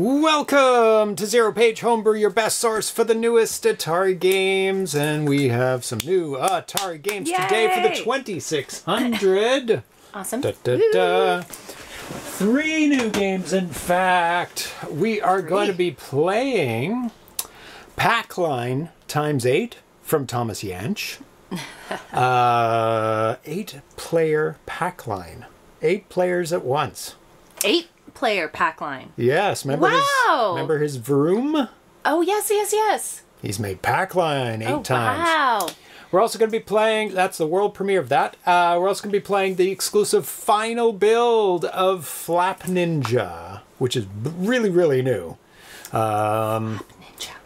Welcome to Zero Page Homebrew, your best source for the newest Atari games. And we have some new Atari games today for the 2600. Awesome. Da, da, da. Three new games, in fact. We are going to be playing Pac-Line times eight from Thomas Jentzsch. uh, eight player Pac-Line. Eight players at once. Eight player Pac-Line. Yes, remember his remember his Vroom? Oh, yes, yes, yes. He's made Pac-Line eight oh, times. wow. We're also going to be playing, that's the world premiere of that. Uh, we're also going to be playing the exclusive final build of Flap Ninja, which is really, really new. Um.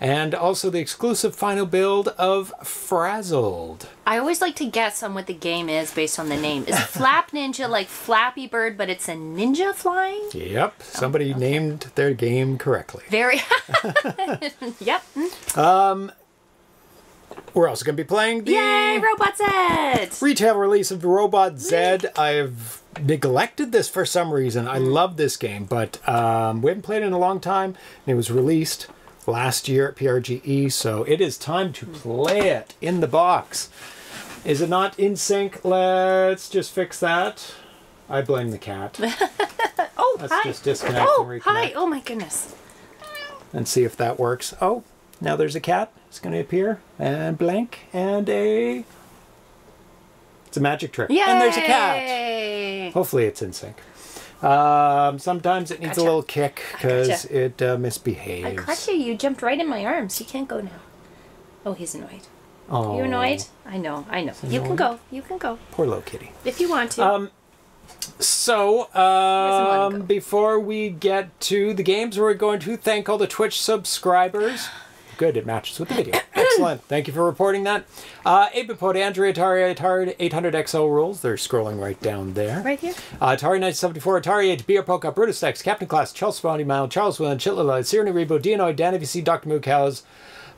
And also the exclusive final build of Frazzled. I always like to guess on what the game is based on the name. Is Flap Ninja like Flappy Bird, but it's a ninja flying? Yep, somebody named their game correctly. Very. yep. Um, We're also going to be playing the Yay, Robot Zed! retail release of the Robot Zed. I've neglected this for some reason. I love this game, but um, we haven't played it in a long time. And it was released last year at PRGE, so it is time to play it in the box. Is it not in sync? Let's just fix that. I blame the cat. Oh, Let's hi. just disconnect oh, hi. Oh, my goodness. and see if that works. Oh, now there's a cat. It's going to appear and blank and a. It's a magic trick. Yay! And there's a cat. Hopefully it's in sync. Um, sometimes it needs a little kick because gotcha. it uh, I caught you. You jumped right in my arms. You can't go now. Oh, he's annoyed. Oh, You annoyed? I know, I know. You can go. You can go. Poor little kitty. If you want to. Um, So, um, before we get to the games, we're going to thank all the Twitch subscribers. Good, it matches with the video. Excellent. Thank you for reporting that. Uh, Apipod, Andrea, Atari, Atari 800XL rules. They're scrolling right down there. right here. Uh, Atari 1974, Atari 8, Beer Polka, Brutus X, Captain Class, Charles Bounty Mile, Charles Willen, Chitlala, Sirni Rebo, Dianoid, Dan VC, Dr. Mookows,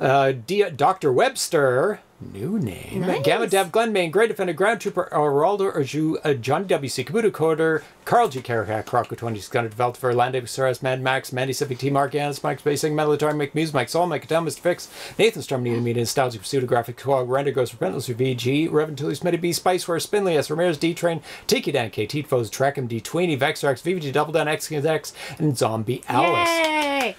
uh, D- Dr. Webster, new name, Nice. Gamma Dev, Glenn Main, Great Defender, Ground Trooper, Geraldo Urju, uh, John W.C., Kabuto Coder, Carl G. Caracat, Croco 20, Gunner Developed for Land Saras, Mad Max, Mandy Sippy, T. Mark, Yanis, Mike Spacing, Melatory, Mike Muse, Mike Sol, Mike Adele, Mr. Fix, Nathan Storm, Nina Media, Nostalgia, Pursuit, Graphic, Quag, Render, Ghost, Repentless, VG, Reverend Tully, Smitty B, Spiceware, Spinley, S. Ramirez, D Train, Tiki Dan, K. Teetfos, Trackham, D. Tweeny, Vexrax, VVG, Double Down, X, X, and Zombie Alice. Yay!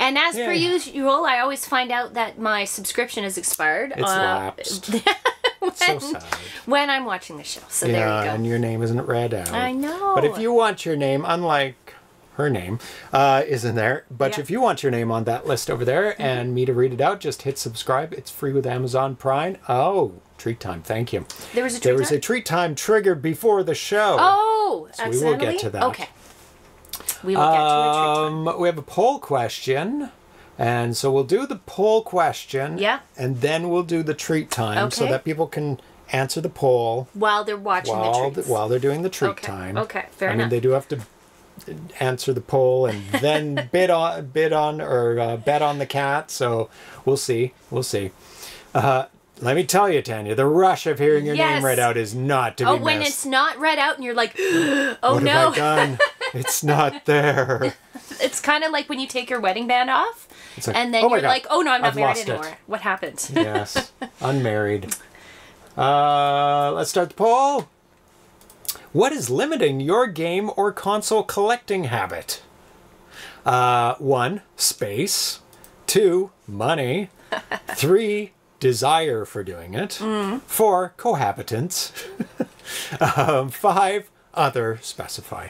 And as per Yay. usual, I always find out that my subscription has expired. It's uh, lapsed. so when, sad. when I'm watching the show. So Yeah, there you go. and your name isn't read out. I know. But if you want your name, unlike her name, uh, isn't there? But Yeah. if you want your name on that list over there and me to read it out, just hit subscribe. It's free with Amazon Prime. Oh, treat time. Thank you. There was a treat There treat was a time? treat time triggered before the show. Oh, So we will get to that. Okay. We will get to a treat time. Um, we have a poll question. And so we'll do the poll question. Yeah. And then we'll do the treat time so that people can answer the poll While they're watching while the the, while they're doing the treat Okay, time. okay, fair I mean, they do have to answer the poll and then bid on bid on or uh, bet on the cat. So we'll see. We'll see. Uh, let me tell you, Tanya, the rush of hearing your Yes. name read out is not to be oh, when missed. it's not read out and you're like, oh what no. have I done? it's not there. It's kind of like when you take your wedding band off like, and then "Oh you're God, like, oh no, I'm not I've married lost it." anymore. What happened? yes, unmarried. Uh, let's start the poll. What is limiting your game or console collecting habit? Uh, one, space. Two, money. Three, desire for doing it. Four, cohabitants. um, five, other, specify.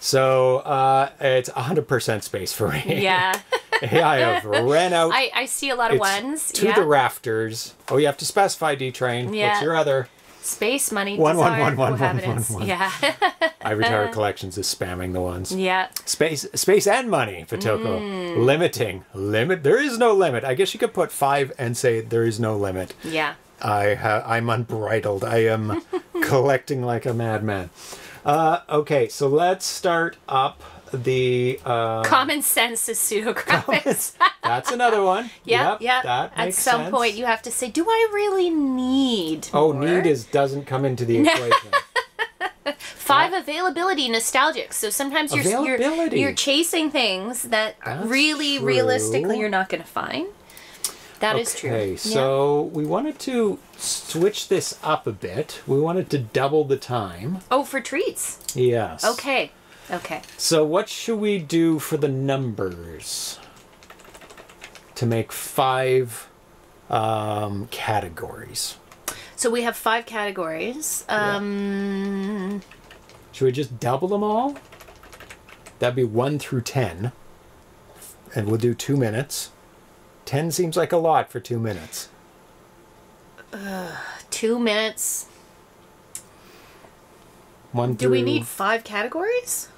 So uh, it's 100% space for me. yeah. I have ran out. I, I see a lot of It's ones. to yeah. the rafters. Oh, you have to specify D train. What's Yeah. your other? Space, money, One, one, one, one, one, one, one. Yeah. I Retired Collections is spamming the ones. yeah. Space, space, and money. Fatoko Mm. limiting limit. There is no limit. I guess you could put five and say there is no limit. Yeah. I ha- I'm unbridled. I am collecting like a madman. Uh, okay, so let's start up the. Uh, Common sense is pseudographics. that's another one. yeah, Yep, yeah. That At some sense. point, you have to say, "Do I really need?" Oh, more?" need is doesn't come into the equation. Five availability nostalgic. So sometimes you're you're, you're chasing things that That's really true. realistically you're not going to find. That is true. Okay, Yeah. so we wanted to switch this up a bit. We wanted to double the time. Oh, for treats. Yes. Okay. Okay. So what should we do for the numbers to make five um, categories? So we have five categories. Um Should we just double them all? That'd be one through ten, and we'll do two minutes. Ten seems like a lot for two minutes. 2 minutes. One through... Do we need five categories?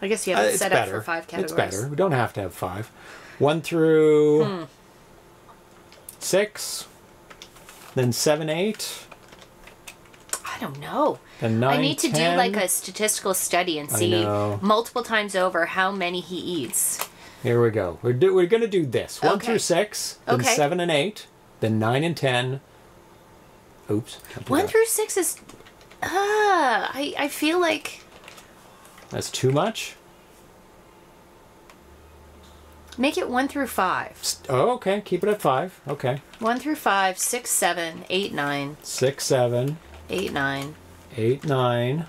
I guess you Uh, have it it's set up for five categories. It's better. We don't have to have five. One through Hmm. six, then seven, eight, I don't know. then nine. I need to 10. do like a statistical study and see multiple times over how many he eats. Here we go. We're do, we're gonna do this. One Okay. through six, then Okay. seven and eight, then nine and ten. Oops. One through six is. Ah, I, I feel like. That's too much. Make it one through five. Oh, okay. Keep it at five. Okay. One through five, six, seven, eight, nine, Six, seven, eight, nine, eight, nine,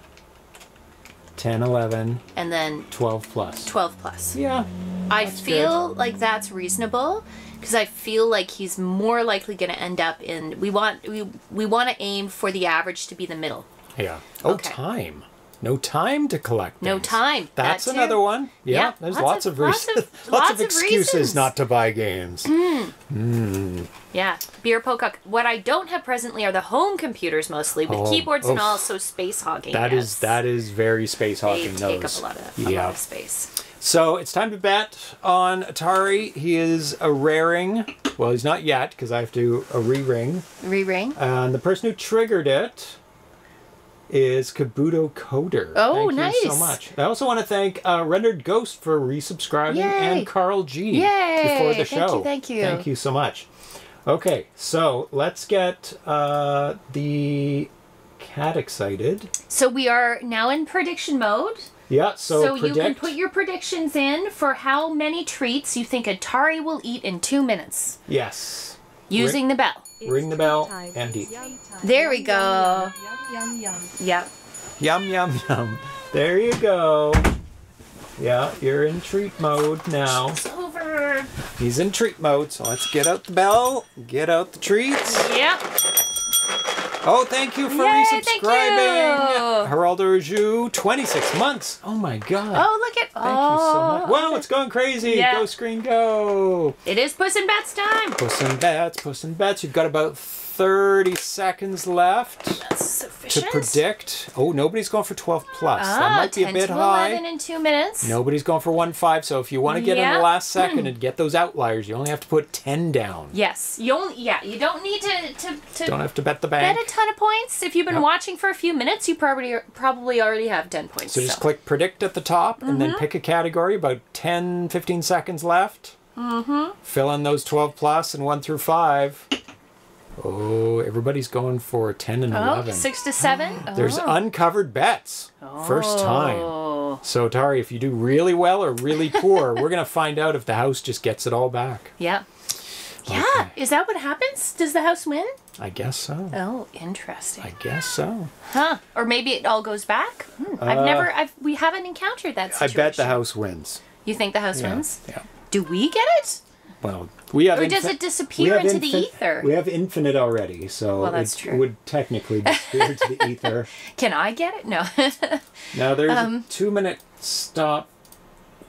ten, eleven, and then twelve plus. 12 plus. Yeah. I feel like that's reasonable because I feel like he's more likely going to end up in. We want we we want to aim for the average to be the middle. Yeah. Oh, Okay. time. No time to collect. No time. That's That another one. Yeah. Yeah, There's lots lots, of- lots reasons. of- lots, lots of excuses reasons. not to buy games. Hmm. Yeah, beer pocock. What I don't have presently are the home computers mostly with Oh, keyboards and all, so space hogging. That is yes. that is very space hogging. They take those. up a lot of a yeah. lot of space. So it's time to bet on Atari. He is a raring. Well, he's not yet because I have to a re-ring. Re-ring. And the person who triggered it is Kabuto Coder. Oh, thank you so much. I also want to thank uh, Rendered Ghost for resubscribing Yay. and Carl G Yay. before the show. Thank you, thank you. Thank you so much. Okay, so let's get uh, the cat excited. So we are now in prediction mode. Yeah, so, So, you can put your predictions in for how many treats you think Atari will eat in two minutes yes. using the bell. Ring the bell and eat. There we go. Yum, yum, yum. Yep. Yum yum yum. There you go. Yeah, you're in treat mode now. It's over. He's in treat mode, so let's get out the bell, get out the treats. Yep. Oh, thank you for Yay, resubscribing. you. Geraldo Raju, 26 months. Oh my god. Oh, look at. Thank you so much. oh. Wow, it's going crazy. Yeah. Go screen go. It is Puss in Bats time. Puss in Bats, puss in Bats. You've got about 30 seconds left to predict. Oh, nobody's going for 12 plus. Ah, that might be a bit high. 11 in two minutes. Nobody's going for 1 5. So if you want to get in the last second and get those outliers, you only have to put 10 down. Yes. You only. Yeah. You don't need to to to Don't have to bet the bank. bet a ton of points. If you've been watching for a few minutes, you probably probably already have ten points. So just click predict at the top and Mm-hmm. then pick a category, about 10, 15 seconds left. Mm-hmm. Fill in those 12 plus and 1 through 5. Oh, everybody's going for 10 and Oh, 11. six to seven. There's oh. uncovered bets. First time. Oh. So, Tari, if you do really well or really poor, we're going to find out if the house just gets it all back. Yeah. Yeah. Is that what happens? Does the house win? I guess so. Oh, interesting. I guess so. Huh? Or maybe it all goes back. Hmm. I've never. I've. We haven't encountered that Uh, I bet the house wins. You think the house Yeah. wins? Yeah. Do we get it? Well, we have. Or does it disappear into the ether? We have infinite already, so Well, that's it true. would technically disappear into the ether. Can I get it? No. Now there's Um, a two-minute stop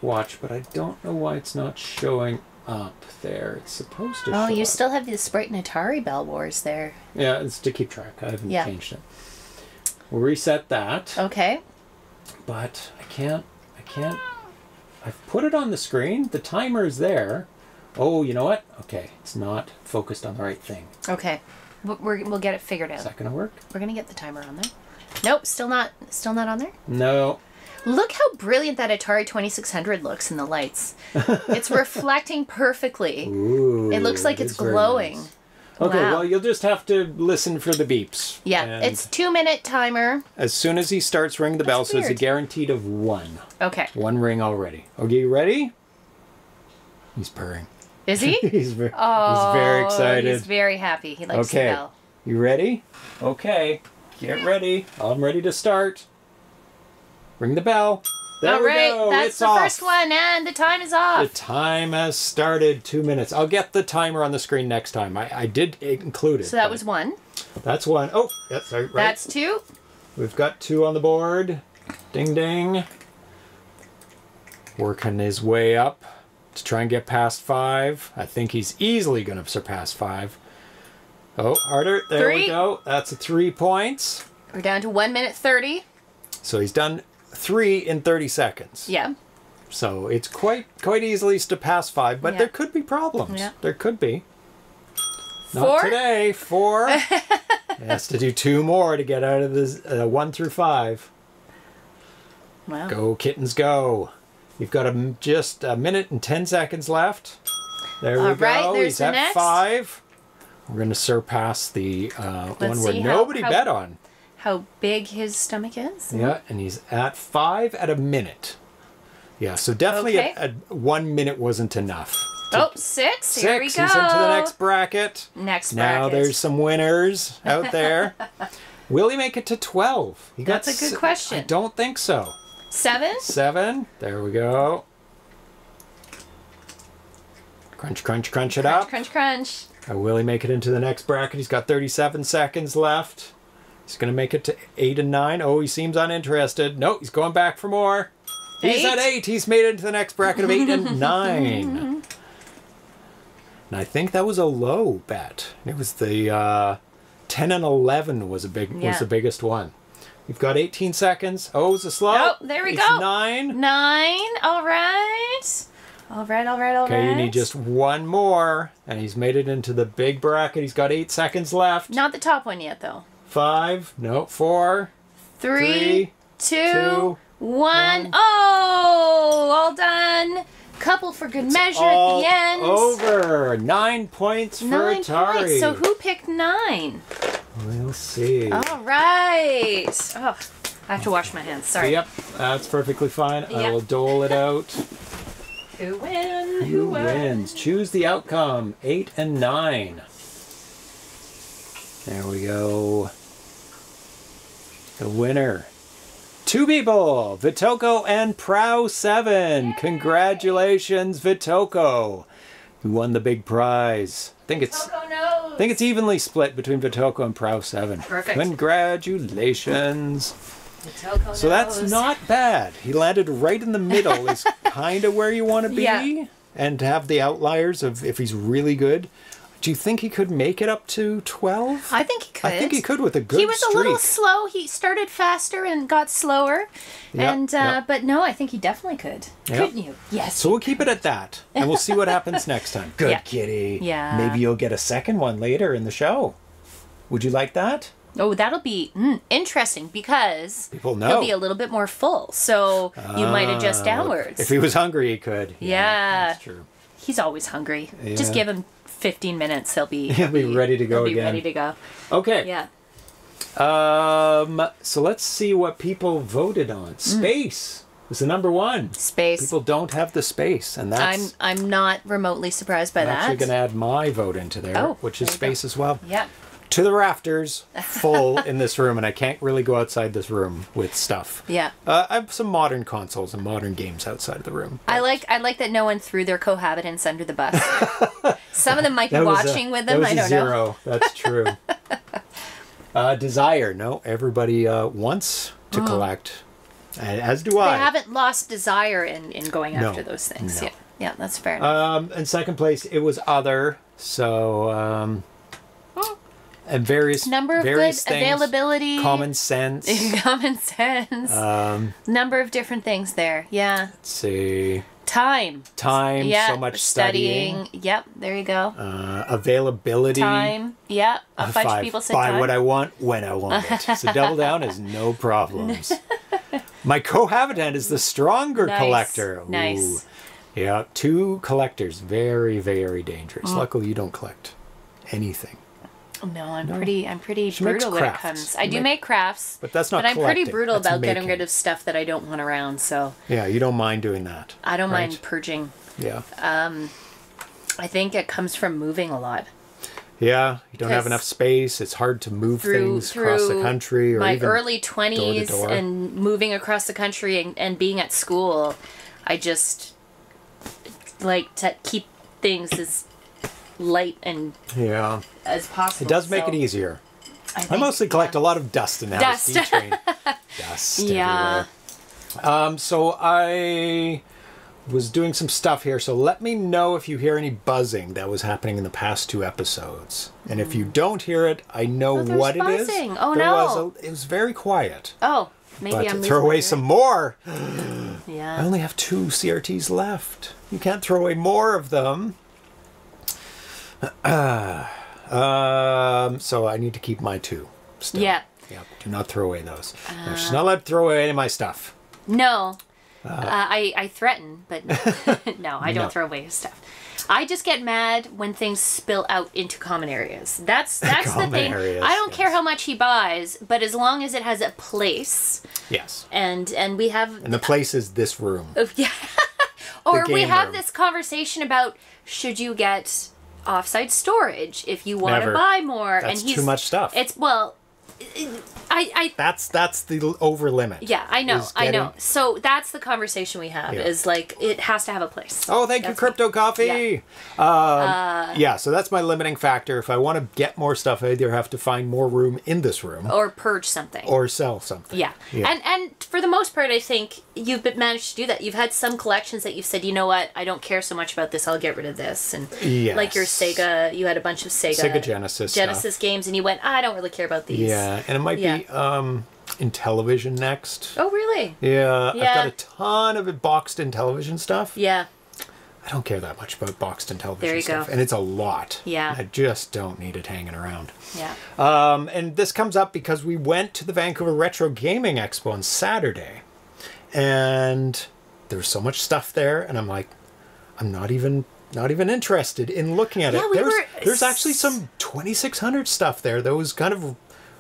watch, but I don't know why it's not showing up there. It's supposed to. oh, you up. still have the Sprite and Atari Bell Wars there. Yeah, it's to keep track. I haven't Yeah. changed it. We'll reset that, Okay. but I can't. I can't. I've put it on the screen. The timer is there. Oh, you know what? Okay, it's not focused on the right thing. Okay. We're, we're, we'll get it figured out. Is that gonna work? We're gonna get the timer on there. Nope, still not. Still not on there. No. Look how brilliant that Atari 2600 looks in the lights. it's reflecting perfectly. Ooh. It looks like it's glowing. nice. Okay, Wow. well, you'll just have to listen for the beeps. Yeah, it's two minute timer. as soon as he starts ringing the bell, That's so it's a guaranteed of one. Okay. One ring already. Okay, you ready? He's purring. Is he? he's, very, Oh, he's very excited. He's very happy. He likes okay, the bell. you ready? Okay, get ready. I'm ready to start. Ring the bell. There All we go. that's it's the off. first one, and the time is off. The time has started. Two minutes. I'll get the timer on the screen next time. I, I did include it. So that was one. That's one. Oh, yeah, sorry. Right. That's two. We've got two on the board. Ding ding. Working his way up to try and get past five. I think he's easily going to surpass five. Oh, harder. There we go. That's a three points. We're down to one minute thirty. So he's done three in 30 seconds. Yeah. So it's quite quite easily to pass five, but Yeah. there could be problems. Yeah. There could be. Not Four. today. Four. he has to do two more to get out of this uh, one through five. Wow. Go kittens, go! You've got a just a minute and ten seconds left. There we All go. right, there's He's at next. five. We're going to surpass the uh, one where how- nobody how- bet on. How big his stomach is? Yeah, and he's at five at a minute. Yeah, so definitely Okay. a, a- one minute wasn't enough. Oh, six. Here we Six, go. he's into the next bracket. Next bracket. Now there's some winners out there. Will he make it to 12? He That's a good question. I don't think so. Seven. Seven. There we go. Crunch, crunch, crunch it Crunch, up. crunch, crunch. Uh, will he make it into the next bracket? He's got 37 seconds left. He's going to make it to 8 and 9. Oh, he seems uninterested. No, he's going back for more. He's at 8. He's made it into the next bracket of 8 and 9. And I think that was a low bet. It was the uh, 10 and 11 was a big was the biggest one. You've got 18 seconds. Oh, it's a slow. Oh, there we it's go. 9. Nine. All right. All right. All right. All right. Okay, you need just one more, and he's made it into the big bracket. He's got eight seconds left. Not the top one yet, though. Five, no, four, Three, Three, two, two, one. one. Oh, all done. Couple for good measure all at the end. over. Nine points for Nine Atari. points. So who picked nine? We'll see. All right. Oh, I have to wash my hands. Sorry. Yep, that's perfectly fine. I will dole it out. Who wins? Who, Who wins? Choose the outcome. Eight and nine. There we go. The winner. Two people, Vitoko and Prow7. Congratulations, Vitoko. You won the big prize. I think it's I think it's evenly split between Vitoko and Prow7. Perfect. Congratulations. Coco So that's not bad. He landed right in the middle, is kind of where you want to be. Yeah. And to have the outliers of if he's really good. Do you think he could make it up to 12? I think he could. I think he could with a good He was streak. a little slow. He started faster and got slower. Yep, and uh, yep. but no, I think he definitely could. Yep. Couldn't you? Yes. So we'll keep it at that, and we'll see what happens next time. Good Yeah. kitty. Yeah. Maybe you'll get a second one later in the show. Would you like that? oh, that'll be mm, interesting because People know. he'll be a little bit more full, so you might adjust downwards. If he was hungry, he could. Yeah. That's true. He's always hungry. Just give him 15 minutes. He'll be. He'll be ready to go he'll be again. ready to go. Okay. Yeah. Um. So let's see what people voted on. Space is the number one. Space. People don't have the space, and I'm that's I'm not remotely surprised by I'm actually going to add my vote into there, Oh, which is there you go. space as well. Yeah. To the rafters, full in this room, and I can't really go outside this room with stuff. Yeah. Uh, I have some modern consoles and modern games outside of the room. I like I like that no one threw their cohabitants under the bus. Some of them might be was a- watching with them. I don't know. zero. That's true. uh, desire. No, everybody uh, wants to collect, as do Mm. They I. haven't lost desire in, in going No, after those things. no. Yeah. Yeah, that's fair enough. Um, in second place, it was other. So, um, and various Number of various good things, availability. common sense. common sense. um, Number of different things there. Yeah. let's see, Time. time, Yeah. so much studying, Yep, there you go. uh, availability. Time. Yep. A uh, bunch five, of people said buy time. what I want when I want it. so double down is no problems. My cohabitant is the stronger Nice, collector. Ooh. nice. Yeah, two collectors, very very dangerous. Mm. Luckily, you don't collect anything. No, I'm pretty. I'm pretty She brutal when it comes. I You do make- make crafts, But that's not But I'm pretty brutal that's about getting rid of stuff that I don't want around. So Yeah, you don't mind doing that. I don't right? mind purging. Yeah. Um, I think it comes from moving a lot. yeah, you don't have enough space. It's hard to move Through things across the country or my early twenties and moving across the country and, and being at school, I just like to keep things as light and Yeah. as possible. It does make So it easier. I, I mostly collect yeah. a lot of dust in the house. Dust. Dust Yeah. everywhere. Um, so I was doing some stuff here. So let me know if you hear any buzzing that was happening in the past two episodes. And if you don't hear it, I know Oh, what it is. buzzing. Oh, there no. Was a, it was very quiet. Oh, maybe But I'm throw away some more. Yeah. I only have two CRTs left. You can't throw away more of them. um, so I need to keep my two. Still. Yeah. Yeah. Do not throw away those. No, she's not allowed to throw away any of my stuff. No. Uh, I, I threaten, but no, I don't No. throw away his stuff. I just get mad when things spill out into common areas. That's that's the thing. areas, I don't care how much he buys, but as long as it has a place Yes. and and we have And the place is this room. Oh, yeah. or we have room. this conversation about should you get offsite storage if you want to buy more That's and he's too much stuff. It's well I I That's that's the over limit. yeah, I know, I know. So that's the conversation we have Yeah. is like it has to have a place. Oh, thank you, That's Crypto Coffee. Um, yeah, so that's my limiting factor. If I want to get more stuff, I either have to find more room in this room Or purge something. or sell something. yeah. And and for the most part I think you've been- managed to do that. You've had some collections that you've said, "You know what? I don't care so much about this. I'll get rid of this." And like your Sega, you had a bunch of Sega Sega Genesis stuff. Genesis games and you went, "I don't really care about these." Yeah, and it might Yeah. be um, Intellivision next. Oh, really? Yeah, I've got a ton of it boxed Intellivision stuff. Yeah. I don't care that much about boxed Intellivision There you stuff, go. and it's a lot. Yeah. I just don't need it hanging around. Yeah. Um, and this comes up because we went to the Vancouver Retro Gaming Expo on Saturday, and there was so much stuff there, and I'm like, I'm not even not even interested in looking at Yeah, it. we there's were- there's actually some 2600 stuff there that was kind of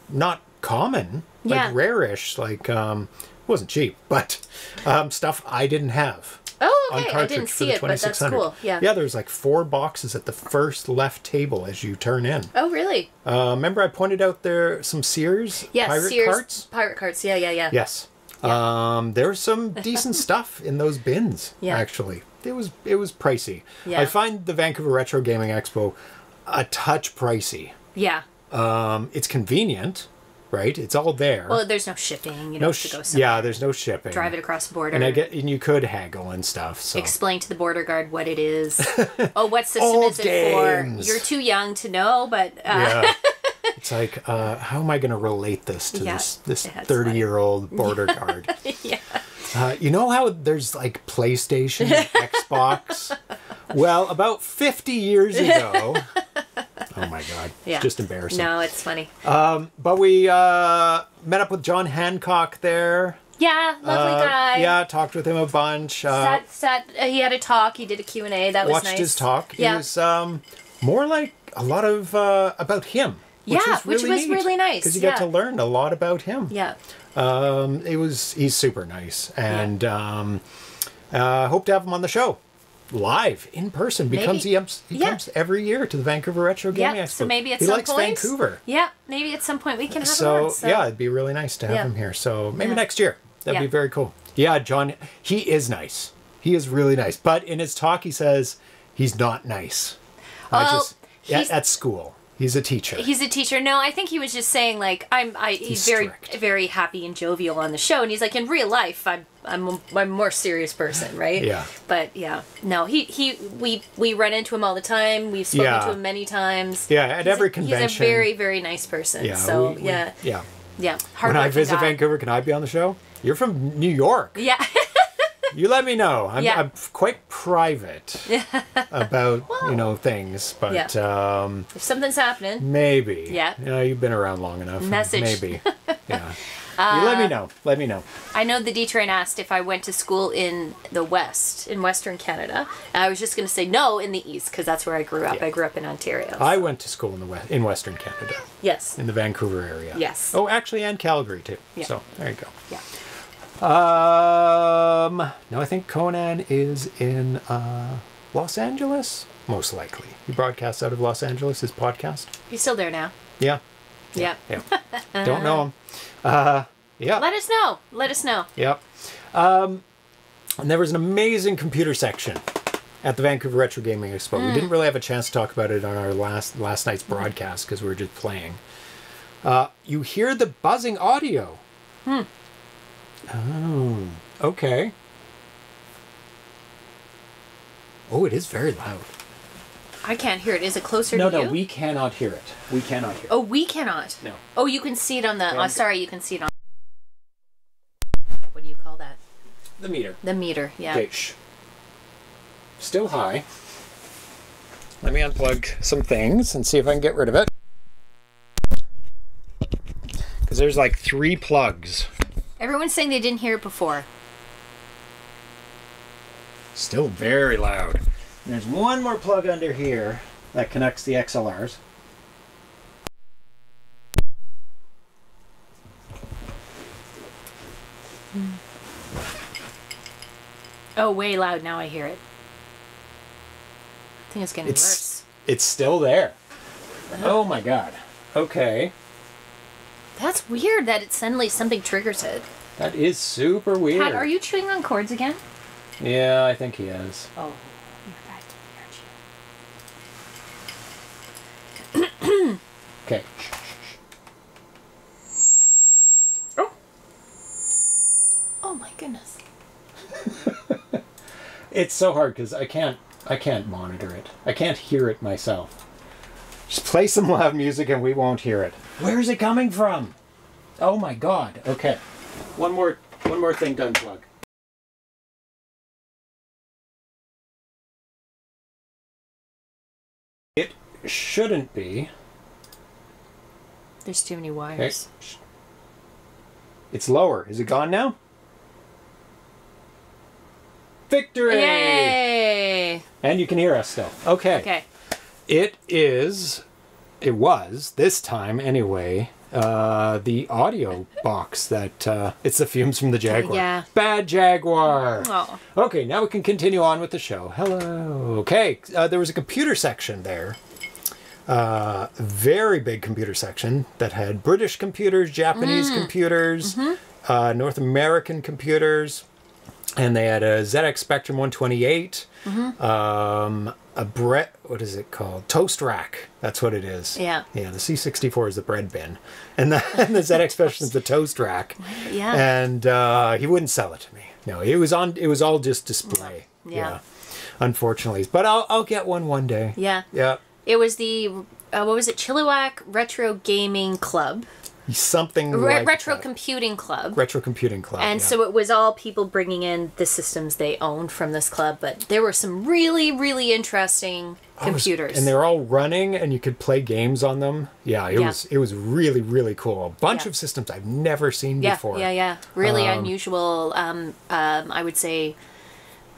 not common, like Yeah. rare-ish, like um, it wasn't cheap, but um, stuff I didn't have. Oh, okay. I didn't see it, but that's cool. Yeah. Yeah, there's like four boxes at the first left table as you turn in. Oh, really? Uh, remember I pointed out there some Sears Yes. pirate Sears carts? pirate carts. Yeah, yeah, yeah. Yes. Um, there's some decent stuff in those bins. Yeah. Actually, it was it was pricey. Yeah. I find the Vancouver Retro Gaming Expo a touch pricey. Yeah. Um, it's convenient, right? It's all there. Well, there's no shipping. You no, don't have to sh- yeah, there's no shipping. Drive it across the border. and I get and you could haggle and stuff. So Explain to the border guard what it is. oh, what system is it for? You're too young to know, but uh, yeah. It's like, uh, how am I going to relate this to Yeah, this this thirty funny. year old border guard? yeah. Uh, you know how there's like PlayStation, Xbox? Well, about 50 years ago. Oh my God. Yeah. It's just embarrassing. No, it's funny. But we uh, met up with John Hancock there. yeah, lovely Uh, guy. Yeah, talked with him a bunch. Uh, Sat, sat, uh, he had a talk. He did a Q&A. That was watched nice. his talk. He Yeah. was um, more like a lot of uh, about him. Which Yeah, was which really was really nice, Because you yeah. get to learn a lot about him. yeah. Um, it was he's super nice, and um, uh, hope to have him on the show live in person. Becomes Maybe. he, comes, he Yeah. comes every year to the Vancouver Retro Gaming Yeah, Expo. so maybe at he some likes point. Vancouver, Yeah, maybe at some point we can have him so, on. So yeah, it'd be really nice to have Yeah. him here. So maybe Yeah. next year that'd be very cool. Yeah, John, he is nice. He is really nice, but in his talk he says he's not nice. Well, just at, at school he's a teacher. He's a teacher. No, I think he was just saying like I'm. I, he's, He's very, very happy and jovial on the show, and he's like in real life, I'm, I'm, a, I'm a more serious person, right? Yeah. But yeah, no, he, he, we, we run into him all the time. We've spoken Yeah. to him many times. Yeah, at He's a- every He's a very, very nice person. yeah, So we- we- yeah, yeah. yeah. When I visit guy. Vancouver, can I be on the show? You're from New York. Yeah. you let me know. I'm, Yeah. I'm quite private about you know things, but um, If something's happening, maybe. Yeah. You know, you've been around long enough. Message. Uh, Maybe. Yeah. you let me know. Let me know. I know the D train asked if I went to school in the West, in Western Canada. And I was just going to say no in the East because that's where I grew up. Yeah. I grew up in Ontario. I went to school in the west, in Western Canada, yes. in the Vancouver area. Yes. Oh, actually, and Calgary too. Yeah. So there you go. Yeah. Um, no, I think Conan is in uh, Los Angeles, most likely. He broadcasts out of Los Angeles, his podcast. He's still there now. Yeah, Yeah. yeah. Don't know him. Uh, yeah, Let us know. Let us know. yep. Um, and there was an amazing computer section at the Vancouver Retro Gaming Expo. We didn't really have a chance to talk about it on our last last night's broadcast because we were just playing. Uh, you hear the buzzing audio. Hmm. Oh, okay. Oh, it is very loud. I can't hear it. Is it closer No, to you? no, no, we cannot hear it. We cannot hear it. Oh, we cannot. No. Oh, you can see it on the. Oh, sorry, you can see it on. What do you call that? The meter. The meter. Yeah. Okay, shh. Still high. Let me unplug some things and see if I can get rid of it. Because there's like three plugs. Everyone's saying they didn't hear it before. Still very loud. There's one more plug under here that connects the XLRs. Hmm. Oh, way loud. Now I hear it. I think it's getting It's worse. it's still there. Oh my god. Okay. That's weird that it suddenly something triggers it. That is super weird. Pat, are you chewing on cords again? Yeah, I think he is. Oh, you're back in here, Okay. Oh. Oh my goodness. It's so hard because I can't I can't monitor it. I can't hear it myself. Just play some loud music and we won't hear it. Where is it coming from? Oh my god. Okay. One more one more thing to unplug. It shouldn't be. There's too many Okay. wires. It's lower. Is it gone now? Victory! Yay! And you can hear us still. Okay. Okay. It is, it was, this time anyway, uh, the audio box that, uh, it's the fumes from the Jaguar. Yeah. Bad Jaguar. Oh. Okay, now we can continue on with the show. Hello. Okay, uh, there was a computer section there. Uh, very big computer section that had British computers, Japanese computers, uh, North American computers, and they had a ZX Spectrum 128, um, a bread, what is it called? Toast rack. That's what it is. Yeah. Yeah, the C64 is the bread bin, and the, and the ZX Spectrum is the toast rack Yeah. and uh, he wouldn't sell it to me. No, it was on. It was all just display. Yeah. Unfortunately, but I'll I'll get one one day. Yeah. Yeah. It was the uh, what was it? Chilliwack Retro Gaming Club, Something Re- like Retro that. Computing Club. Retro Computing Club. and yeah. so it was all people bringing in the systems they owned from this club, but there were some really, really interesting It was- computers. and they were all running, and you could play games on them. Yeah, it Yeah. was it was really really cool. A bunch Yeah. of systems I've never seen yeah, before. yeah, yeah. Really Um, unusual. Um, um, I would say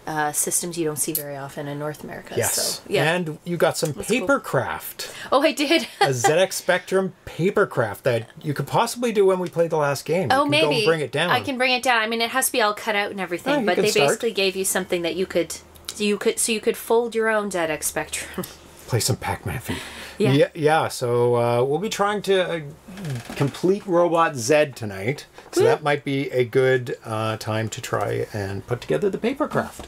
uh, systems you don't see very often in North America. Yes. So, yeah. And you got some cool. papercraft. oh, I did. a ZX Spectrum papercraft that you could possibly do when we played the last game. Oh, maybe bring it down. I can bring it down. I mean, it has to be all cut out and everything, you but they start. basically gave you something that you could, you could, so you could fold your own ZX Spectrum. play some Pac-Man for you. Yeah. yeah, yeah, So uh, we'll be trying to uh, complete Robot Zed tonight. So that might be a good uh, time to try and put together the papercraft.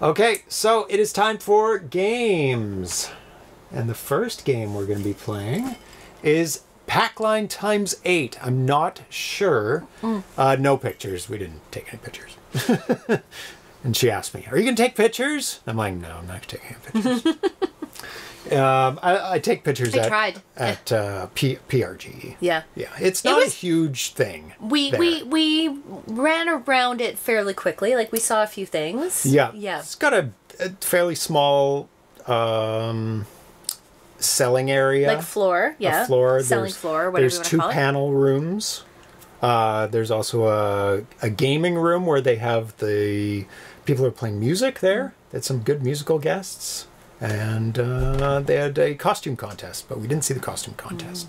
Okay, so it is time for games, and the first game we're going to be playing is Pac-Line times eight. I'm not sure. Uh, no pictures. We didn't take any pictures. and she asked me, "Are you going to take pictures?" I'm like, "No, I'm not taking any pictures." Um, I, I take pictures I at, tried. at uh, P- PRG. Yeah. Yeah, it's not was- a huge thing. We there. we we ran around it fairly quickly. Like we saw a few things. Yeah. Yeah. It's got a, a fairly small um, selling area. Like floor. Yeah. A floor. Selling There's- floor. Whatever There's you want two to call it. panel rooms. Uh, there's also a, a gaming room where they have the people who are playing music there. Had some good musical guests. And uh, they had a costume contest, but we didn't see the costume contest.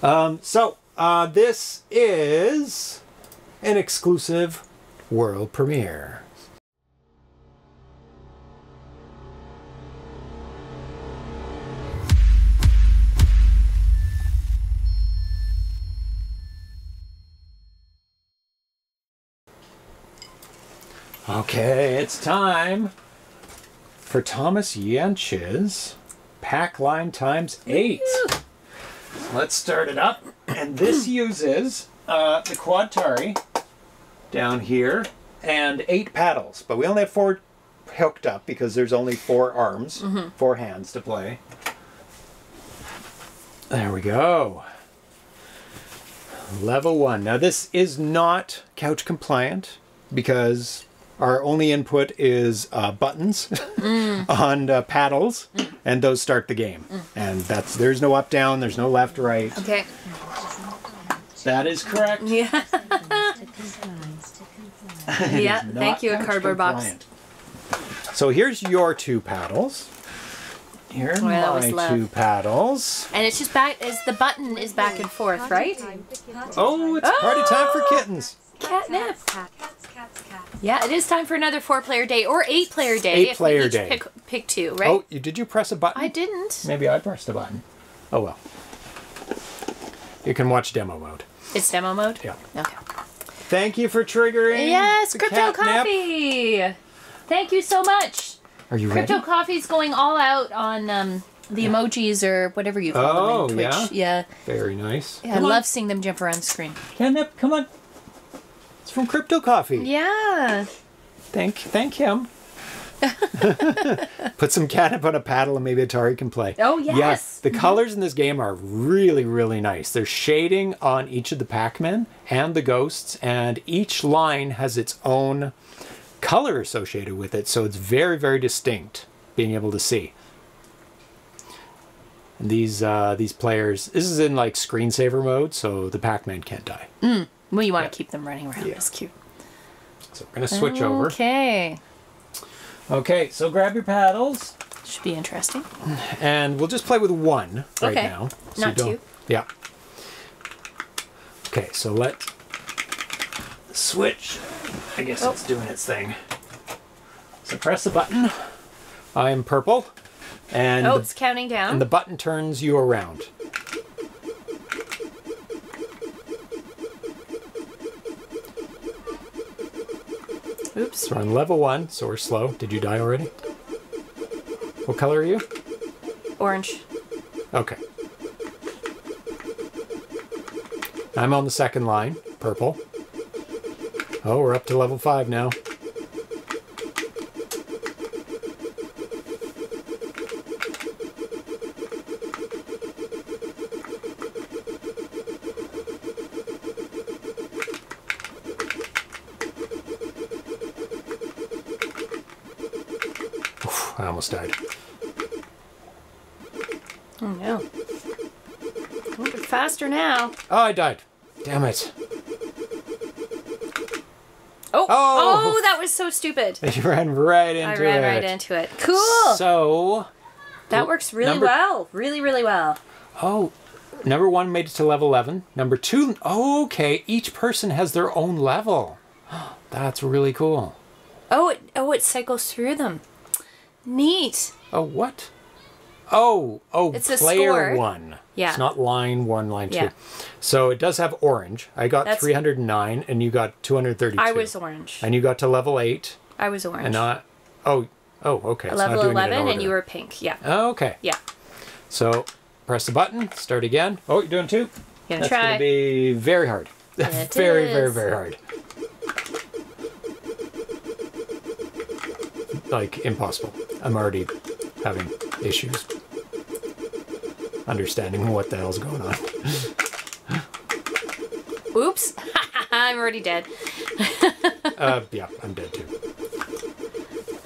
Mm. Um, so uh, this is an exclusive world premiere. Okay, it's time for Thomas Jentzsch's pack line times eight. Let's start it up. And this uses uh, the Quadtari down here and eight paddles. But we only have four hooked up because there's only four arms, four hands to play. There we go. Level one. Now, this is not couch compliant because our only input is uh, buttons on uh, paddles, and those start the game. And that's there's no up down, there's no left right. Okay. That is correct. Yeah. yeah. Thank you, a couch cardboard box. So here's your two paddles. Here are Oh, I always my love- two paddles. And it's just back. Is the button is back and forth, right? Oh, it's party time for Oh! kittens. Catnip. Cats, cats, cats. Yeah, it is time for another four-player day or eight-player day. Eight if player we each day. Pick, pick two, right? Oh, you, did you press a button? I didn't. Maybe I pressed a button. Oh well. You can watch demo mode. It's demo mode. Yeah. Okay. Thank you for triggering. Yes, the Crypto catnip. Coffee. Thank you so much. Are you ready? Crypto ready? Coffee's going all out on um, the emojis or whatever you call Oh, them on Twitch. yeah? Yeah. Very nice. Yeah, I on. love seeing them jump around the screen. Catnip, come on. It's from Crypto Coffee. Yeah. Thank, thank him. Put some catnip on a paddle and maybe Atari can play. Oh, yes. the colors in this game are really, really nice. There's shading on each of the Pac-Men and the ghosts, and each line has its own color associated with it, so it's very, very distinct being able to see. And these uh, these players, this is in like screensaver mode, so the Pac-Man can't die. Well, you want Yeah. to keep them running around. Yeah. That's cute. So we're gonna switch over. Okay. Okay, so grab your paddles. Should be interesting. And we'll just play with one right Okay. now. Not you don't- two. Yeah. Okay, so let's switch. I guess Oh. it's doing its thing. So press the button. I'm purple. And, Oh, it's counting down. and the button turns you around. Oops. We're on level one, so we're slow. Did you die already? What color are you? Orange. Okay. I'm on the second line, purple. Oh, we're up to level five now. Oof, I almost died. Oh no. A little bit faster now. Oh, I died. Damn it. Oh, Oh. oh, that was so stupid. You ran right into it. I ran it. right into it. Cool. So, that works really number- well. Really, really well. oh, number one made it to level 11. Number two, oh, okay, each person has their own level. That's really cool. Oh, it, oh, it cycles through them. Neat. Oh, what? Oh, oh, It's a player score. one. Yeah. It's not line one, line Yeah. two. So it does have orange. I got That's- 309 and you got 232. I was orange. And you got to level eight. I was orange. And I, oh, oh, okay. it's Level doing it in 11, and you were pink. Yeah. Oh, okay. Yeah. So press the button, start again. Oh, you're doing two? Gonna That's try. going to be very hard. Very, very, very hard. Like impossible. I'm already having issues. understanding what the hell's going on. Oops. I'm already dead. Uh, yeah, I'm dead too.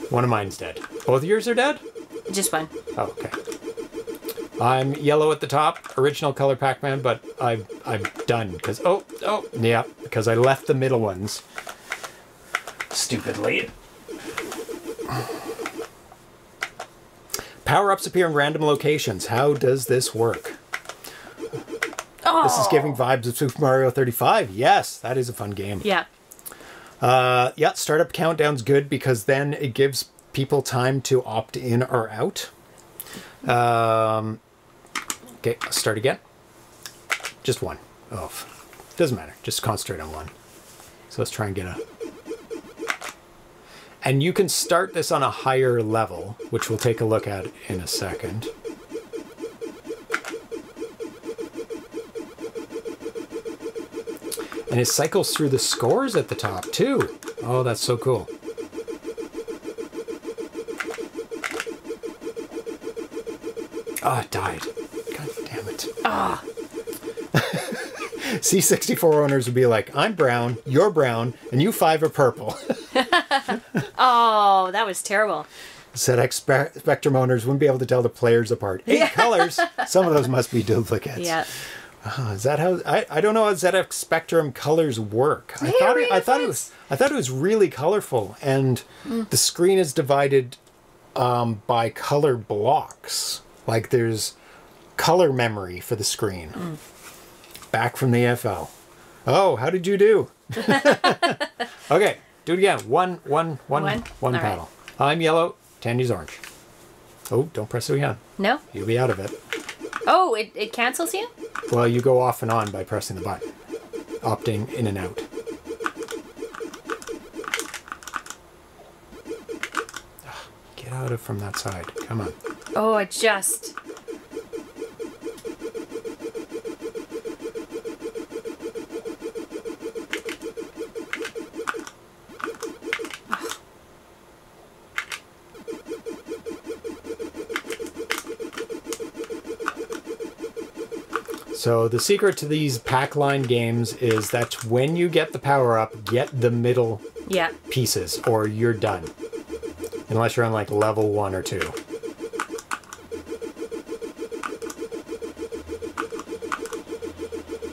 One of mine's dead. Both of yours are dead? Just one. Oh, okay. I'm yellow at the top, original color Pac-Man, but I I'm done because oh oh yeah because I left the middle ones. Stupidly. Power-ups appear in random locations. How does this work? Oh. This is giving vibes of Super Mario 35. Yes, that is a fun game. Yeah. Uh, yeah, startup countdown's good because then it gives people time to opt in or out. Um, okay, I'll start again. Just one. Oh, doesn't matter. Just concentrate on one. So let's try and get a. And you can start this on a higher level, which we'll take a look at in a second. And it cycles through the scores at the top too. Oh, that's so cool. Oh, it died. God damn it. Ah. C64 owners would be like, I'm brown, you're brown, and you five are purple. Oh, that was terrible. ZX Spe- Spectrum owners wouldn't be able to tell the players apart. Eight colors. Some of those must be duplicates. Yeah. Oh, is that how I, I don't know how ZX Spectrum colors work. I thought it, I thought it was I thought it was really colorful and mm. the screen is divided um, by color blocks. Like there's color memory for the screen. Mm. Back from the FL. Oh, how did you do? okay, do it again. One, one, one, One? one All right. paddle. I'm yellow. Tandy's orange. Oh, don't press it again. No? You'll be out of it. Oh, it, it cancels you? Well, you go off and on by pressing the button, opting in and out. Get out of from that side. Come on. Oh, I just. So the secret to these Pac-Line games is that when you get the power up, get the middle Yeah. pieces or you're done. Unless you're on like level one or two.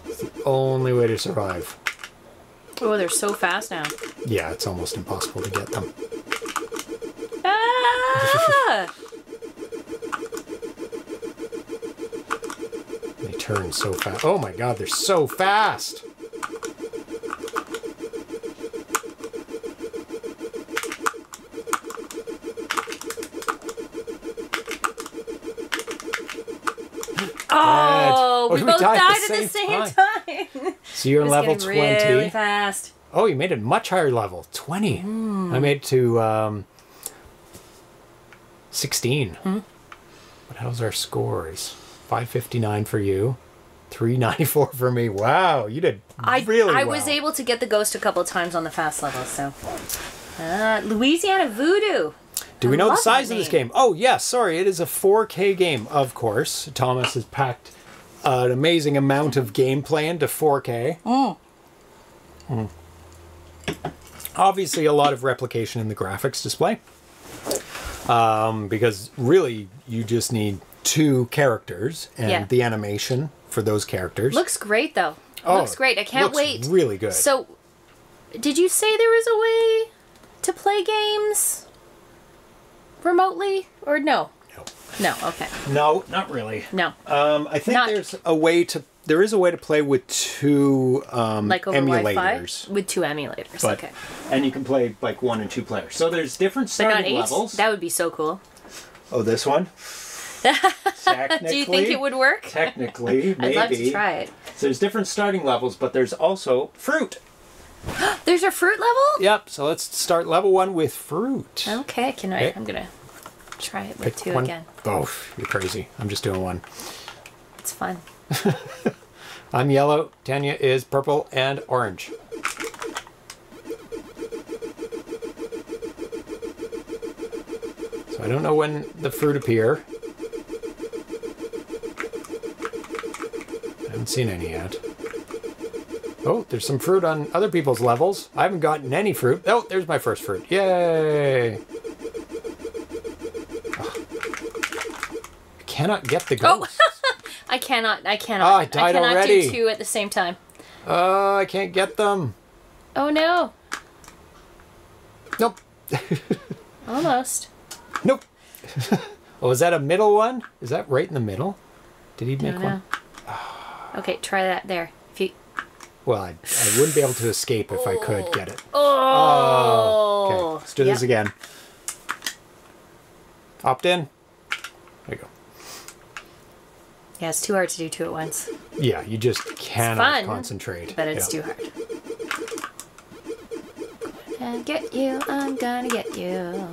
It's the only way to survive. Oh, they're so fast now. Yeah, it's almost impossible to get them. Ah! turn so fast. Oh my god, they're so fast! oh, Oh, we we both died at the at the same same time. So you're level 20. Really fast. Oh, you made it much higher level. 20. I made it to um, 16. What hell's our scores? 559 for you. 394 for me. Wow, you did I really I well. was able to get the ghost a couple of times on the fast level, so. Uh, Louisiana Voodoo. Do we I know the size of this game? Oh, yes, sorry. It is a 4K game, of course. Thomas has packed an amazing amount of gameplay into 4K. Mm. Obviously, a lot of replication in the graphics display. Um, because really, you just need two characters and Yeah. the animation for those characters. Looks great though. Oh, looks great. I can't looks wait. really good. So, did you say there was a way to play games remotely or no? no. No. Okay. no, not really. No. Um, I think Not- there's a way to. There is a way to play with two um, like over emulators. Wi-Fi with two emulators. but okay. and you can play like one and two players. So there's different But not starting eight. levels. That would be so cool. oh, this one. Do you think it would work? Technically, maybe. I'd love to try it. So there's different starting levels, but there's also fruit. There's a fruit level. Yep. So let's start level one with fruit. Okay. Can I? Okay. I'm gonna try it with Pick two one. again. Oh, you're crazy. I'm just doing one. It's fun. I'm yellow. Tanya is purple and orange. So I don't know when the fruit appear. Haven't seen any yet. Oh, there's some fruit on other people's levels. I haven't gotten any fruit. Oh, there's my first fruit. Yay! I cannot get the ghost. Oh. I cannot. I cannot. Oh, I died cannot already. do two at the same time. Oh, I can't get them. Oh no. Nope. Almost. Nope. oh, is that a middle one? Is that right in the middle? Did he make one? know. Ah. Okay, try that there. If you. Well, I, I wouldn't be able to escape if I could get it. Oh. oh okay, let's do this again. Opt in. There you go. Yeah, it's too hard to do two at once, Yeah, you just cannot fun, concentrate. but it's Yeah. too hard. Gonna get you. I'm gonna get you.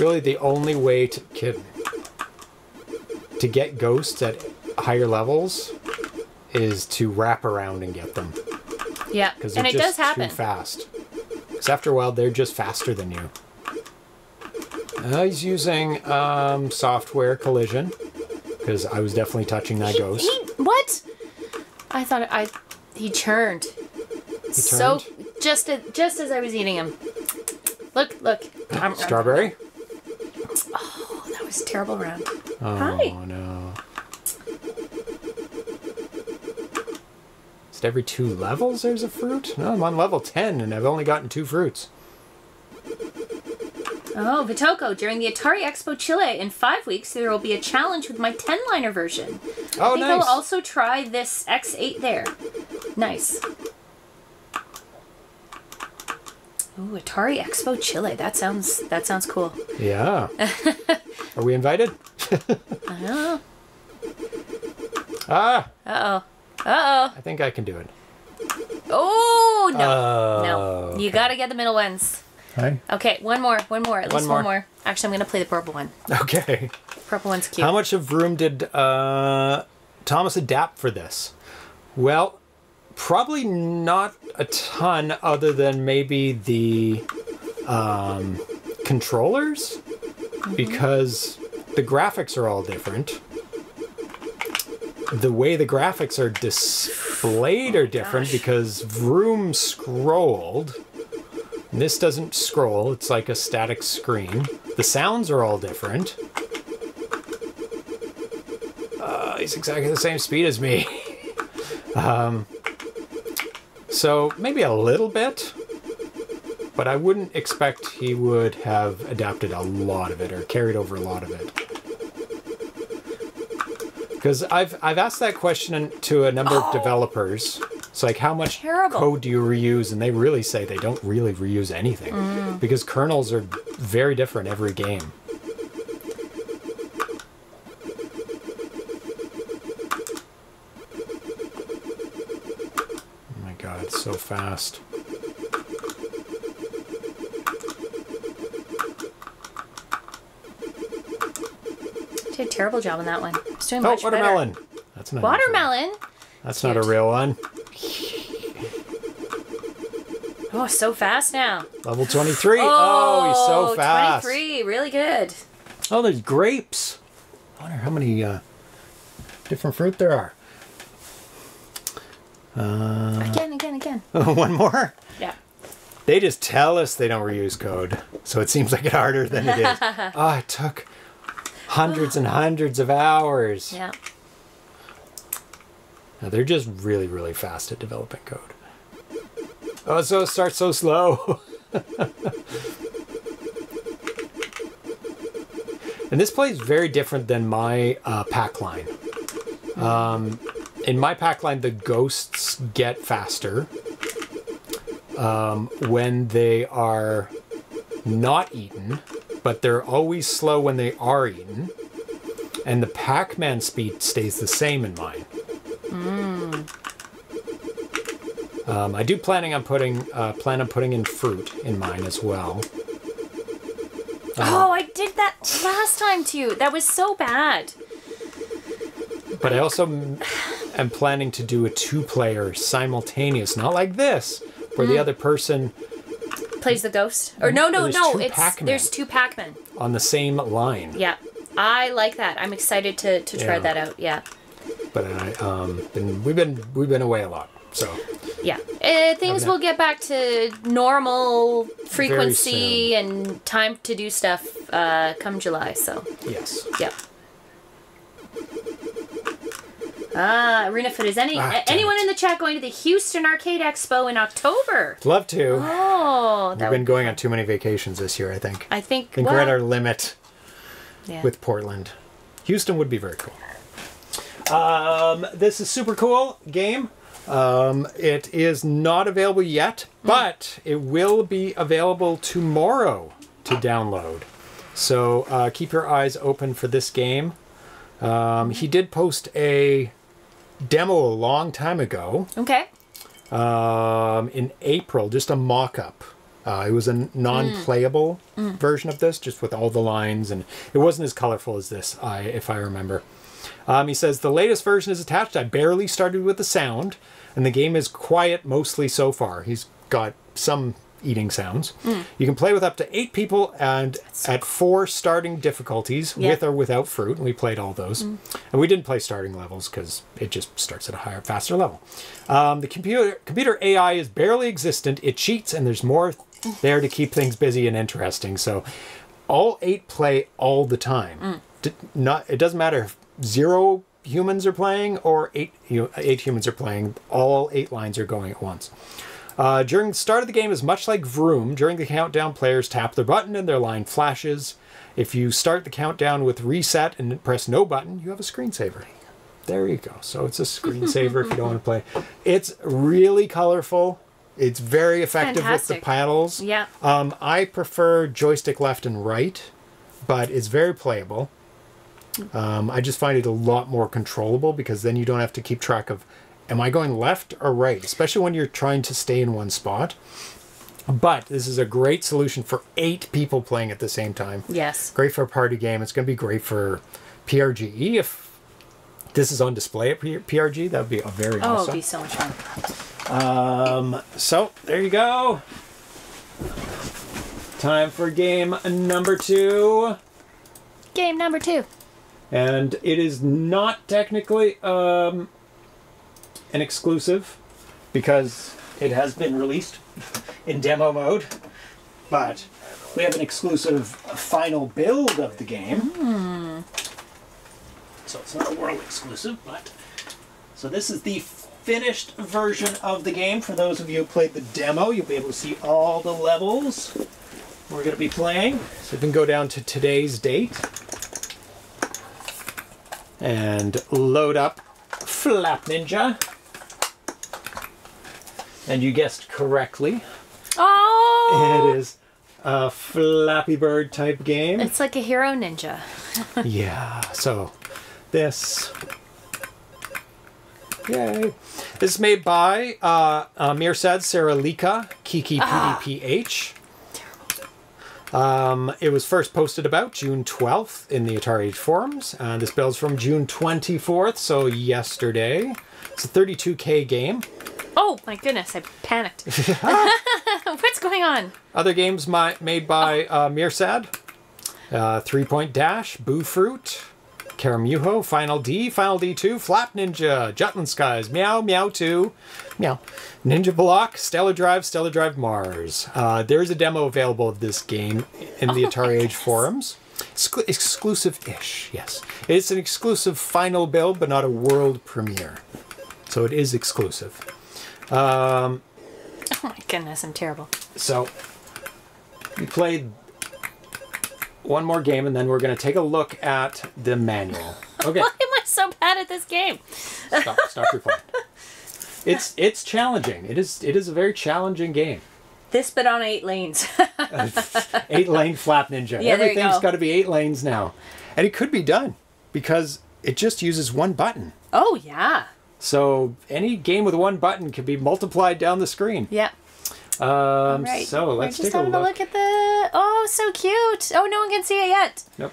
Really, the only way to to get ghosts at higher levels is to wrap around and get them Yeah, because and it does happen. too fast. Because after a while, they're just faster than you. Uh, he's using um, software collision because I was definitely touching that He, ghost. he what? I thought I he churned. So turned? just as, just as I was eating him. Look, look. I'm- Strawberry? A terrible round. Oh Hi. no. Is it every two levels there's a fruit? No, I'm on level 10 and I've only gotten two fruits. Oh, Vitoko, during the Atari Expo Chile in five weeks, there will be a challenge with my 10 liner version. Oh, I think nice. I'll also try this X8 there. Nice. Oh, Atari Expo Chile. That sounds that sounds cool. Yeah. Are we invited? I don't know. Ah, Uh oh. Uh oh. I think I can do it. oh. Oh no. Oh, no. You gotta get the middle ones. Hi. Okay, one more, one more, at One least one more. more. Actually, I'm gonna play the purple one. Okay. Purple one's cute. How much of Vroom did uh, Thomas adapt for this? Well, probably not a ton, other than maybe the um, controllers, because the graphics are all different. The way the graphics are displayed are different gosh. because Vroom scrolled. And This doesn't scroll, it's like a static screen. The sounds are all different. Uh, he's exactly the same speed as me. um, so maybe a little bit, but I wouldn't expect he would have adapted a lot of it or carried over a lot of it. Because I've I've asked that question to a number of oh! developers. It's like how much Terrible. code do you reuse, and they really say they don't really reuse anything mm. because kernels are very different every game. Oh my god, it's so fast. Did a terrible job on that one. I was doing Oh, much better. watermelon. That's not Watermelon. That's not a real one. Oh, so fast now. Level 23. Oh, he's so fast. 23, really good. Oh, there's grapes. I wonder how many uh, different fruit there are. Uh, Again, again, again. one more. Yeah. They just tell us they don't reuse code, so it seems like it harder than it is. oh, it took hundreds and hundreds of hours. Yeah. Now, they're just really, really fast at developing code. Oh, so it starts so slow. and this plays very different than my uh, Pac-Line. Um, in my Pac-Line, the ghosts get faster um, when they are not eaten, but they're always slow when they are eaten. And the Pac-Man speed stays the same in mine. Um, I do planning on putting uh, plan on putting in fruit in mine as well. Oh, I did that last time too. That was so bad. But I also am planning to do a two-player simultaneous, not like this, where the other person Plays the ghost. Or no, no, There's no. It's there's two Pac-Man. on the same line. Yeah. I like that. I'm excited to, to try Yeah. that out. Yeah. But I um, been, we've been we've been away a lot, so Yeah. Uh, things will get back to normal frequency and time to do stuff uh, come July. So, yes. yeah. Ah, Arena Foot. Is any Ah, anyone in the chat going to the Houston Arcade Expo in October? Love to. Oh, We've been going on too many vacations this year, I think. I think. Well, we're at our limit yeah. with Portland. Houston would be very cool. Um, this is super cool game. Um, it is not available yet, but it will be available tomorrow to download. So uh, keep your eyes open for this game. Um, he did post a demo a long time ago okay. um, in April, just a mock up. Uh, it was a non-playable version of this, just with all the lines, and it wasn't as colorful as this, I, if I remember. Um, he says the latest version is attached. I barely started with the sound, and the game is quiet mostly so far. He's got some eating sounds. You can play with up to eight people and at four starting difficulties, Yeah. with or without fruit. And we played all those, and we didn't play starting levels because it just starts at a higher, faster level. Um, the computer computer AI is barely existent. It cheats, and there's more there to keep things busy and interesting. So, all eight play all the time. D- not it doesn't matter if zero humans are playing or eight you know, eight humans are playing. All eight lines are going at once. Uh, during the start of the game is much like Vroom. During the countdown, players tap their button and their line flashes. If you start the countdown with reset and press no button, you have a screensaver. There you go. So it's a screensaver if you don't want to play. It's really colorful. It's very effective with the paddles. Yeah. Um, I prefer joystick left and right, but it's very playable. Um, I just find it a lot more controllable because then you don't have to keep track of, am I going left or right? Especially when you're trying to stay in one spot. But this is a great solution for eight people playing at the same time. Yes. Great for a party game. It's going to be great for PRGE. If this is on display at PRG, that would be a very Oh, awesome. it'd be so much fun. Um, so there you go. Time for game number two. Game number two. And it is not technically um, an exclusive because it has been released in demo mode. But we have an exclusive final build of the game. Hmm. So it's not a world exclusive, but. So this is the finished version of the game. For those of you who played the demo, you'll be able to see all the levels we're going to be playing. So you can go down to today's date and load up Flap Ninja. And you guessed correctly. Oh! It is a Flappy Bird type game. It's like a hero ninja. yeah, so this. Yay. This is made by uh, uh, Mirsad Sarajlic aka Kiki PDPH. Um, it was first posted about June 12th in the AtariAge forums. Uh, this build's from June 24th, so yesterday. It's a 32k game. Oh my goodness, I panicked. What's going on? Other games my, made by uh, Mirsad. Uh, Three Point Dash, Boo Fruit, Karamuho, Final D, Final D2, Flap Ninja, Jutland Skies, Meow, Meow 2, Meow, Ninja Block, Stellar Drive, Stellar Drive Mars. Uh, there's a demo available of this game in the Oh AtariAge forums. forums. exclusive-ish, yes. It's an exclusive final build, but not a world premiere. So it is exclusive. Um, oh my goodness, I'm terrible. So we played one more game, and then we're going to take a look at the manual. Okay, Why am I so bad at this game? stop, stop your phone. It's it's challenging. It is it is a very challenging game. This but on eight lanes. Eight lane flap ninja. Yeah, Everything's go. got to be eight lanes now, and it could be done because it just uses one button. oh yeah. So any game with one button can be multiplied down the screen. Yeah. Um, Right. So let's We're just take a having look. a look at the. Oh, so cute. Oh, no one can see it yet. Nope.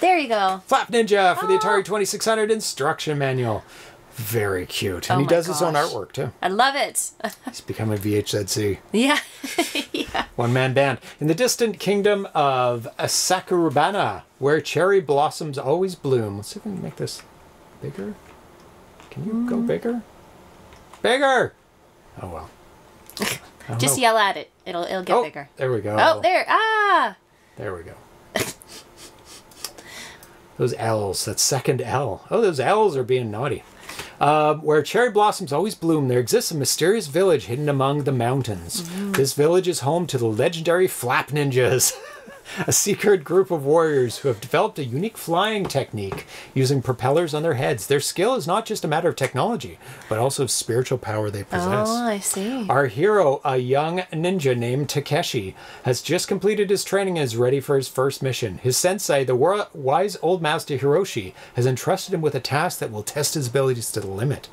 There you go. Flap Ninja for the Oh. Atari 2600 instruction manual. Very cute. And Oh he does his own artwork too. I love it. He's become a VHZC. yeah. yeah. One man band. In the distant kingdom of Sakurabana, where cherry blossoms always bloom. Let's see if we can make this bigger. Can you Mm. go bigger? Bigger! Oh well. Just know. yell at it. It'll it'll get oh, bigger. There we go. Oh, there. Ah. There we go. those L's, that second L. Oh, those L's are being naughty. Um, where cherry blossoms always bloom, there exists a mysterious village hidden among the mountains. This village is home to the legendary Flap Ninjas, a secret group of warriors who have developed a unique flying technique using propellers on their heads. Their skill is not just a matter of technology, but also of spiritual power they possess. Oh, I see. Our hero, a young ninja named Takeshi, has just completed his training and is ready for his first mission. His sensei, the wise old master Hiroshi, has entrusted him with a task that will test his abilities to the limit.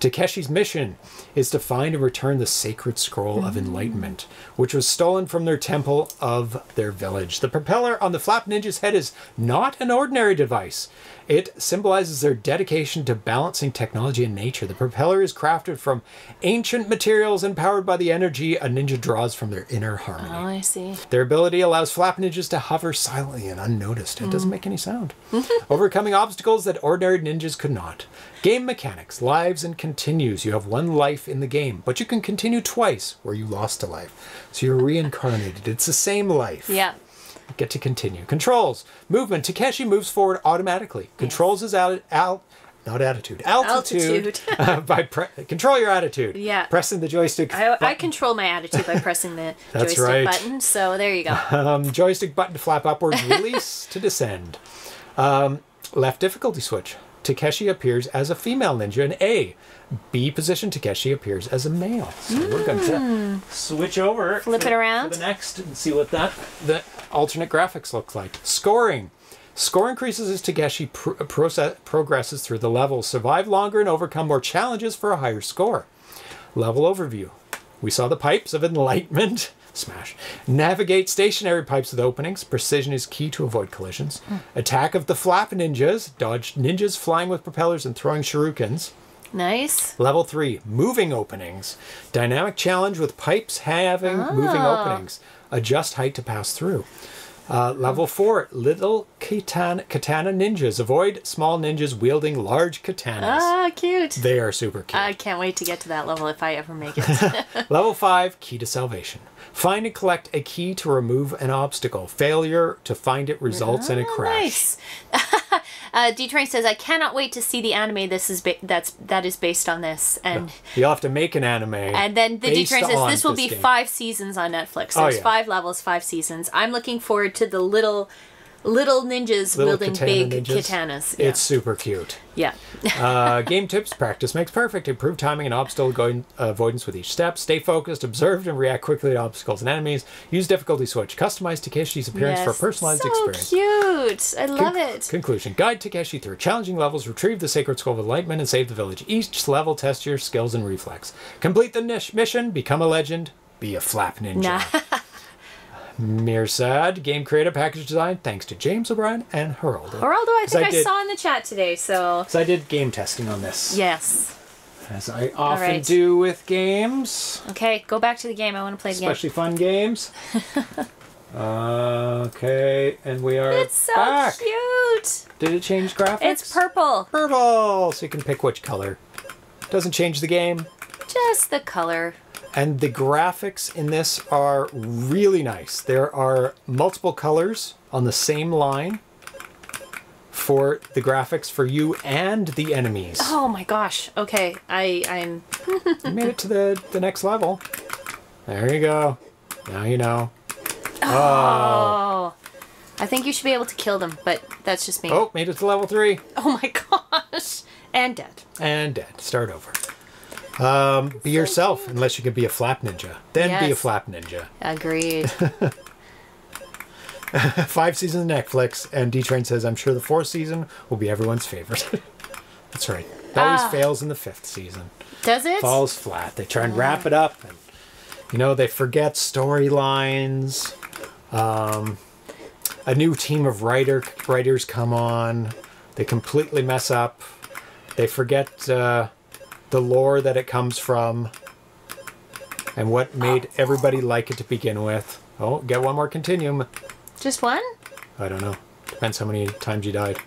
Takeshi's mission is to find and return the sacred scroll of mm. enlightenment, which was stolen from their temple of their village. The propeller on the Flap Ninja's head is not an ordinary device. It symbolizes their dedication to balancing technology and nature. The propeller is crafted from ancient materials and powered by the energy a ninja draws from their inner harmony. Oh, I see. Their ability allows flap ninjas to hover silently and unnoticed. It doesn't mm. make any sound. Overcoming obstacles that ordinary ninjas could not. Game mechanics, lives, and continues. You have one life in the game, but you can continue twice where you lost a life. So you're reincarnated. It's the same life. Yeah. Get to continue. Controls. Movement. Takeshi moves forward automatically. Controls his out, out not attitude, altitude, Altitude. uh, by control your attitude. Yeah. Pressing the joystick. I, I control my attitude by pressing the That's joystick right. button. So there you go. Um, joystick button to flap upwards, release to descend. Um, left difficulty switch. Takeshi appears as a female ninja in A. B position, Takeshi appears as a male. So we're going to switch over. Flip it around. To the next and see what that the alternate graphics look like. Scoring. Score increases as pr- process, progresses through the levels. Survive longer and overcome more challenges for a higher score. Level overview. We saw the pipes of enlightenment. Smash. Navigate stationary pipes with openings. Precision is key to avoid collisions. Hmm. Attack of the flap ninjas. Dodge ninjas flying with propellers and throwing shurikens. Nice. Level 3, moving openings. Dynamic challenge with pipes having moving ah. openings. Adjust height to pass through. Uh, level 4, little katana, katana ninjas. Avoid small ninjas wielding large katanas. Ah, cute. They are super cute. I can't wait to get to that level if I ever make it. Level 5, key to salvation. Find and collect a key to remove an obstacle. Failure to find it results in a Oh, crash. Nice. uh, D Train says, "I cannot wait to see the anime. This is ba- that's that is based on this." And You'll have to make an anime. and then the D Train says, "This will this be game." five seasons on Netflix. Oh, There's yeah. five levels, five seasons. I'm looking forward to the little little ninjas Little wielding katana big ninjas. katanas. Yeah. It's super cute. yeah. Uh, game tips: practice makes perfect. Improve timing and obstacle avoidance with each step. Stay focused, observe, and react quickly to obstacles and enemies. Use difficulty switch. Customize Takeshi's appearance for a Yes. personalized so experience. cute. I love Con- it. Conclusion: Guide Takeshi through challenging levels, retrieve the sacred scroll of enlightenment, and save the village. Each level tests your skills and reflex. Complete the niche mission. Become a legend. Be a flap ninja. Nah. Mirsad, game creative package design, thanks to James O'Brien and Geraldo. Geraldo, I think I, did, saw in the chat today. So 'cause I did game testing on this, yes. as I often right. do with games, Okay, go back to the game. I want to play the game. especially fun games. Uh, okay, and we are It's so back. cute. Did it change graphics? It's purple. purple, so you can pick which color. Doesn't change the game. Just the color. And the graphics in this are really nice. There are multiple colors on the same line for the graphics for you and the enemies. Oh my gosh. Okay, I I'm You made it to the, the next level. There you go. Now you know. oh. I think you should be able to kill them, but that's just me. Oh, made it to level three. Oh my gosh. And dead. And dead. Start over. Um, be yourself, unless you can be a flap ninja. Then be a flap ninja. Agreed. Five seasons of Netflix, and D Train says, I'm sure the fourth season will be everyone's favorite. That's right. It always Ah. fails in the fifth season. Does it? Falls flat. They try and wrap it up, and you know they forget storylines. Um, a new team of writer writers come on. They completely mess up. They forget uh, the lore that it comes from. and what made everybody like it to begin with. Oh, get one more continuum. Just one? I don't know. Depends how many times you died.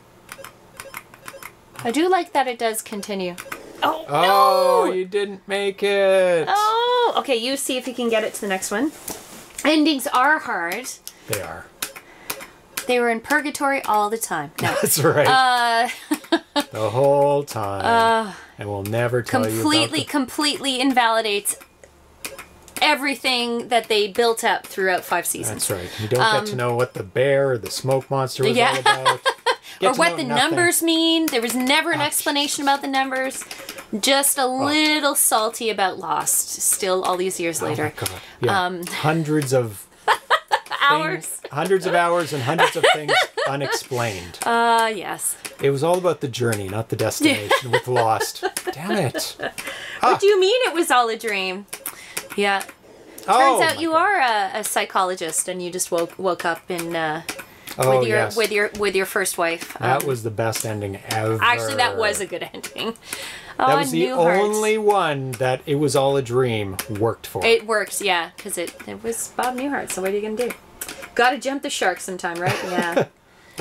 I do like that it does continue. Oh, Oh, no! you didn't make it. Oh, okay. You see if you can get it to the next one. Endings are hard. They are. They were in purgatory all the time. No. That's right. Uh, the whole time. and we'll never tell completely, you about completely invalidates everything that they built up throughout five seasons. That's right. You don't get to know what the bear or the smoke monster was Um, Yeah. all about. Or what the nothing. numbers mean. There was never an Ah, explanation about the numbers. Just a little salty about Lost. Still, all these years Oh my later. God. Yeah. Um, hundreds of Hours. things- hundreds of hours and hundreds of things unexplained. Uh, yes. It was all about the journey, not the destination with Lost. Damn it. What do you mean it was all a dream? Yeah. oh, Turns out you God. are a, a psychologist, and you just woke woke up in uh, Oh, with your yes. with your with your first wife. That Um, was the best ending ever. actually that was a good ending. Oh, That was the only one that it was all a dream worked for. It works, yeah, because it it was Bob Newhart. So what are you gonna do? Got to jump the shark sometime, right? Yeah,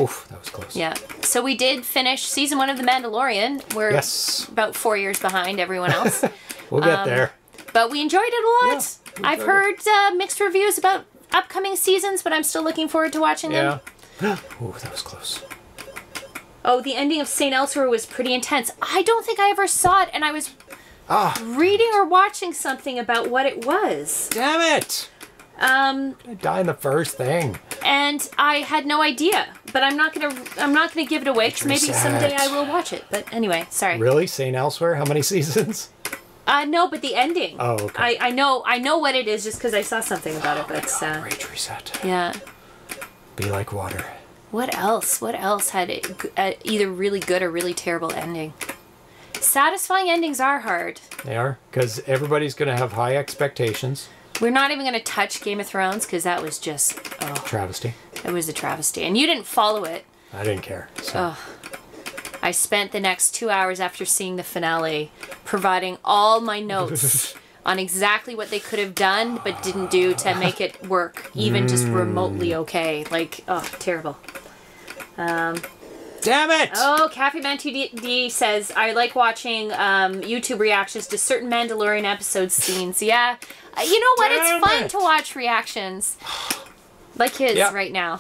Oof, that was close. yeah. So we did finish season one of The Mandalorian. We're Yes. about four years behind everyone else, We'll get there. but we enjoyed it a lot. Yeah, I've heard uh, mixed reviews about upcoming seasons, but I'm still looking forward to watching them. Yeah. Ooh, that was close. Oh, the ending of St. Elsewhere was pretty intense. I don't think I ever saw it, and I was Ah, reading or watching something about what it was. damn it! Um, I die in the first thing. And I had no idea. But I'm not gonna I'm not gonna give it away because maybe someday I will watch it. But anyway, sorry. Really? St. Elsewhere? How many seasons? Uh, no, but the ending. Oh, okay. I, I know I know what it is just because I saw something about it. But uh, Rage reset. yeah. Be like water. What else? What else had it uh, either really good or really terrible ending? Satisfying endings are hard. They are? Because everybody's going to have high expectations. We're not even gonna touch Game of Thrones because that was just oh, Travesty. it was a travesty. And you didn't follow it. I didn't care. So. I spent the next two hours after seeing the finale providing all my notes on exactly what they could have done but didn't do to make it work, even just remotely okay. Like, oh, terrible. Damn it! Oh, Cafe Man 2D says, I like watching um, YouTube reactions to certain Mandalorian episode scenes. Yeah. Uh, you know what? Damn it's fun it. to watch reactions. Like his Yep. right now.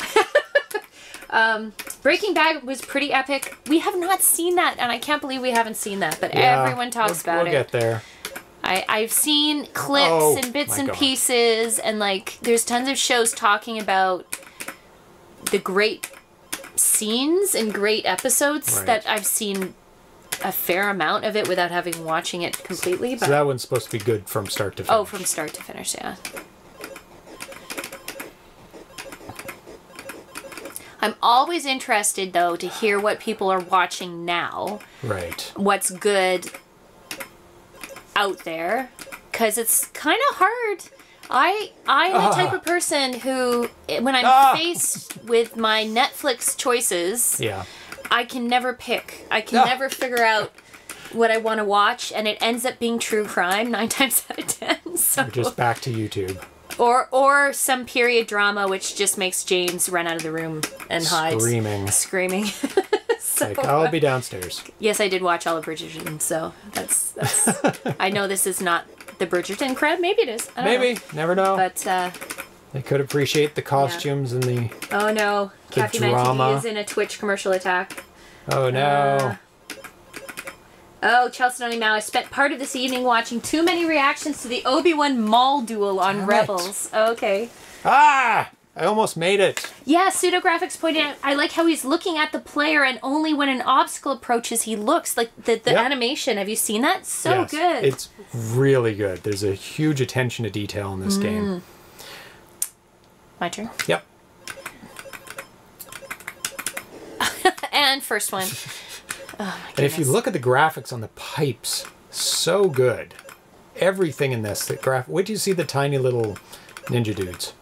um, Breaking Bad was pretty epic. We have not seen that, and I can't believe we haven't seen that, but Yeah, everyone talks we'll, about we'll it. get there. I, I've seen clips Oh, and bits and God. pieces, and like there's tons of shows talking about the great scenes and great episodes Right. that I've seen a fair amount of it without having watching it completely. But So that one's supposed to be good from start to finish. oh, from start to finish, yeah. I'm always interested though to hear what people are watching now Right. what's good out there because it's kind of hard i i'm the type of person who when i'm Ah. faced with my netflix choices Yeah. I can never pick i can Ah. never figure out what i want to watch and it ends up being true crime nine times out of ten so We're just back to YouTube. or or some period drama which just makes james run out of the room and hide Screaming. screaming so, Like, I'll be downstairs. Yes, I did watch all of Bridgerton, so that's that's. I know this is not the Bridgerton cred. Maybe it is. I don't Maybe. know. Never know. But uh, they could appreciate the costumes and the. oh no, The Kathy drama. Is in a Twitch commercial attack. Oh no. Uh, Oh, Chelsea Donny Mao, I spent part of this evening watching too many reactions to the Obi Wan Maul duel on Damn. Rebels. Okay. ah! I almost made it. Yeah, pseudographics pointed out. I like how he's looking at the player, and only when an obstacle approaches, he looks like the the Yep. animation. Have you seen that? So Yes, good. It's really good. There's a huge attention to detail in this Mm. game. My turn. Yep. And first one. Oh, And if you look at the graphics on the pipes, so good. Everything in this, the graph. Wait till you see the tiny little ninja dudes.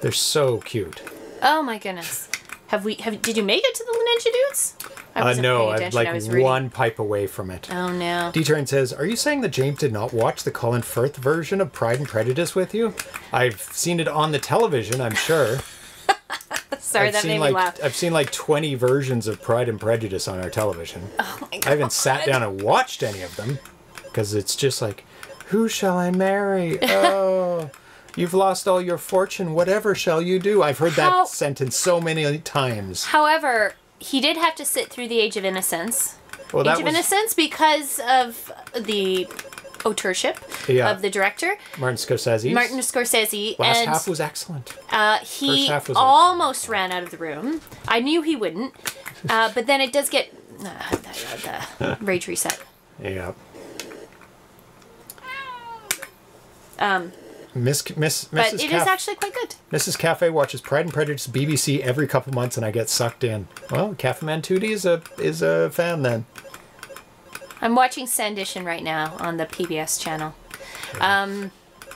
They're so cute. Oh my goodness. Have we have did you make it to the Ninja Dudes? I Uh, no, I'm like one pipe away from it. Oh no. D-Train says, Are you saying that James did not watch the Colin Firth version of Pride and Prejudice with you? I've seen it on the television, I'm sure. Sorry, I've that made like me laugh. I've seen like 20 versions of Pride and Prejudice on our television. Oh my god. I haven't sat down and watched any of them because it's just like, who shall I marry? Oh, you've lost all your fortune. Whatever shall you do? I've heard How- that sentence so many times. However, he did have to sit through the Age of Innocence. Well, Age of was Innocence because of the authorship Yeah. of the director, Martin Scorsese. Martin Scorsese. Last and half was excellent. uh, he First half was almost ran out of the room. I knew he wouldn't. Uh, but then it does get. Uh, the, the rage reset. Yeah. Um, Miss Miss but Mrs. it is Caf- actually quite good. Mrs. Cafe watches Pride and Prejudice BBC every couple months, and I get sucked in. Well, Cafe Man Tootie is a is a fan then. I'm watching Sanditon right now on the PBS channel. Um,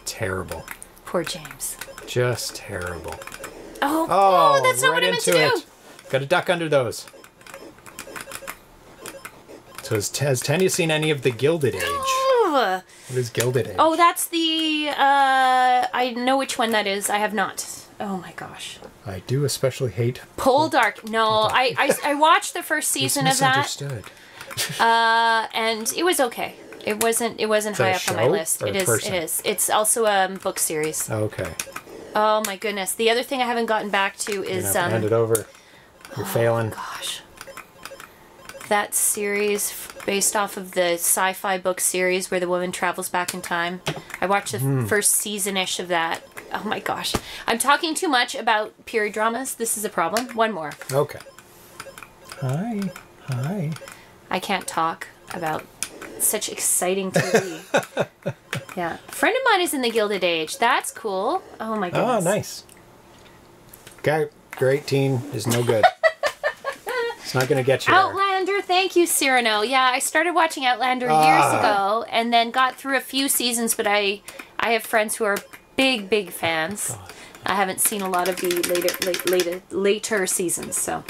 Terrible, poor James. just terrible. Oh, Oh, oh, that's not right what I meant into to do. it. Got to duck under those. So has, has Tanya seen any of the Gilded Age? What is Gilded Age? Oh, that's the. Uh, I know which one that is. I have not. Oh my gosh. I do especially hate. Poldark. No, I, I, I watched the first season of that, misunderstood. uh, and it was okay. It wasn't. It wasn't high up on my list. It is. person? It is. It's also a book series. Okay, Oh my goodness. The other thing I haven't gotten back to is to hand it um. over. You're failing. Gosh. That series based off of the sci-fi book series where the woman travels back in time. I watched the Hmm. first season-ish of that. Oh my gosh. I'm talking too much about period dramas. This is a problem. One more. Okay. Hi, hi. I can't talk about such exciting TV. yeah. Friend of mine is in the Gilded Age. That's cool. Oh my goodness. Oh, nice. Guy, great teen is no good. it's not gonna get you there. Thank you, Cyrano. Yeah, I started watching Outlander years Ah. ago and then got through a few seasons, but I I have friends who are big, big fans. I haven't seen a lot of the later late, later later seasons, so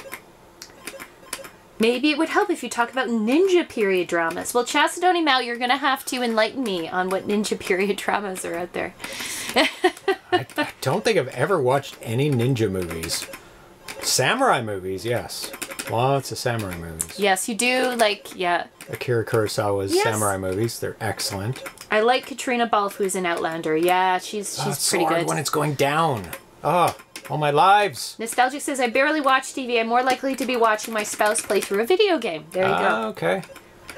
maybe it would help if you talk about ninja period dramas. Well, Chastity Mal, you're gonna have to enlighten me on what ninja period dramas are out there. I don't think I've ever watched any ninja movies. Samurai movies, yes. Lots of samurai movies. Yes, you do. Like, yeah, Akira Kurosawa's Yes. samurai movies, they're excellent. I like Caitriona Balfe, who's in Outlander. Yeah, she's she's Oh, it's pretty so hard good. when it's going down. Oh, all my lives. Nostalgic says, I barely watch TV. I'm more likely to be watching my spouse play through a video game. There you Ah, go. okay.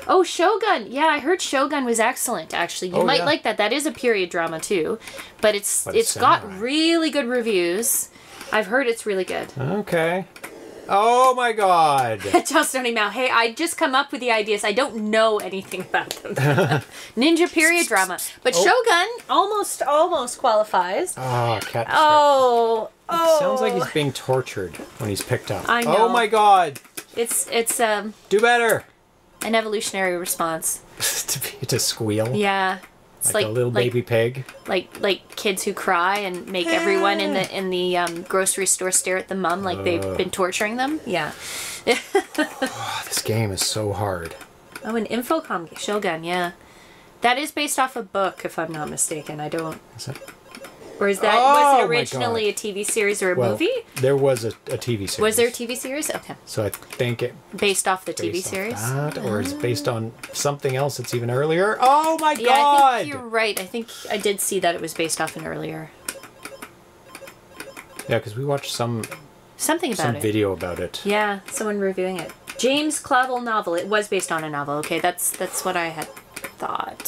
Oh, Shogun. Yeah, I heard Shogun was excellent, actually. You Oh, might yeah. like that. That is a period drama, too. But it's But it's it's got really good reviews. I've heard it's really good. Okay. Oh my god. Just Tony Mal. Hey, I just come up with the ideas. I don't know anything about them. Ninja period drama. But Oh. Shogun almost almost qualifies. Oh, cat. Oh, oh. Sounds like he's being tortured when he's picked up. I know. Oh my god. It's it's um Do better. an evolutionary response. to, be, to squeal. Yeah. It's Like, like, a little like, baby pig. like like kids who cry and make everyone in the in the um, grocery store stare at the mum like they've been torturing them. Yeah. Oh, this game is so hard. Oh, an Infocom Shogun. Yeah. That is based off a book, if I'm not mistaken. I don't. Is it? Or is that Oh, was it oh originally a TV series or a Well, movie? there was a, a TV series. Was there a TV series? Okay. So I think it Based off the TV series? that, or is ah. based on something else that's even earlier. Oh my Yeah, I god! think you're right. I think I did see that it was based off an earlier. Yeah, because we watched some Something about some it. video about it. Yeah, someone reviewing it. James Clavell novel. It was based on a novel. Okay, that's that's what I had thought.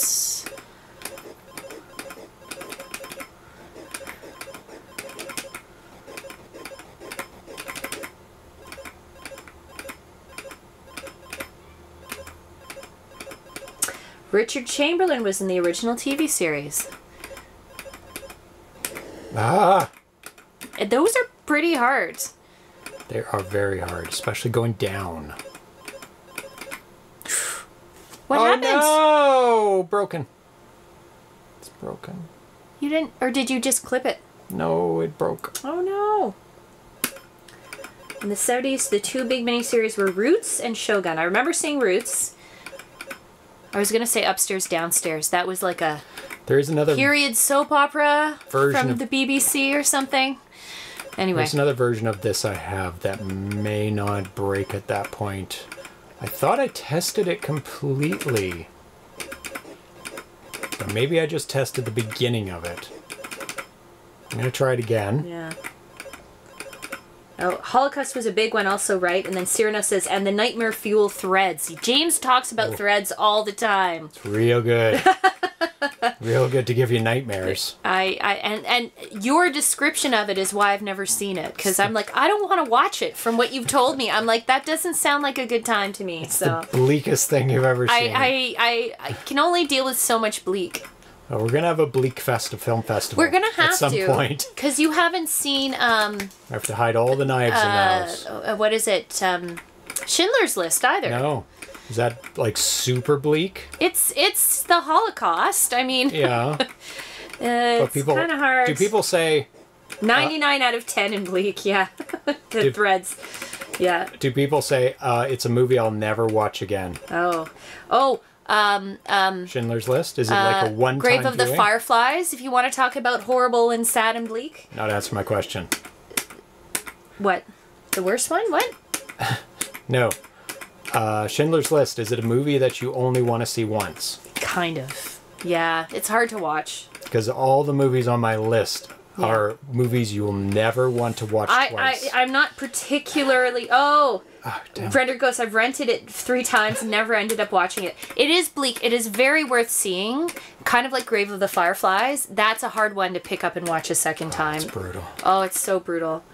Richard Chamberlain was in the original TV series. Ah, And those are pretty hard. they are very hard, especially going down. What oh happened? no! Broken. It's broken. You didn't, or did you just clip it? No, it broke. Oh no. In the 70s, the two big miniseries were Roots and Shogun. I remember seeing Roots. I was gonna say upstairs, downstairs. That was like a There is another period soap opera Version from of- the BBC or something. Anyway, There's another version of this I have that may not break at that point. I thought I tested it completely. But maybe I just tested the beginning of it. I'm gonna try it again. yeah. Oh, Holocaust was a big one, also, right? And then Cyrano says, and the nightmare fuel threads. James talks about Oh. threads all the time. It's real good. real good to give you nightmares. I, I and and your description of it is why I've never seen it because I'm like I don't want to watch it. From what you've told me, I'm like that doesn't sound like a good time to me. It's So Bleakest thing you've ever seen. I, I I I can only deal with so much bleak. Oh, we're gonna have a Bleak Fest film festival. We're gonna have at some to point. because you haven't seen um I have to hide all the knives in those. uh, what is it um Schindler's List either. No, is that like super bleak? It's it's the Holocaust. I mean, Yeah. uh, it's people kind of hard. Do people say 99 out of 10 in bleak. Yeah, the Do- threads. Yeah. do people say uh, it's a movie I'll never watch again? Oh, oh. Um, um, Schindler's List? Is it like a one Grave of the Fireflies. If you want to talk about horrible and sad and bleak. Not answer my question. What? The worst one? What? No. Uh, Schindler's List. Is it a movie that you only want to see once? Kind of. Yeah, it's hard to watch. Because all the movies on my list Yeah. are movies you will never want to watch I, twice. I, I'm not particularly. Oh, Damn. Rendered Ghost. I've rented it three times and never ended up watching it. It is bleak. It is very worth seeing. Kind of like Grave of the Fireflies. That's a hard one to pick up and watch a second time. Brutal. Oh, it's so brutal.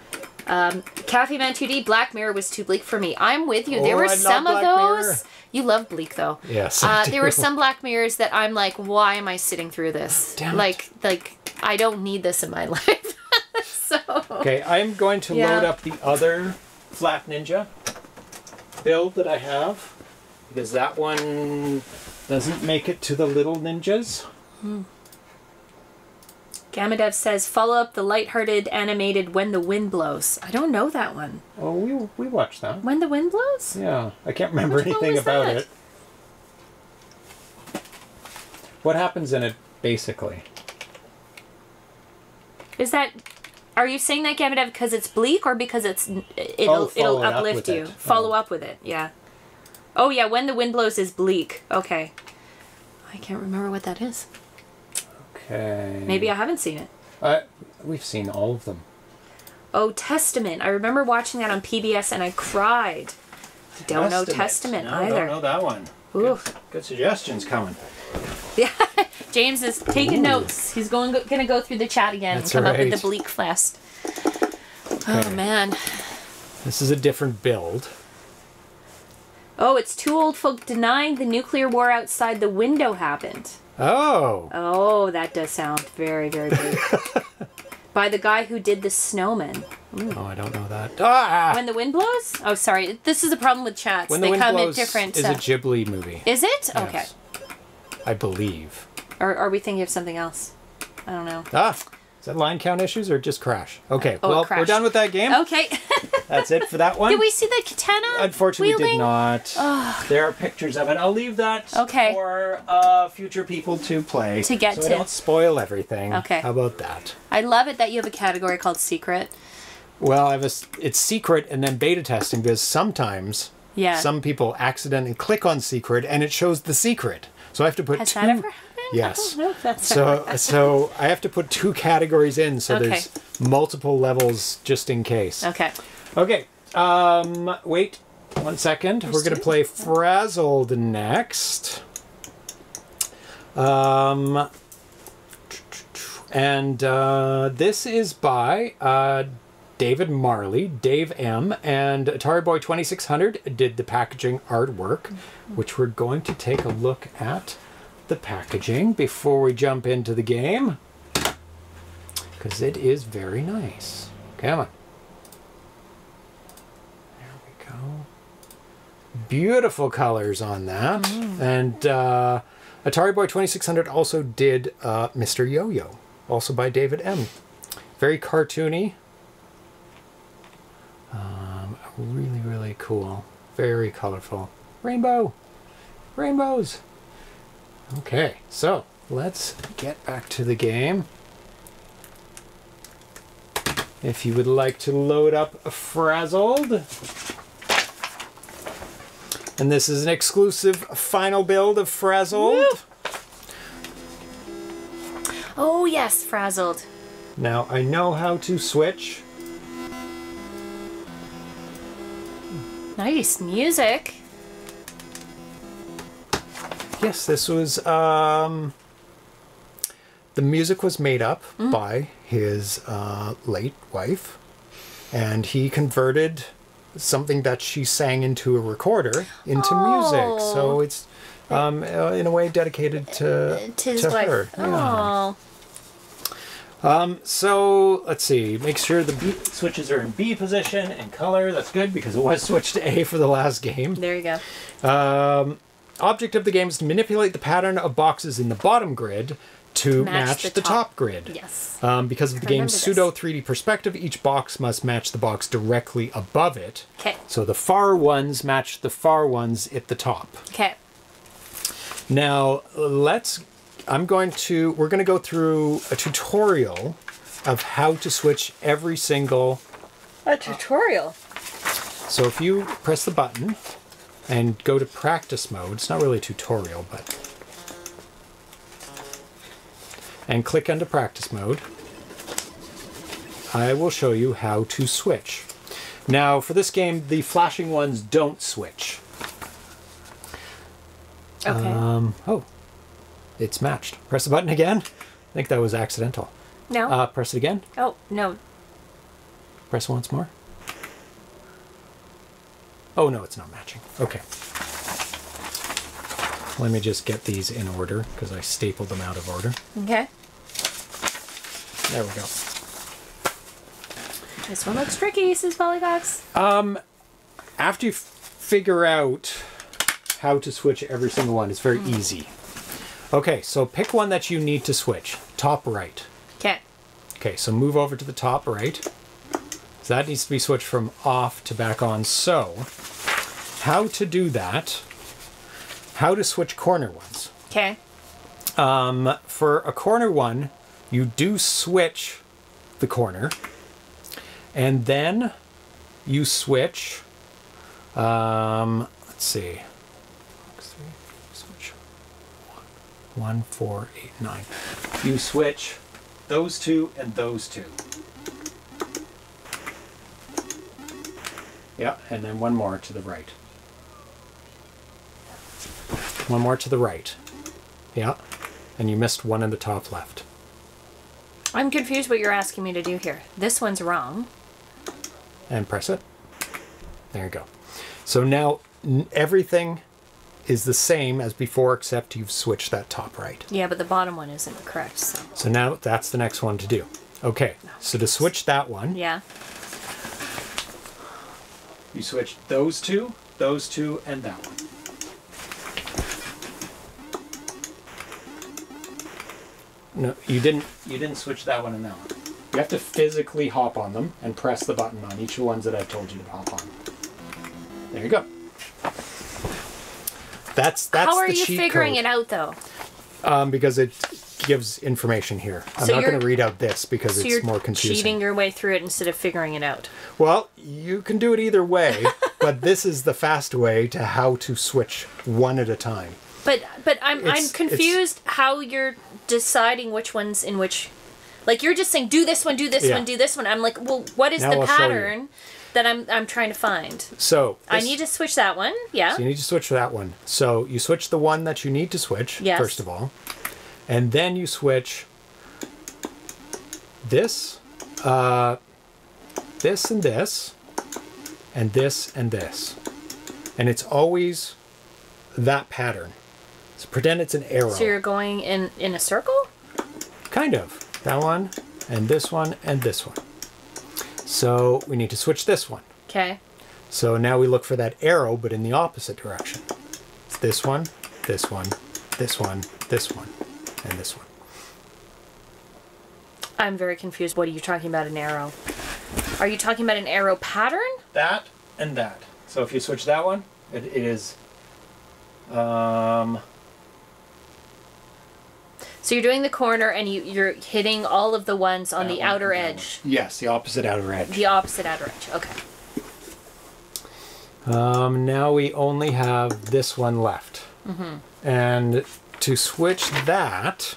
Um, Cafe Man 2D, Black Mirror was too bleak for me. I'm with you. there Oh, were I some of those. Mirror. You love bleak though. Yes, Uh, there were some Black Mirrors that I'm like, why am I sitting through this? Damn it. like, like I don't need this in my life. so Okay, I'm going to Yeah. load up the other Flap Ninja build that I have because that one doesn't make it to the little ninjas. Hmm. Gamadev says, follow up the lighthearted animated When the Wind Blows. I don't know that one. Oh, we we watched that. When the Wind Blows? Yeah, I can't remember Which anything about that? it. What happens in it basically? Is that? Are you saying that Gamadev because it's bleak or because it's it'll Oh, it'll follow it up uplift you? it. Follow Oh. up with it. Yeah. Oh yeah, When the Wind Blows is bleak. Okay. I can't remember what that is. Okay. Maybe I haven't seen it. Uh, we've seen all of them. Oh, Testament. I remember watching that on PBS and I cried. I don't know Testament no, either. Don't know that one. Ooh. Good suggestions coming. Yeah. James is taking notes. He's going gonna go through the chat again That's and come up with the Bleak Fest. Oh man. This is a different build. Oh, it's two old folk denying the nuclear war outside the window happened. Oh. Oh, that does sound very, very bleak. By the guy who did the snowman. Oh, I don't know that. Ah! When the wind blows? Oh, sorry. This is a problem with chats. When they Wind come Blows in different. is uh, a Ghibli movie. is it? Okay. I believe. Or are we thinking of something else? I don't know. Ah, is that line count issues or just crash? Okay, Oh, well, we're done with that game. Okay. That's it for that one. did we see the katana? Unfortunately, we wielding? did not. There are pictures of it. I'll leave that Okay. for uh, future people to play. To get so to. Don't spoil everything. Okay. How about that? I love it that you have a category called secret. Well, I have a it's secret and then beta testing because sometimes Yeah. some people accidentally click on secret and it shows the secret. So I have to put Has two. that ever happened? Yes. I don't know if that's So so I have to put two categories in so Okay. there's multiple levels just in case. Okay. Okay. Um wait one second. We're gonna two? play Frazzled next. Um and uh, this is by uh, David Marli, Dave M, and Atari Boy 2600 did the packaging artwork, which we're going to take a look at the packaging before we jump into the game. Because it is very nice. Come on. There we go. Beautiful colors on that. And uh, Atari Boy 2600 also did uh, Mr. Yo Yo, also by David M. Very cartoony. Um, really, really cool. Very colorful. Rainbow! Rainbows! Okay, so let's get back to the game. If you would like to load up Frazzled. And this is an exclusive final build of Frazzled. Woo! Oh yes, frazzled. Now I know how to switch. Nice music. Yes, this was um the music was made up by his uh, late wife and he converted something that she sang into a recorder into music. So Oh. it's um, uh, in a way dedicated to, To to her. Yeah. Oh. So let's see. Make sure the B switches are in B position and color. That's good because it was switched to A for the last game. There you go. Um, object of the game is to manipulate the pattern of boxes in the bottom grid to match, Match the, the top. top. grid. Yes. Um, because of the game's remember pseudo this. 3D perspective, each box must match the box directly above it. Okay. So the far ones match the far ones at the top. Okay. Now, let's. I'm going to. We're going to go through a tutorial of how to switch every single. A tutorial. So if you press the button and go to practice mode, it's not really a tutorial, but. And click onto practice mode, I will show you how to switch. Now, for this game, the flashing ones don't switch. Okay. Um, oh, it's matched. Press the button again. I think that was accidental. no. Uh, press it again. oh no. Press once more. Oh no, it's not matching. Okay. Let me just get these in order because I stapled them out of order. Okay. There we go. This one looks tricky, says Polygox. Um after you figure out how to switch every single one, it's very easy. Okay, so pick one that you need to switch. Top right. Okay. Okay, so move over to the top right. So that needs to be switched from off to back on. So, how to do that? How to switch corner ones. Okay. For a corner one, you do switch the corner, and then you switch. Um, let's see. Switch one, four, eight, nine. You switch those two and those two. Yeah, and then one more to the right. One more to the right. Yeah, and you missed one in the top left. I'm confused what you're asking me to do here. This one's wrong. and press it. There you go. So now n- everything is the same as before, except you've switched that top right. Yeah, but the bottom one isn't correct, so. So now that's the next one to do. Okay, so to switch that one, Yeah. You switch those two, those two, and that one. No, you didn't. You didn't switch that one and that one. You have to physically hop on them and press the button on each of the ones that I've told you to hop on. There you go. That's that's. How are the you cheat figuring code. it out though? Um, because it gives information here. I'm So not going to read out this because So it's you're more confusing. cheating your way through it instead of figuring it out. Well, you can do it either way, but this is the fast way to how to switch one at a time. But but I'm It's- I'm confused how you're deciding which ones in which like you're just saying do this one, do this Yeah. one, do this one. I'm like, well, what is Now the I'll pattern that I'm I'm trying to find? So I need to switch that one. Yeah. So you need to switch that one. So you switch the one that you need to switch Yes. first of all, and then you switch this, uh, this and this, and this and this, and it's always that pattern. So pretend it's an arrow. So you're going in in a circle? Kind of. That one, and this one, and this one. So we need to switch this one. Okay. So now we look for that arrow, but in the opposite direction. It's this one, this one, this one, this one, and this one. I'm very confused. What are you talking about an arrow? Are you talking about an arrow pattern? That and that. So if you switch that one, it, it is. Um, So you're doing the corner and you, you're hitting all of the ones on That the outer that edge. yes, the opposite outer edge. The opposite outer edge. Okay. Um, now we only have this one left. And to switch that,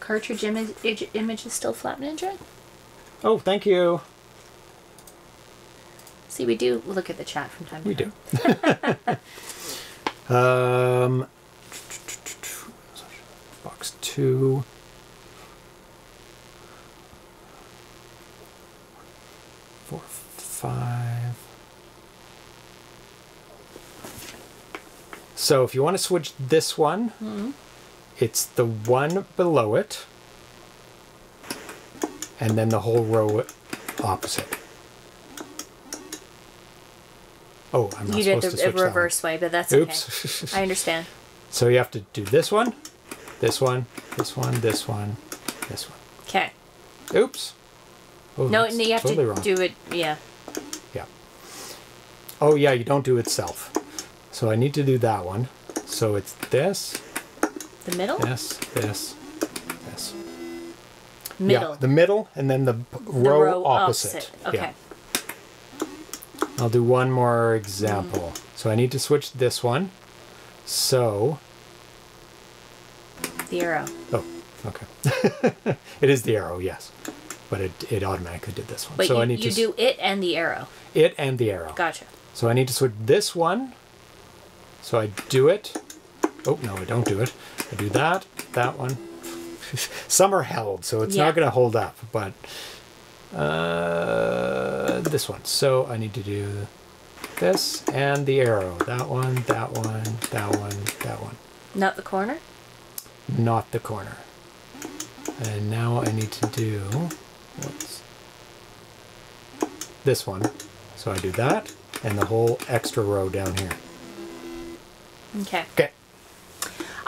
Cartridge image, image, is still Flap Ninja? oh, thank you. See, we do look at the chat from time to We time. We do. um, box two. Four, five. So if you want to switch this one, mm-hmm. it's the one below it, and then the whole row opposite. Oh, I'm not You did supposed to the switch that one. reverse way, but that's okay. Oops. I understand. so you have to do this one, this one, this one, this one, this one. Okay. Oops. Oh, No, no, you have totally to wrong. do it. Yeah. Yeah. Oh yeah, you don't do itself. So I need to do that one. So it's this, The middle? this, this, this. Middle. Yeah, the middle, and then the, The row, opposite. Okay. Yeah. I'll do one more example. Hmm. So I need to switch this one. So, The arrow. oh, okay. it is the arrow, yes. But it, it automatically did this one. But so you, I need you to do it and the arrow. it and the arrow. Gotcha. So I need to switch this one. So I do it. Oh, no, I don't do it. I do that, that one. Some are held, so it's Yeah. not going to hold up, but uh, this one. So I need to do this and the arrow. That one, that one, that one, that one. Not the corner? Not the corner. And now I need to do what's this one. So I do that and the whole extra row down here. Okay. Okay.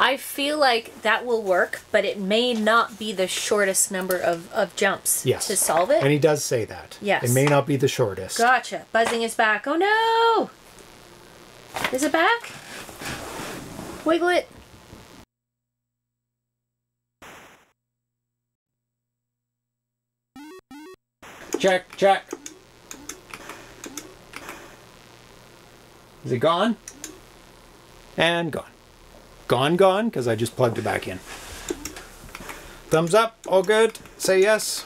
I feel like that will work, but it may not be the shortest number of, of jumps Yes. to solve it. And he does say that. Yes. It may not be the shortest. Gotcha. Buzzing is back. Oh no! Is it back? Wiggle it. Check, check. Is it gone? And gone. Gone, gone, because I just plugged it back in. Thumbs up, all good. Say yes.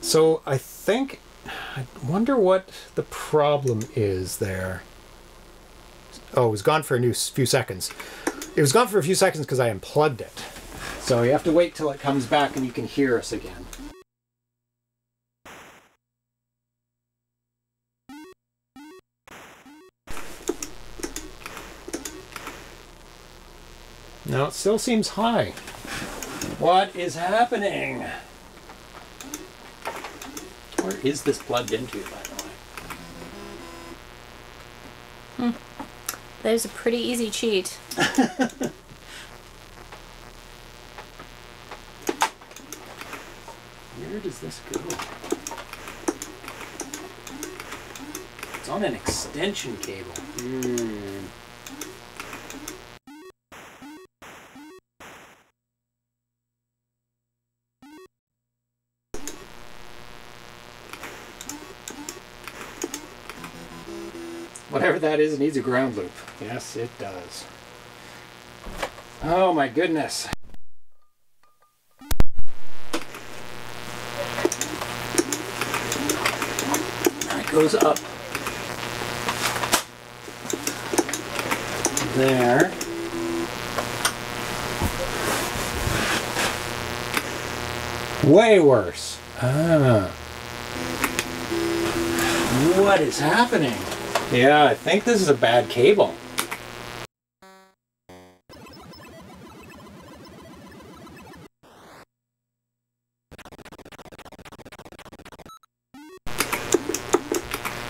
So I think, I wonder what the problem is there. Oh, it was gone for a new few seconds. It was gone for a few seconds because I unplugged it. So you have to wait till it comes back and you can hear us again. No, it still seems high. What is happening? Where is this plugged into, by the way? That is a pretty easy cheat. Where does this go? It's on an extension cable. Hmm. That is needs a ground loop. Yes, it does. Oh my goodness. That goes up there. Way worse. Ah. What is happening? Yeah, I think this is a bad cable.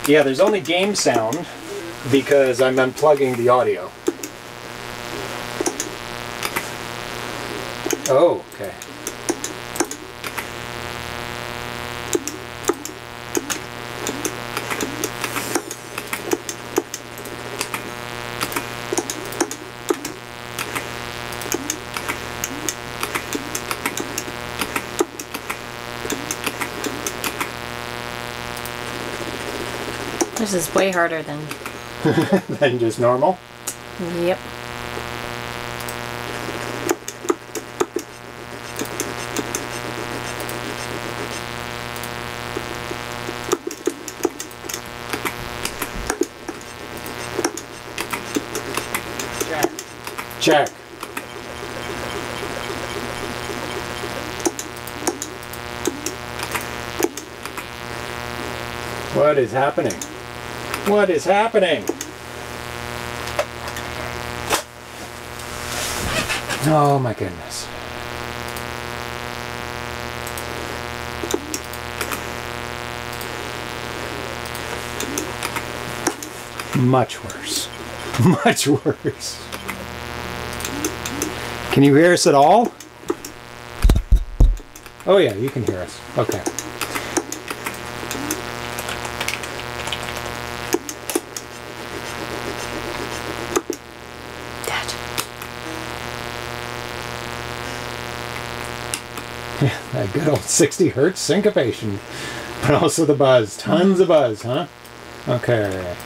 Yeah, there's only game sound because I'm unplugging the audio. Oh, okay. This is way harder than. than just normal. Yep. Check. Check. What is happening? What is happening? Oh my goodness. Much worse. Much worse. Can you hear us at all? Oh yeah, you can hear us. Okay. Good old 60 hertz syncopation. But also the buzz. Tons of buzz, huh? Okay.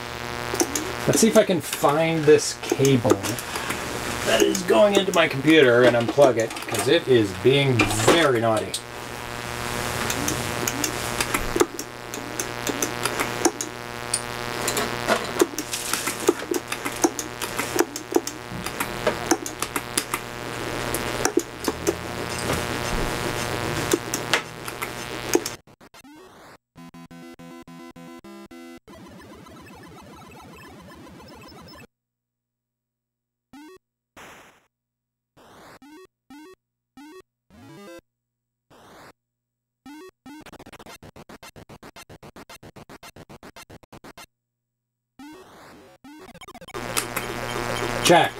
Let's see if I can find this cable that is going into my computer and unplug it because it is being very naughty. Check.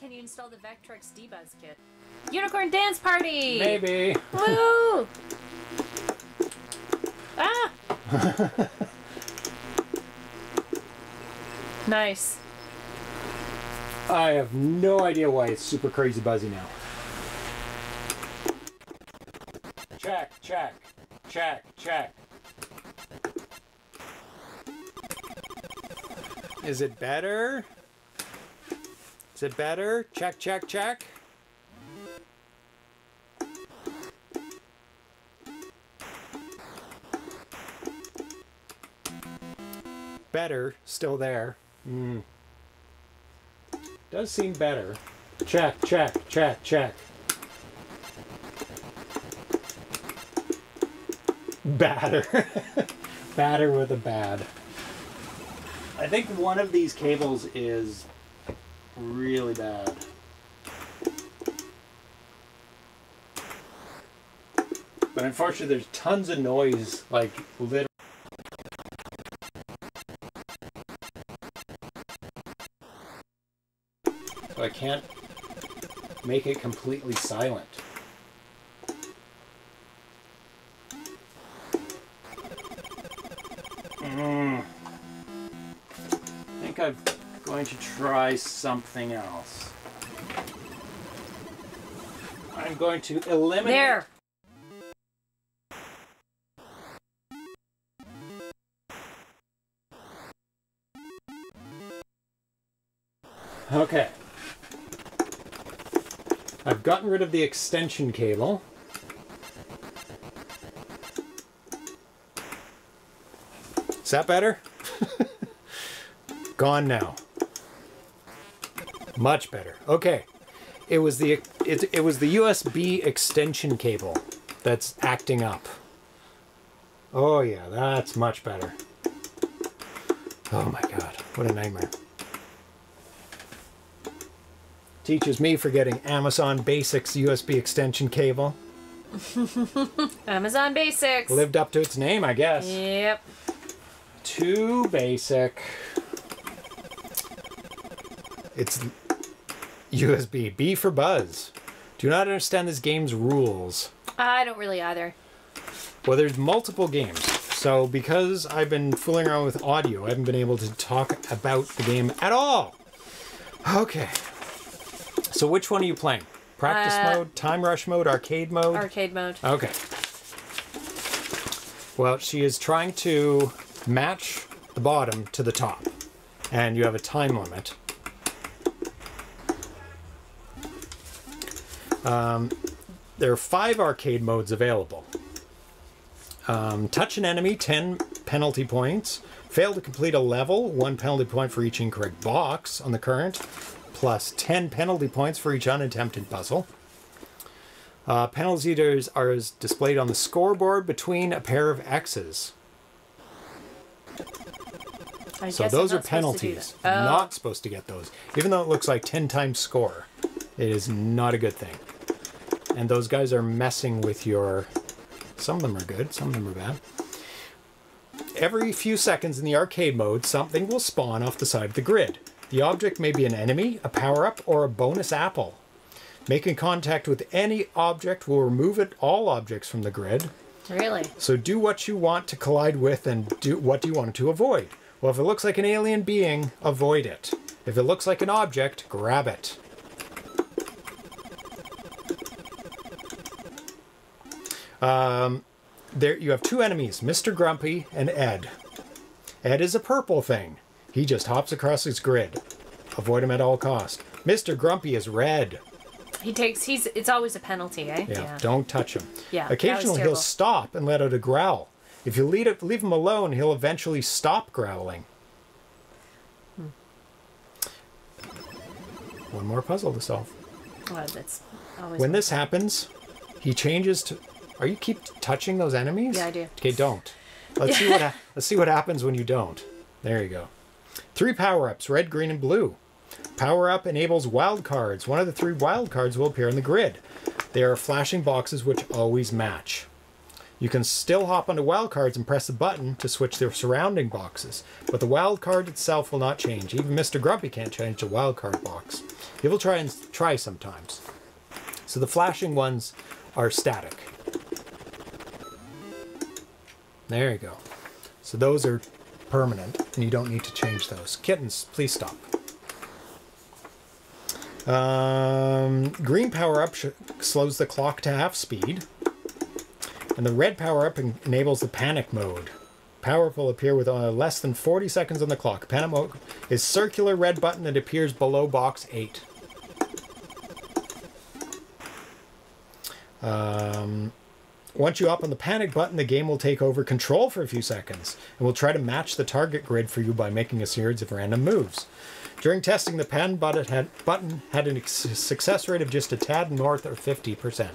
Can you install the Vectrex debuzz kit? Unicorn Dance Party! Maybe. Woo! ah! nice. I have no idea why it's super crazy buzzy now. Is it better? Is it better? Check, check, check. Better, still there. Mm. Does seem better. Check, check, check, check. Batter. Batter with a bad. I think one of these cables is really bad. But unfortunately, there's tons of noise, like literally. So I can't make it completely silent. Try something else. I'm going to eliminate. There! Okay. I've gotten rid of the extension cable. Is that better? Gone now. Much better. Okay. It was the it, it was the USB extension cable that's acting up. Oh yeah, that's much better. Oh my god, what a nightmare. Teaches me for getting Amazon Basics USB extension cable. Amazon Basics! Lived up to its name, I guess. Yep. Too basic. It's USB. B for Buzz. Do not understand this game's rules. I don't really either. Well, there's multiple games. So because I've been fooling around with audio, I haven't been able to talk about the game at all. Okay. So which one are you playing? Practice Uh, mode, time rush mode, arcade mode. Arcade mode. Okay. Well, she is trying to match the bottom to the top, and you have a time limit. Um, there are five arcade modes available. Um, touch an enemy, 10 penalty points. Fail to complete a level, one penalty point for each incorrect box on the current, plus 10 penalty points for each unattempted puzzle. Uh, penalties are displayed on the scoreboard between a pair of X's. I So those are not supposed to do penalties. Oh. Not supposed to get those. Even though it looks like 10 times score, it is not a good thing. And those guys are messing with your. Some of them are good, some of them are bad. Every few seconds in the arcade mode, something will spawn off the side of the grid. The object may be an enemy, a power up, or a bonus apple. Making contact with any object will remove it, all objects from the grid. Really? So do what you want to collide with and do what do you want to avoid. Well, if it looks like an alien being, avoid it. If it looks like an object, grab it. Um, there you have two enemies, Mr. Grumpy and Ed. Ed is a purple thing. He just hops across his grid. Avoid him at all cost. Mr. Grumpy is red. He takes. He's. It's always a penalty, eh? Yeah, don't touch him. Yeah, Occasionally he'll stop and let out a growl. If you leave, it, leave him alone, he'll eventually stop growling. Hmm. One more puzzle to solve. Oh, that's always. When this happens, he changes to. Are you keep touching those enemies? Yeah, I do. Okay, don't. Let's see what ha- let's see what happens when you don't. There you go. Three power ups: red, green, and blue. Power up enables wild cards. One of the three wild cards will appear on the grid. They are flashing boxes which always match. You can still hop onto wild cards and press the button to switch their surrounding boxes, but the wild card itself will not change. Even Mr. Grumpy can't change the wild card box. He will try and try sometimes. So the flashing ones are static. There you go. So those are permanent, and you don't need to change those. Kittens, please stop. Um, green power up slows the clock to half speed, and the red power up en- enables the panic mode. Power will appear with uh, less than 40 seconds on the clock. Panic mode is circular red button that appears below box 8. Um, once you up on the panic button, the game will take over control for a few seconds and will try to match the target grid for you by making a series of random moves. During testing, the pan button had, button had a success rate of just a tad north of 50%.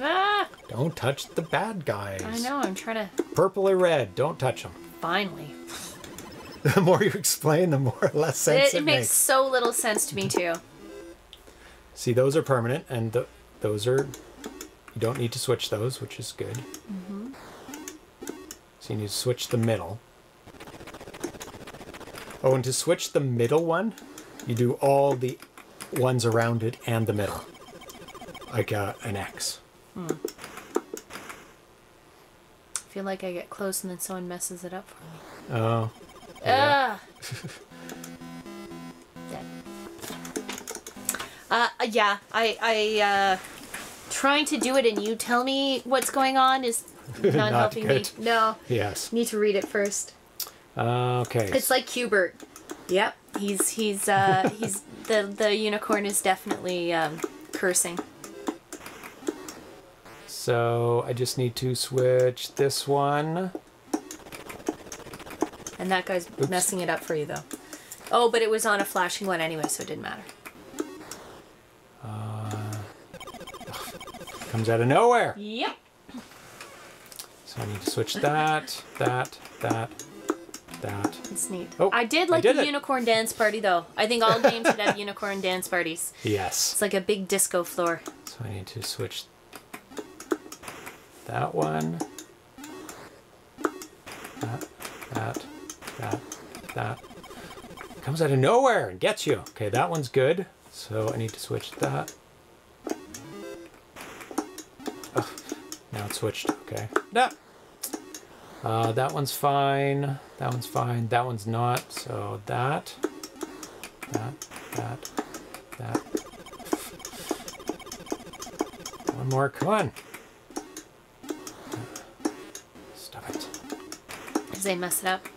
Ah, Don't touch the bad guys. I know. I'm trying to. Purple or red, don't touch them. Finally, The more you explain, the more less sense it, it, it makes makes. so little sense to me too. See, those are permanent, and th those are. You don't need to switch those, which is good. So you need to switch the middle. Oh, and to switch the middle one, you do all the ones around it and the middle, like uh, an X. I feel like I get close and then someone messes it up for me. Oh, Yeah. Ugh. Dead. Uh, yeah, I, I, uh, trying to do it and you tell me what's going on is not, Not helping good. me. No, yes. need to read it first. Okay. It's like Q*bert. Yep. He's, he's, uh, he's, the, the unicorn is definitely, um, cursing. So I just need to switch this one. And that guy's Oops. messing it up for you though. Oh, but it was on a flashing one anyway, so it didn't matter. Comes out of nowhere. Yep. So I need to switch that, that, that, that. It's neat. Oh, I did I like did the it. unicorn dance party though. I think all games should have unicorn dance parties. Yes. It's like a big disco floor. So I need to switch that one, that, that, that, that. Comes out of nowhere and gets you. Okay, that one's good. So I need to switch that. Ugh, now it's switched. Okay. No. Uh, that one's fine. That one's fine. That one's not. So that, that, that, that, One more. Come on. Stop it. As they mess it up.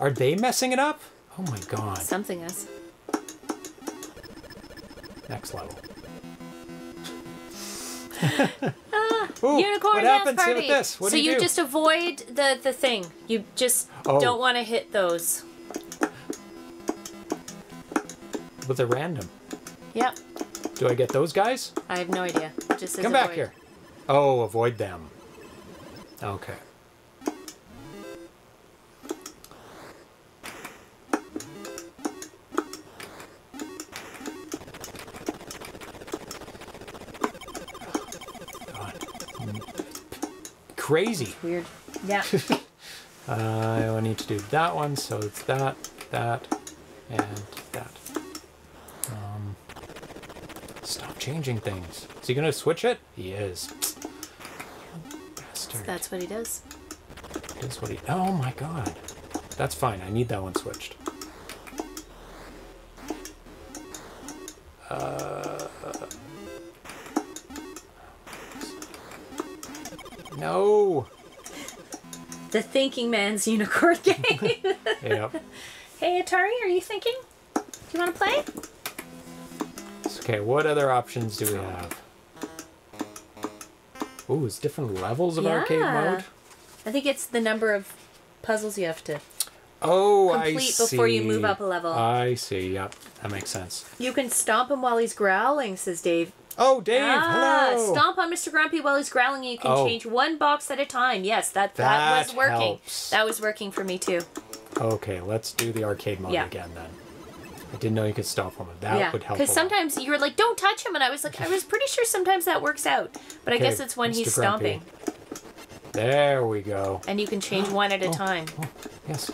Are they messing it up? Oh my god. Something is. Next level. Ooh, Unicorn what dance happens party. with this? What so do you, do? just avoid the the thing. You just Oh. don't want to hit those. But they're random. Yep. Do I get those guys? I have no idea. Just Come back avoid. here. Oh, avoid them. Okay. Crazy. Weird. Yeah. Uh, I need to do that one, so it's that, that, and that. Um, stop changing things. Is he gonna switch it? He is. Bastard. That's what he does. That's what he. Oh my god. That's fine. I need that one switched. Uh. No. The Thinking Man's Unicorn game. Yep. hey Atari, are you thinking? Do you want to play? Okay, what other options do we have? Ooh, it's different levels of arcade mode. I think it's the number of puzzles you have to Oh, I complete see. before you move up a level. I see. Yep, that makes sense. you can stomp him while he's growling, says Dave. Oh, Dave, ah, hello. stomp on Mr. Grumpy while he's growling. and You can Oh. change one box at a time. Yes, that that, That was working. helps. That was working for me too. Okay, let's do the arcade mode Yeah. again then. I didn't know you could stop him. That yeah, would help. because sometimes you were like, "Don't touch him," and I was like, I was pretty sure sometimes that works out, but I guess it's when he's Mr. Grumpy. stomping, There we go. and you can change one at a time. Oh, yes.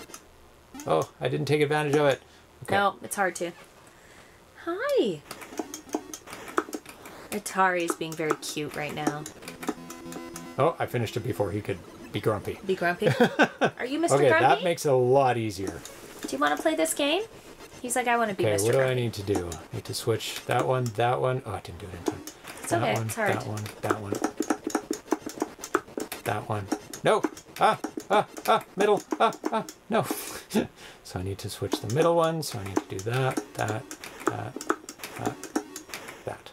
Oh, I didn't take advantage of it. Okay. No, it's hard to. Hi. Atari is being very cute right now. Oh, I finished it before he could be grumpy. Be grumpy. Are you Mr. Okay, Grumpy? that makes it a lot easier. Do you want to play this game? He's like, I want to be Okay, Mr. what do I need to do? I need to switch that one, that one. Oh, I didn't do it in time. It's that okay, one, it's hard. that one, that one. That one. No! Ah! Ah! Ah! Middle! Ah! Ah! No! so I need to switch the middle one, so I need to do that, that, that, that, that.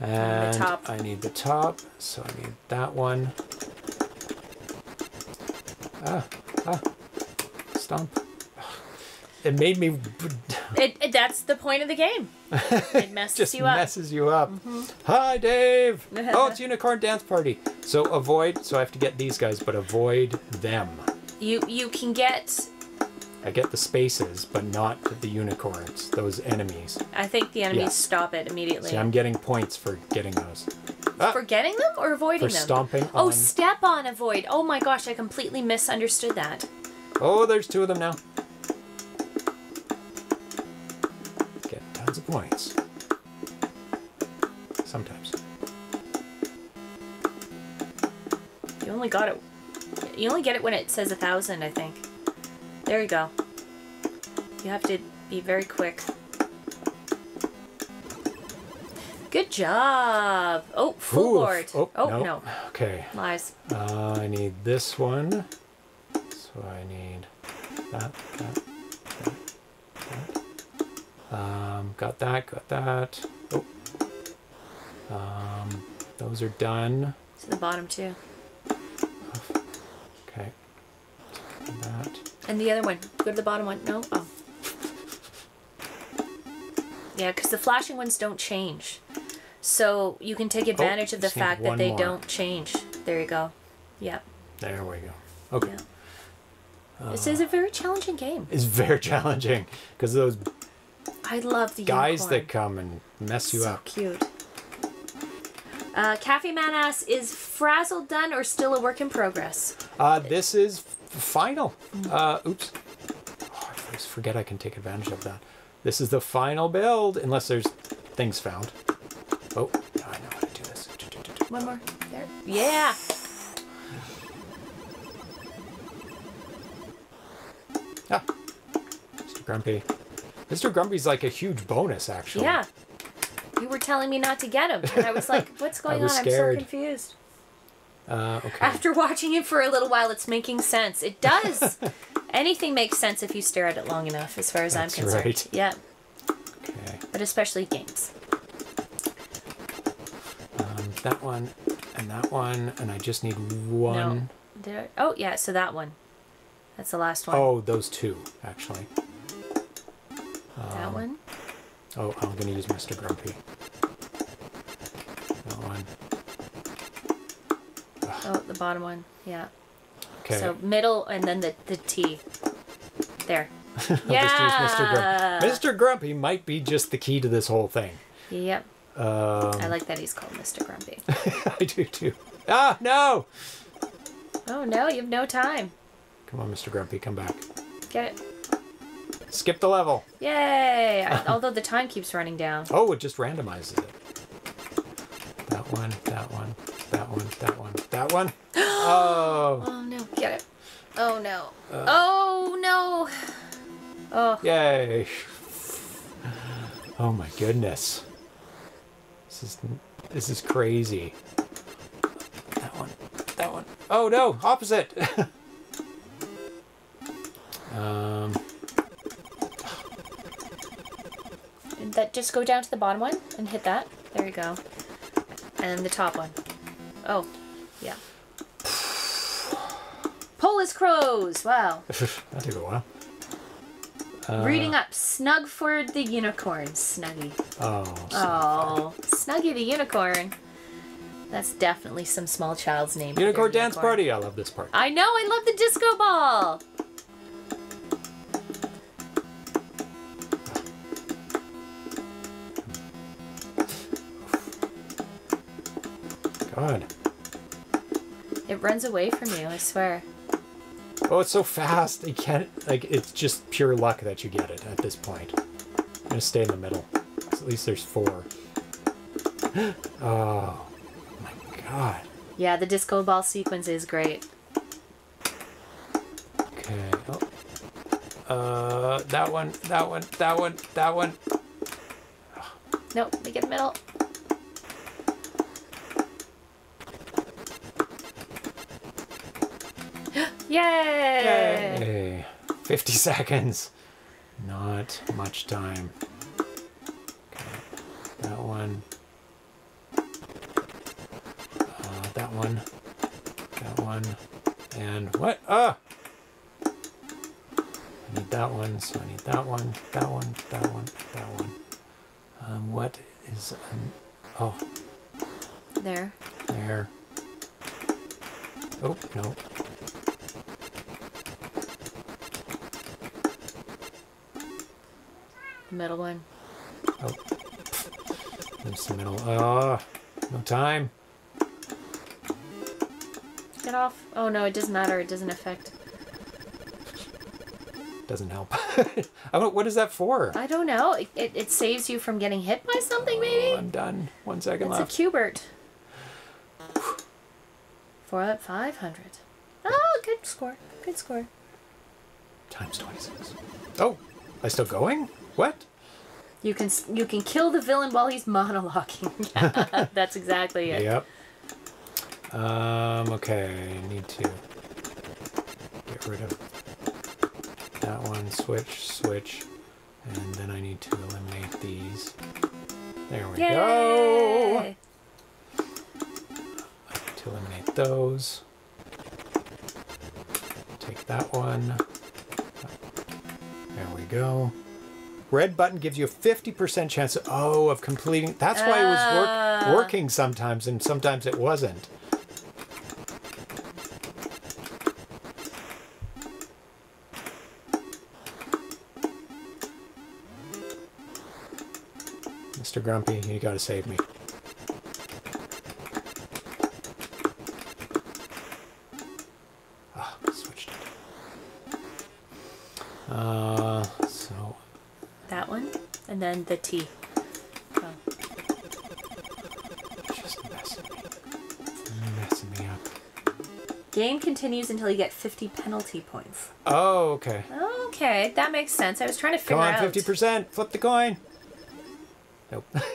And. I need the top, so I need that one. Ah! Ah! Stomp. It made me it- that's the point of the game. It messes just you up. Messes you up. Hi, Dave. oh, it's Unicorn Dance Party. So avoid. So I have to get these guys, but avoid them. You you can get. I get the spaces, but not the unicorns. Those enemies. I think the enemies Yeah. stop it immediately. See, I'm getting points for getting those. Ah, For getting them or avoiding for them? stomping Oh, on. step on avoid. Oh my gosh, I completely misunderstood that. Oh, there's two of them now. Points. Sometimes. You only got it. You only get it when it says a thousand, I think. There you go. You have to be very quick. Good job. Oh, full Ooh, board. Oh, oh no. no, Okay. lies. Uh, I need this one. So I need that, that, that, that. Um, got that, got that. Oh. Um, those are done. To the bottom too. Okay. That. And the other one. Go to the bottom one. No. Oh. Yeah, because the flashing ones don't change. So you can take advantage of the Oh, just need fact that they more. don't change. There you go. Yep. There we go. Okay. Yeah. this is a very challenging game. It's very challenging because those I love the guys unicorn. that come and mess you so up. cute. Uh, Cafe Man asks, is Frazzle done or still a work in progress? Uh, this is f- final. Uh, oops. Oh, I always forget I can take advantage of that. This is the final build, unless there's things found. Oh, I know how to do this. One more. There. Yeah. Ah, Mr. Grumpy. Mr. Grumpy's like a huge bonus, actually. Yeah. You were telling me not to get him, and I was like, "What's going on? scared. I'm so confused." Uh, okay. After watching it for a little while, it's making sense. It does. Anything makes sense if you stare at it long enough, as far as That's I'm concerned. right. Yeah, Okay. but especially games. Um, that one and that one, and I just need one. Did I? Oh yeah, so that one. That's the last one. Oh, those two actually. That one. Oh, I'm gonna use Mr. Grumpy. That one. Oh, the bottom one. Yeah. Okay. So middle and then the the T. There. Use Mr. yeah. Grumpy. Mr. Grumpy might be just the key to this whole thing. Yep. Um, I like that he's called Mr. Grumpy. I do too. Ah, no! oh no, you have no time. Come on, Mr. Grumpy, come back. Get it. Skip the level. Yay! Although the time keeps running down. Oh, it just randomizes it. That one, that one, that one, that one, that one. Oh, Oh no, get it. Oh no. Uh. oh no. Oh, yay. Oh my goodness. This is this is crazy. That one, that one. Oh no, opposite. um, that just go down to the bottom one and hit that. There you go. And the top one. Oh, yeah. Polish crows. Wow. that took a while. Uh. Reading up snug for the unicorn. Snuggy. Oh, Oh, Snuggy the unicorn. That's definitely some small child's name. Unicorn dance unicorn. party. I love this part. I know. I love the disco ball. God. It runs away from you. I swear. Oh, it's so fast. You can't, like, it's just pure luck that you get it at this point. I'm gonna stay in the middle. At least there's four. oh, my God. Yeah, the disco ball sequence is great. Okay. Oh. Uh, that one, that one, that one, that one. Nope, make it middle. Yay! Yay. 50 seconds. Not much time. Okay. That one. Uh, that one. That one. And what? Ah! I need that one, so I need that one, that one, that one, that one. Um, what is. Um, oh, There. there. Oh, no. Middle one. Oh. There's the middle. Ah, no time. Get off. Oh no, it doesn't matter. It doesn't affect. Doesn't help. I don't, what is that for? I don't know. It, it, it saves you from getting hit by something, Oh, maybe? I'm done. One second It's a. Q*bert. Four out 500. Oh, good score. Good score. Times 26. Oh, I still going? What? You can you can kill the villain while he's monologuing. Yeah, that's exactly it. Yep. Um, okay, I need to get rid of that one, switch, switch, and then I need to eliminate these. There we go. Yay! to eliminate those. Take that one. There we go. Red button gives you a 50% chance of, oh, of completing. That's why it was Ah. work, working sometimes and sometimes it wasn't. Mr. Grumpy, you gotta save me. Ah, switched it. Uh, so That one, and then. Just messing me, messing me up. Game continues until you get 50 penalty points. Oh, okay. Okay, that makes sense. I was trying to figure out. Come on, out. fifty percent. Flip the coin. Nope.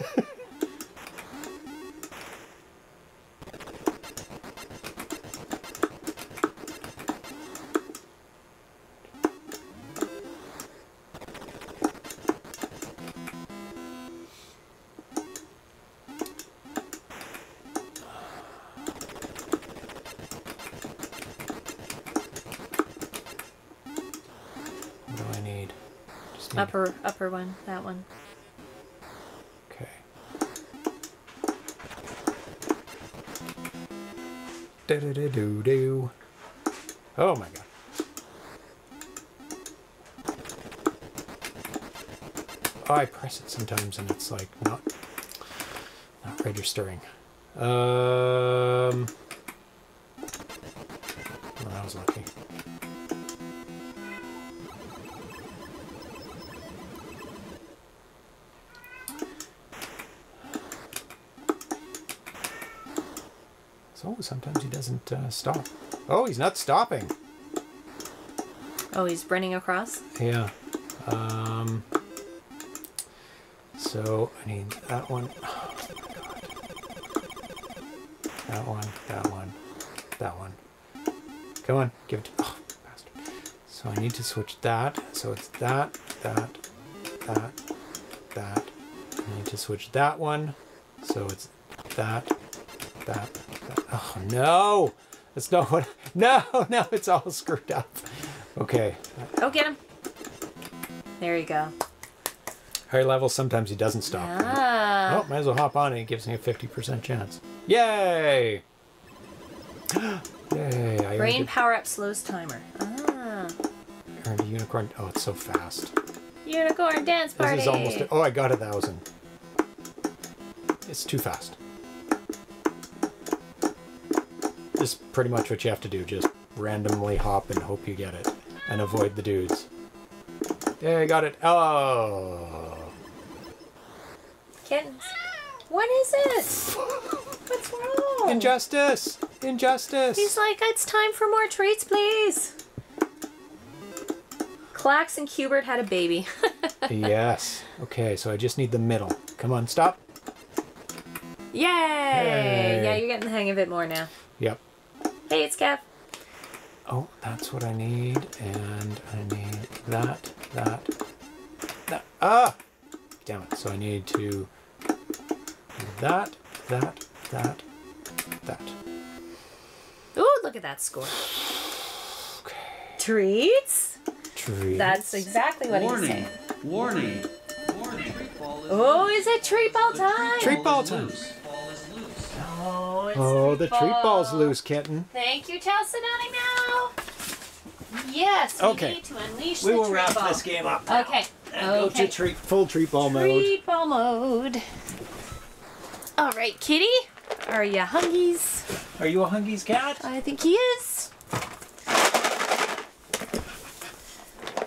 Upper upper one, that one. Okay. Do-do-do-do-do. Oh my god. Oh, I press it sometimes and it's like not not registering. Um well, that was lucky. Sometimes he doesn't uh, stop. Oh, he's not stopping. Oh, he's running across. Yeah. Um, so I need that one. Oh. That one. That one. That one. Come on, give it. To, oh, bastard. So I need to switch that. So it's that, that, that, that. I need to switch that one. So it's that, that, that. Oh no! That's not what. No, no, it's all screwed up. Okay. Oh, get him. There you go. Higher level, sometimes he doesn't stop. Ah. Oh, might as well hop on it. It gives me a 50% chance. Yay! Yay! I Brain power up slows timer. Ah. earned a unicorn. Oh, it's so fast. Unicorn dance party. This is almost. oh, I got a thousand. It's too fast. Is pretty much what you have to do. Just randomly hop and hope you get it. And avoid the dudes. Yeah, I got it. Oh. Kittens. What is it? What's wrong? Injustice! Injustice! He's like, it's time for more treats, please. Clax and Q*bert had a baby. yes. Okay, so I just need the middle. Come on, stop. Yay! Yay. Yeah, you're getting the hang of it more now. Yep. Hey, it's Kev. Oh, that's what I need, and I need that, that, that. Ah! Damn it. So I need to that, that, that, that. Ooh, look at that score. Treats? Treats. That's exactly what he's Warning! saying. Warning! Warning! Ball is Oh, is it treat ball time? Treat ball is time. It's Oh, the treat treat ball's loose, kitten. Thank you, Chalcedony now. Yes, we Okay. need to unleash We the will wrap ball. this game up. Okay. And go okay. to treat, full treat ball mode. Treat ball mode. All right, Kitty. Are you a hungies? Are you a Hungies cat? I think he is.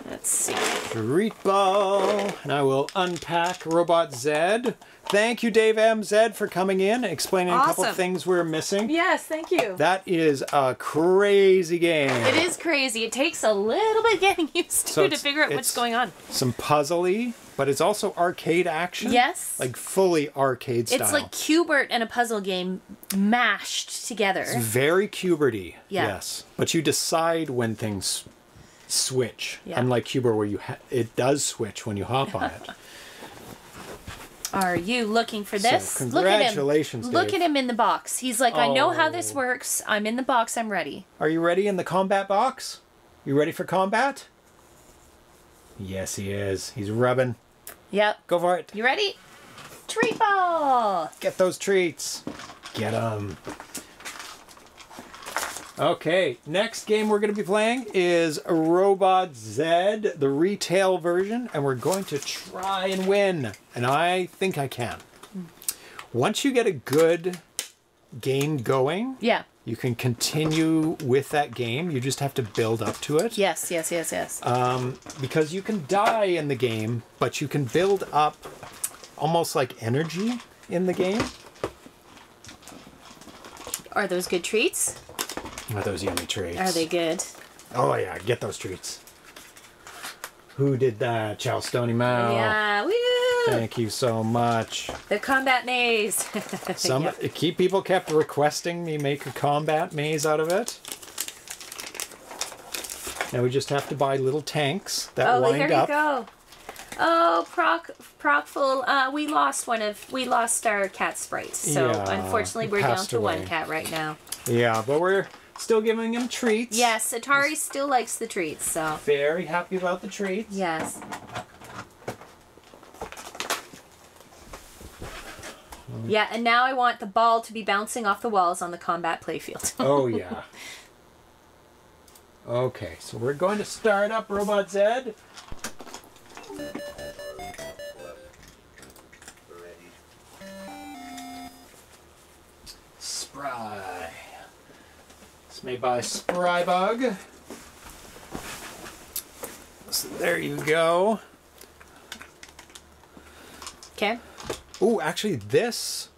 Let's see. Treat ball. And I will unpack Robot Zed. Thank you, Dave M. Zed, for coming in explaining a couple of things we're missing. Yes, thank you. That is a crazy game. It is crazy. It takes a little bit getting used to So to figure out what's going on. Some puzzly, but it's also arcade action. Yes. Like fully arcade style. It's like Q*bert and a puzzle game mashed together. It's very cuberty. Yeah. Yes. But you decide when things switch. Yeah. Unlike Cuber where you ha- it does switch when you hop on it. Are you looking for So, this? congratulations, Look at him. Look at him in the box. He's like, I know how Oh. this works. I'm in the box. I'm ready. Are you ready in the combat box? You ready for combat? Yes, he is. He's rubbing. Yep. Go for it. You ready? Treat ball. Get those treats. Get them. Okay, next game we're going to be playing is Robot Z, the retail version, and we're going to try and win. And I think I can. Once you get a good game going, Yeah. you can continue with that game. You just have to build up to it. Yes. Yes. Yes. Yes. Um, because you can die in the game, but you can build up almost like energy in the game. Are those good treats? Are those yummy treats? Are they good? Oh yeah, get those treats. Who did that? Chow Stony Mao. Yeah. Woo! Thank you so much. The combat maze. Some Yeah. keep people kept requesting me make a combat maze out of it. Now we just have to buy little tanks that Oh, wind there you up. go. Oh, Proc Procful, uh, we lost one of we lost our cat sprites. So Yeah, unfortunately we're down to one cat right now. Yeah, but we're still giving him treats. Yes, Atari He's still likes the treats, so. Very happy about the treats. Yes. Um, yeah, and now I want the ball to be bouncing off the walls on the combat playfield. oh, yeah. Okay, so we're going to start up Robot Z. Spry. It's made by Sprybug. So there you go. okay. Ooh, actually, this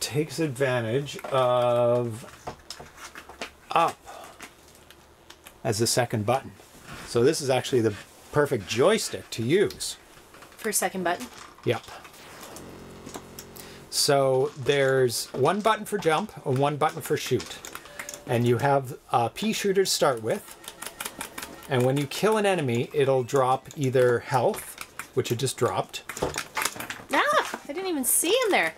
takes advantage of up as the second button. So this is actually the perfect joystick to use. For second button. Yep. So there's one button for jump and one button for shoot. And you have a pea shooter to start with. And when you kill an enemy, it'll drop either health, which it just dropped, Ah! I didn't even see him there.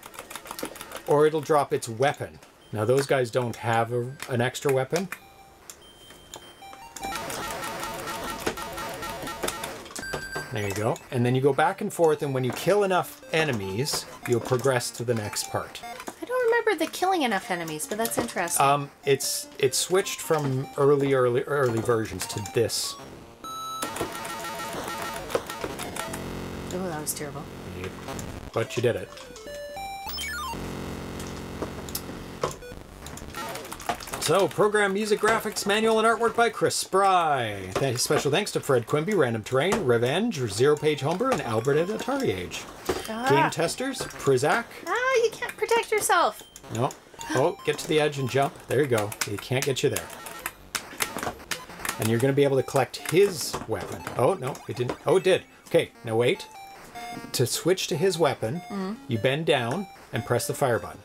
or it'll drop its weapon. Now those guys don't have a, an extra weapon. There you go. And then you go back and forth, and when you kill enough enemies, you'll progress to the next part. I don't remember the killing enough enemies, but that's interesting. Um, it's it switched from early, early, early versions to this. oh, that was terrible. But you did it. So, program music, graphics, manual, and artwork by Chris Spry. Special thanks to Fred Quimby, Random Terrain, Revenge, ZeroPage Homebrew, and Albert at AtariAge. Ah. Game testers, Prizak. Ah, protect yourself. No. Oh, get to the edge and jump. There you go. He can't get you there. And you're going to be able to collect his weapon. Oh, no, it didn't. Oh, it did. Okay, now wait. To switch to his weapon, mm-hmm. you bend down and press the fire button.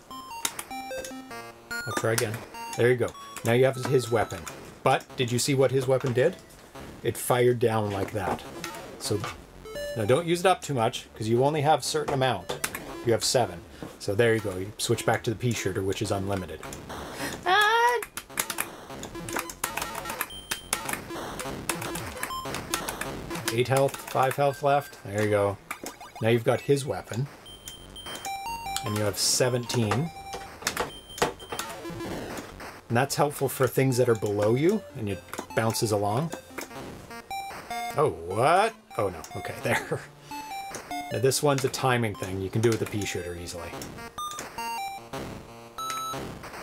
I'll try again. There you go. Now you have his weapon. But did you see what his weapon did? It fired down like that. So now don't use it up too much because you only have a certain amount. You have seven. So there you go. You switch back to the pea shooter, which is unlimited. Ah, Eight health, five health left. There you go. Now you've got his weapon. And you have 17. And that's helpful for things that are below you, and it bounces along. Oh, what? Oh, no. Okay, there. Now this one's a timing thing. You can do with a pea shooter easily.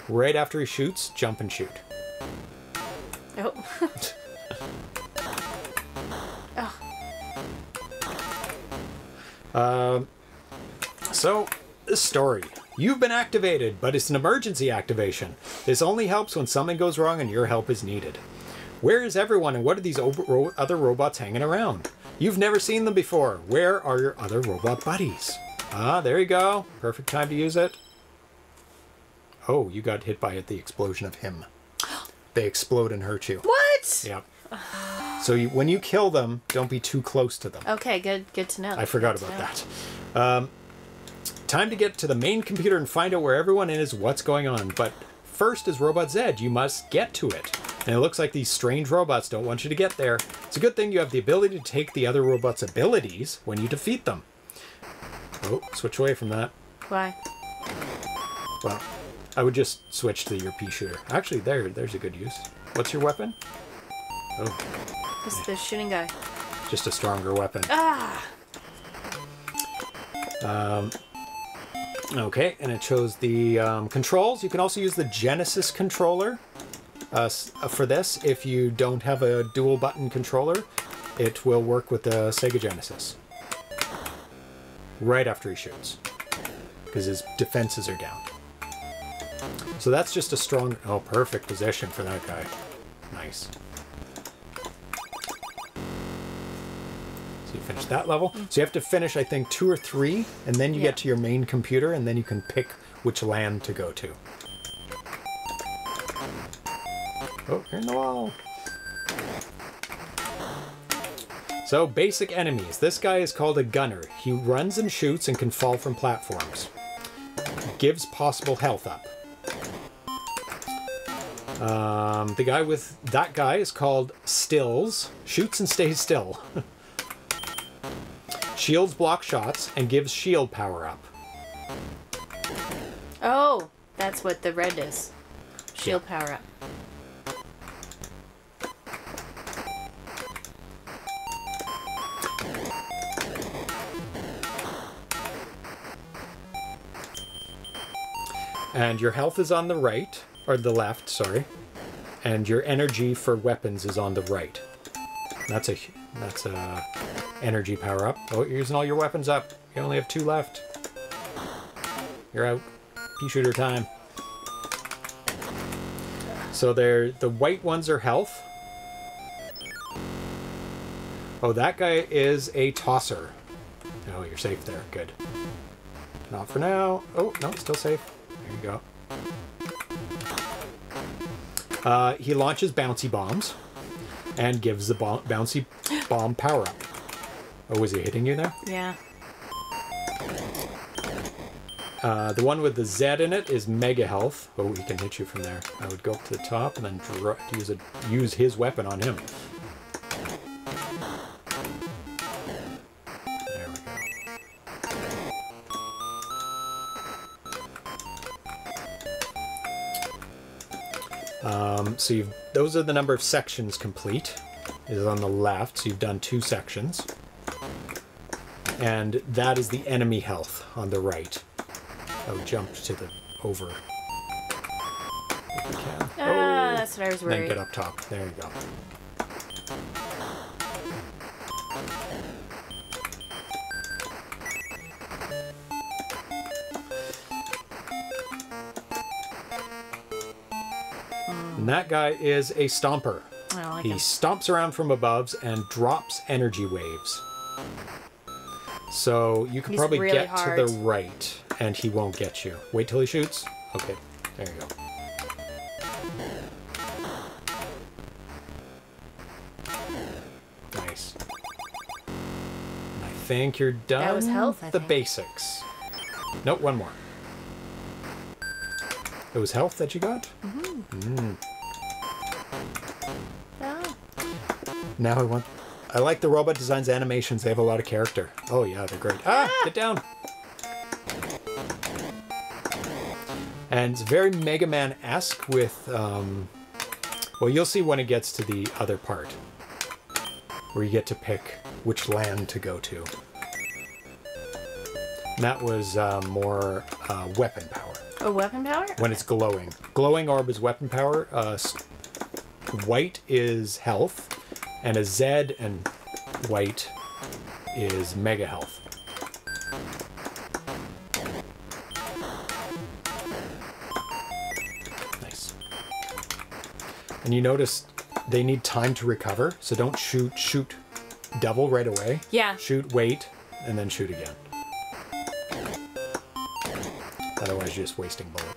Right after he shoots, jump and shoot. oh. Um. So, the story. You've been activated, but it's an emergency activation. This only helps when something goes wrong and your help is needed. Where is everyone and what are these ro- other robots hanging around? You've never seen them before. Where are your other robot buddies? Ah, there you go. Perfect time to use it. Oh, you got hit by it the explosion of him. They explode and hurt you. What? Yep. So you, when you kill them, don't be too close to them. Okay, good. Good to know. I forgot Good about that. Um, time to get to the main computer and find out where everyone is, what's going on. But first is Robot Zed. You must get to it. And it looks like these strange robots don't want you to get there. It's a good thing you have the ability to take the other robots' abilities when you defeat them. Oh, switch away from that. Why? Well, I would just switch to your pea shooter. Actually, there, there's a good use. What's your weapon? Oh, This is the shooting guy. just a stronger weapon. Ah. Um, Okay, and it shows the um, controls. You can also use the Genesis controller uh, for this. If you don't have a dual button controller, it will work with the Sega Genesis. Right after he shoots, because his defenses are down. So that's just a strong. Oh, perfect position for that guy. Nice. So you finish that level. So you have to finish, I think, two or three, and then you Yeah. get to your main computer, and then you can pick which land to go to. Oh, you're in the wall. So, basic enemies. This guy is called a gunner. He runs and shoots and can fall from platforms. Gives possible health up. Um, the guy with that guy is called Stills. Shoots and stays still. Shields block shots and gives shield power up. Oh, that's what the red is. Shield power up. And your health is on the right, or the left, sorry. And your energy for weapons is on the right. That's a that's a energy power up. Oh, you're using all your weapons up. You only have two left. You're out. Pea shooter time. So they're the white ones are health. Oh, that guy is a tosser. Oh, you're safe there. Good. Not for now. Oh, no, still safe. There you go. Uh, he launches bouncy bombs and gives the bomb, bouncy bomb power up. Oh, was he hitting you there? Yeah. Uh, the one with the Z in it is Mega Health. Oh, he can hit you from there. I would go up to the top and then use a, use his weapon on him. Um, so you've, those are the number of sections complete. Is on the left, so you've done two sections. And that is the enemy health on the right. Oh, jump to the over. If you can. Ah, Oh. that's what I was worried. Then worried. get up top. There you go. And that guy is a stomper. Like He him. stomps around from above and drops energy waves. So you can He's probably really get hard. to the right, and he won't get you. Wait till he shoots. Okay, there you go. Nice. And I think you're done. That was health, the basics. Nope, one more. It was health that you got. Oh. Now I want. I like the robot designs animations. They have a lot of character. Oh yeah, they're great. Ah, get down. And it's very Mega Man esque with. Um, well, you'll see when it gets to the other part, where you get to pick which land to go to. And that was uh, more uh, weapon power A weapon power? when it's glowing. Glowing orb is weapon power. Uh, white is health, and a Z and white is mega health. Nice. And you notice they need time to recover, so don't shoot shoot double right away. Yeah. Shoot, wait, and then shoot again. Otherwise, you're just wasting bullets.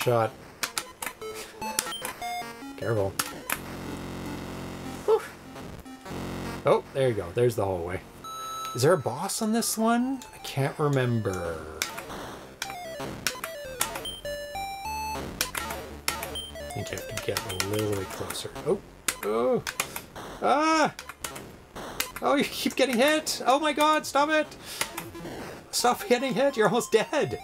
Shot. Careful. Whew. Oh, there you go. There's the hallway. Is there a boss on this one? I can't remember. I think you have to get a little bit closer. Oh, oh, ah! Oh, you keep getting hit! Oh my god, stop it! Stop getting hit, you're almost dead!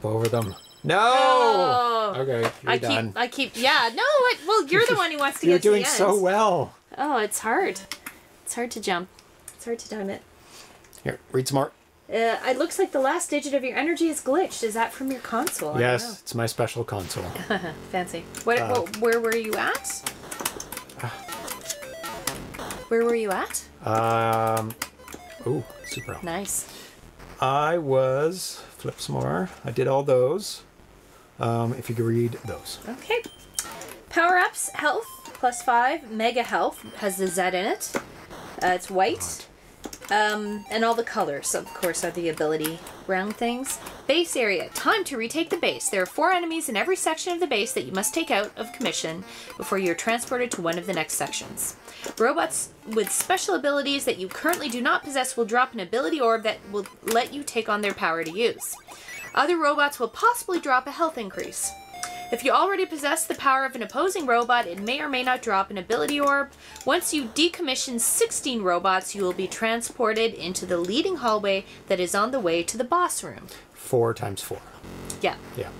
Jump over them. No! Oh. Okay, you're I done. keep, I keep, yeah, no, what, well, you're the one who wants to You're get to doing the end. so well. Oh, it's hard. It's hard to jump. It's hard to time it. Here, read some more. Uh, it looks like the last digit of your energy is glitched. Is that from your console? Yes, it's my special console. Fancy. What, Uh, what? Where were you at? Where were you at? Um, ooh, super. Nice. I was flip some more. I did all those. Um, if you could read those. Okay. Power ups, health plus five, mega health has the Z in it. Uh, it's white. Um, and all the colors, of course, are the ability round things. Base area. Time to retake the base. There are four enemies in every section of the base that you must take out of commission before you are transported to one of the next sections. Robots with special abilities that you currently do not possess will drop an ability orb that will let you take on their power to use. Other robots will possibly drop a health increase. If you already possess the power of an opposing robot, it may or may not drop an ability orb. Once you decommission 16 robots, you will be transported into the leading hallway that is on the way to the boss room. Four times four. Yeah. Yeah.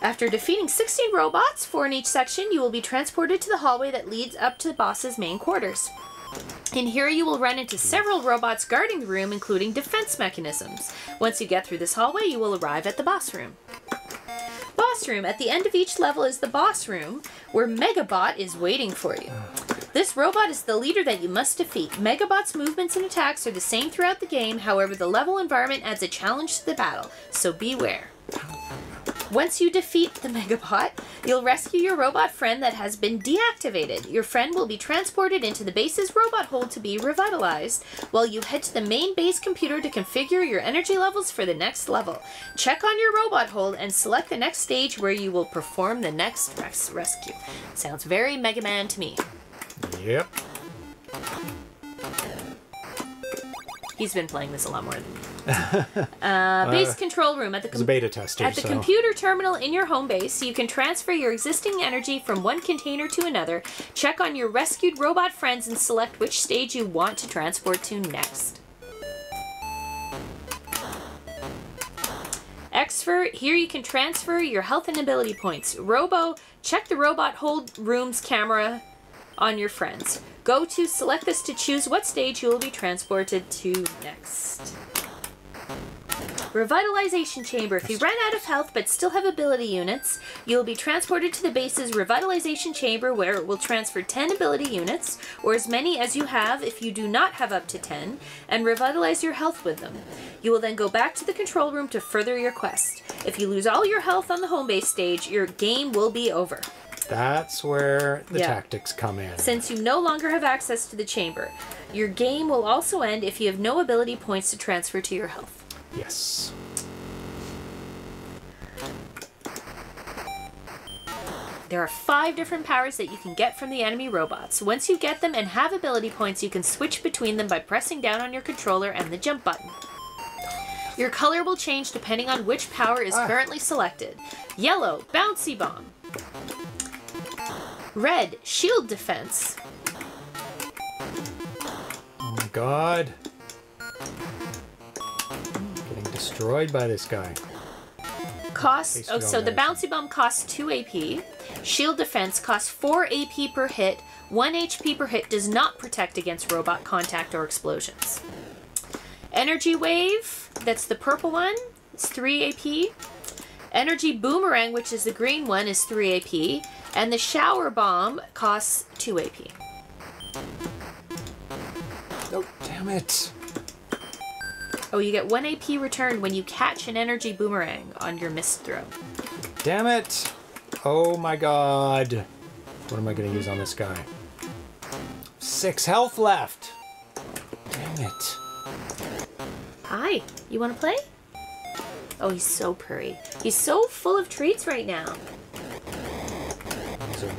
After defeating 16 robots, four in each section, you will be transported to the hallway that leads up to the boss's main quarters. In here, you will run into several robots guarding the room, including defense mechanisms. Once you get through this hallway, you will arrive at the boss room. Boss room. At the end of each level is the boss room, where Megabot is waiting for you. This robot is the leader that you must defeat. Megabot's movements and attacks are the same throughout the game, however, the level environment adds a challenge to the battle, so beware. Once you defeat the Megabot, you'll rescue your robot friend that has been deactivated. Your friend will be transported into the base's robot hold to be revitalized, while you head to the main base computer to configure your energy levels for the next level. Check on your robot hold and select the next stage where you will perform the next res- rescue. Sounds very Mega Man to me. Yep. He's been playing this a lot more than me. uh, base control room at the It's a beta tester, At the so computer terminal in your home base, you can transfer your existing energy from one container to another, check on your rescued robot friends, and select which stage you want to transport to next. Xfer, here you can transfer your health and ability points. Robo, check the robot hold room's camera on your friends. Go to select this to choose what stage you will be transported to next. Revitalization Chamber. If you run out of health but still have ability units, you will be transported to the base's Revitalization Chamber where it will transfer 10 ability units, or as many as you have if you do not have up to 10, and revitalize your health with them. You will then go back to the control room to further your quest. If you lose all your health on the home base stage, your game will be over. That's where the Yeah. tactics come in. Since you no longer have access to the chamber, your game will also end if you have no ability points to transfer to your health. yes. There are five different powers that you can get from the enemy robots. Once you get them and have ability points, you can switch between them by pressing down on your controller and the jump button. Your color will change depending on which power is Ah. currently selected. Yellow, bouncy bomb. Red, shield defense. Oh my god. Getting destroyed by this guy. Cost oh, so the bouncy bomb costs 2 AP. Shield defense costs 4 AP per hit. 1 HP per hit does not protect against robot contact or explosions. Energy wave, that's the purple one, it's 3 AP. Energy boomerang, which is the green one, is 3 AP. And the shower bomb costs 2 AP. Oh, damn it. Oh, you get 1 AP returned when you catch an energy boomerang on your missed throw. Damn it. Oh my god. What am I going to use on this guy? Six health left. Damn it. Hi, you want to play? Oh, he's so purry. He's so full of treats right now.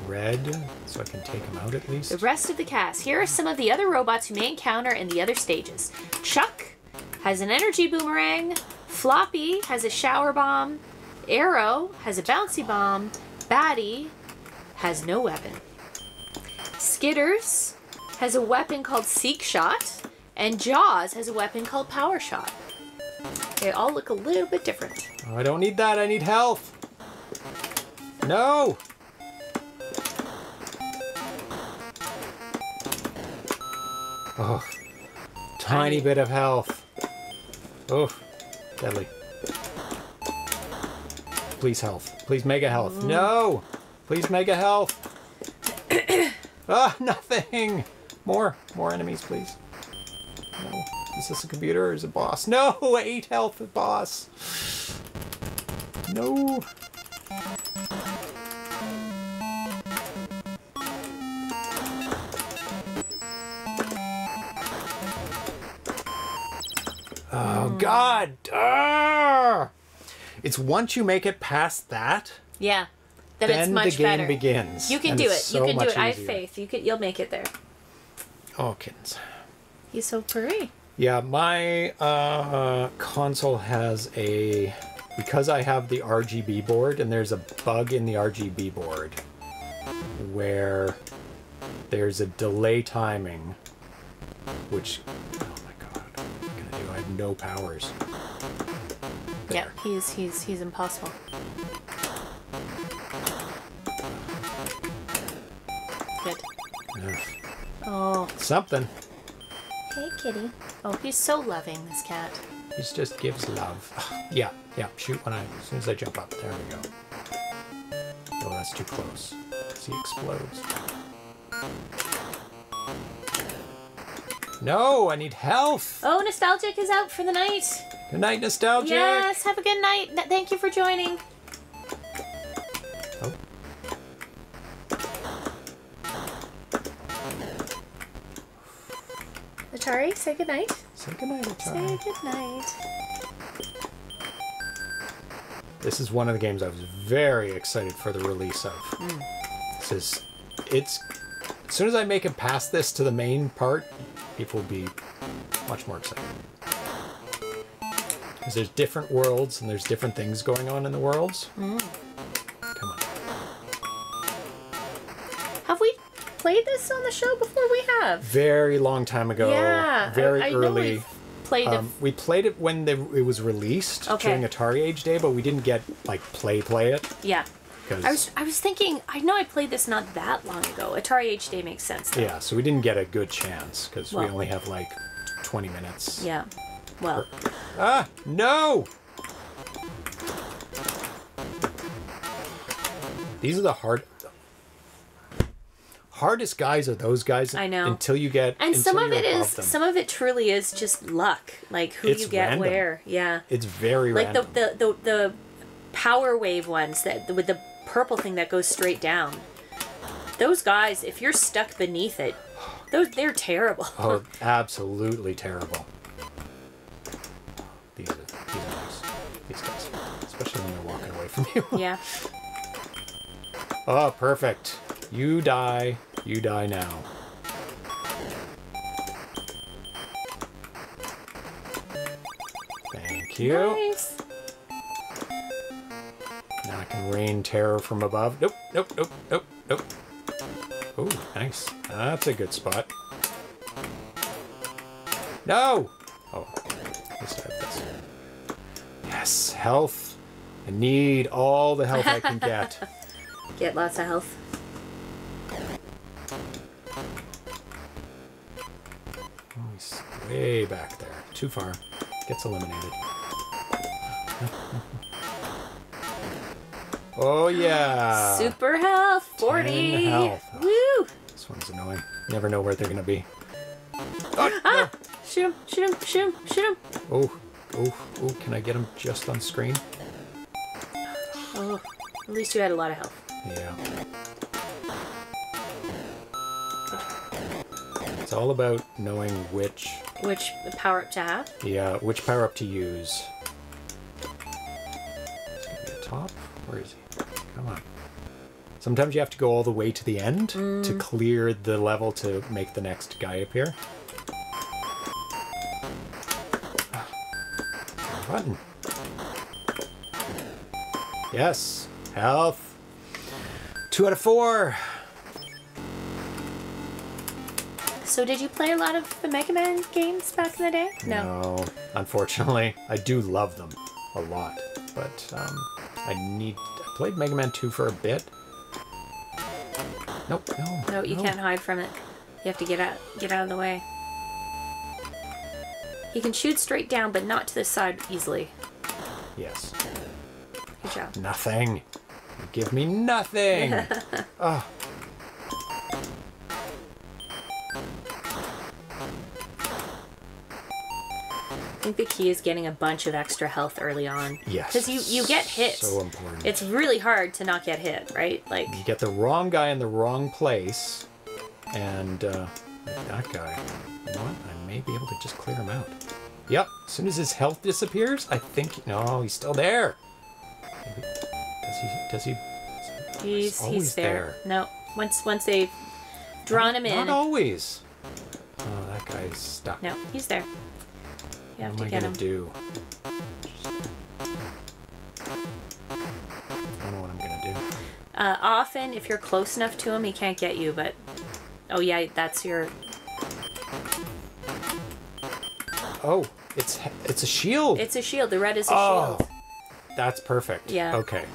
Red so I can take him out at least? The rest of the cast. Here are some of the other robots you may encounter in the other stages. Chuck has an energy boomerang. Floppy has a shower bomb. Arrow has a bouncy bomb. Batty has no weapon. Skitters has a weapon called Seek Shot. And Jaws has a weapon called Power Shot. They all look a little bit different. Oh, I don't need that. I need health. No. Oh, tiny bit of health. Oh, deadly. Please health. Please mega health. No. Please mega health. ah, nothing. More, more enemies, please. No. Is this a computer or is it boss? No, eight health boss. No. Oh God! Ah! It's once you make it past that, Yeah. Then, then it's much the game better. begins. You can do it. You can do it. I have faith. You could. You'll make it there. Oh, kittens. He's so pretty. Yeah, my uh, console has a because I have the RGB board, and there's a bug in the RGB board where there's a delay timing, which I have no powers. Yeah. There. He's he's he's impossible. Good. Ugh. Oh, Something. hey kitty. Oh, he's so loving. This cat. He just gives love. yeah, yeah. Shoot when I as soon as I jump up. There we go. Oh, that's too close. See, he explodes. No, I need health. Oh, nostalgic is out for the night. Good night, nostalgic. Yes. Have a good night. Thank you for joining. Oh, Atari, say good night. say good night, Atari. Say good night. This is one of the games I was very excited for the release of. Hmm. This is, it's, as soon as I make it past this to the main part, people will be much more excited. Because there's different worlds and there's different things going on in the worlds. Come on. Have we played this on the show before? We have. Very long time ago. yeah. Very I, I early. played Um, we played it when the, it was released Okay. during AtariAge Day, but we didn't get like play play it. Yeah. Because I was I was thinking. I know I played this not that long ago. Atari HD makes sense. Though. yeah, so we didn't get a good chance because we only have like 20 minutes. Yeah. Well. Ah, no! These are the hard. Hardest guys are those guys. I know. Until you get. And some of it is them. some of it truly is just luck, like who It's you get random. where. Yeah. It's very Like random. the, the the the power wave ones that with the purple thing that goes straight down. Those guys, if you're stuck beneath it, those they're terrible. Oh, absolutely terrible. These are these are. These guys, especially when they're walking away from you. yeah. Oh, perfect. You die. You die now. Thank you. Nice. Now I can rain terror from above. Nope, nope, nope, nope, nope. Oh, nice. That's a good spot. No! Oh, at least I have this. Yes, health. I need all the health I can get. Get lots of health. Oh, he's way back there. Too far. Gets eliminated. Oh, yeah. Super health, 40. 10 health. Woo! This one's annoying. Never know where they're going to be. Ah! Shoot him, shoot him, shoot him, shoot him. Oh, oh, oh, can I get him just on screen? Oh, at least you had a lot of health. Yeah. It's all about knowing which, Which power up to have? yeah, which power up to use. It's gonna be a top. Where is he? Come on. Sometimes you have to go all the way to the end to clear the level to make the next guy appear. Ah. Button. Yes. Health. Two out of four. So did you play a lot of the Mega Man games back in the day? No, unfortunately, I do love them a lot, but um, I need. I played Mega Man 2 for a bit. Nope, no. No, you can't hide from it. You have to get out get out of the way. He can shoot straight down, but not to the side easily. Yes. Good job. Nothing. You give me nothing. oh. think the key is getting a bunch of extra health early on. Yes. Because you, you get hit. So important. It's really hard to not get hit, right? Like, you get the wrong guy in the wrong place, and uh, that guy. You know what? I may be able to just clear him out. Yep. As soon as his health disappears, I think no, he's still there. Maybe- Does he? Does he? He's always he's there. No, once once they've drawn him in. Not always. Oh, that guy's stuck. No, he's there. You have what to am I get gonna him. do? I don't know what I'm gonna do. Uh, often, if you're close enough to him, he can't get you. But oh yeah, that's your. Oh, it's it's a shield. It's a shield. The red is a oh, shield. that's perfect. Yeah. Okay.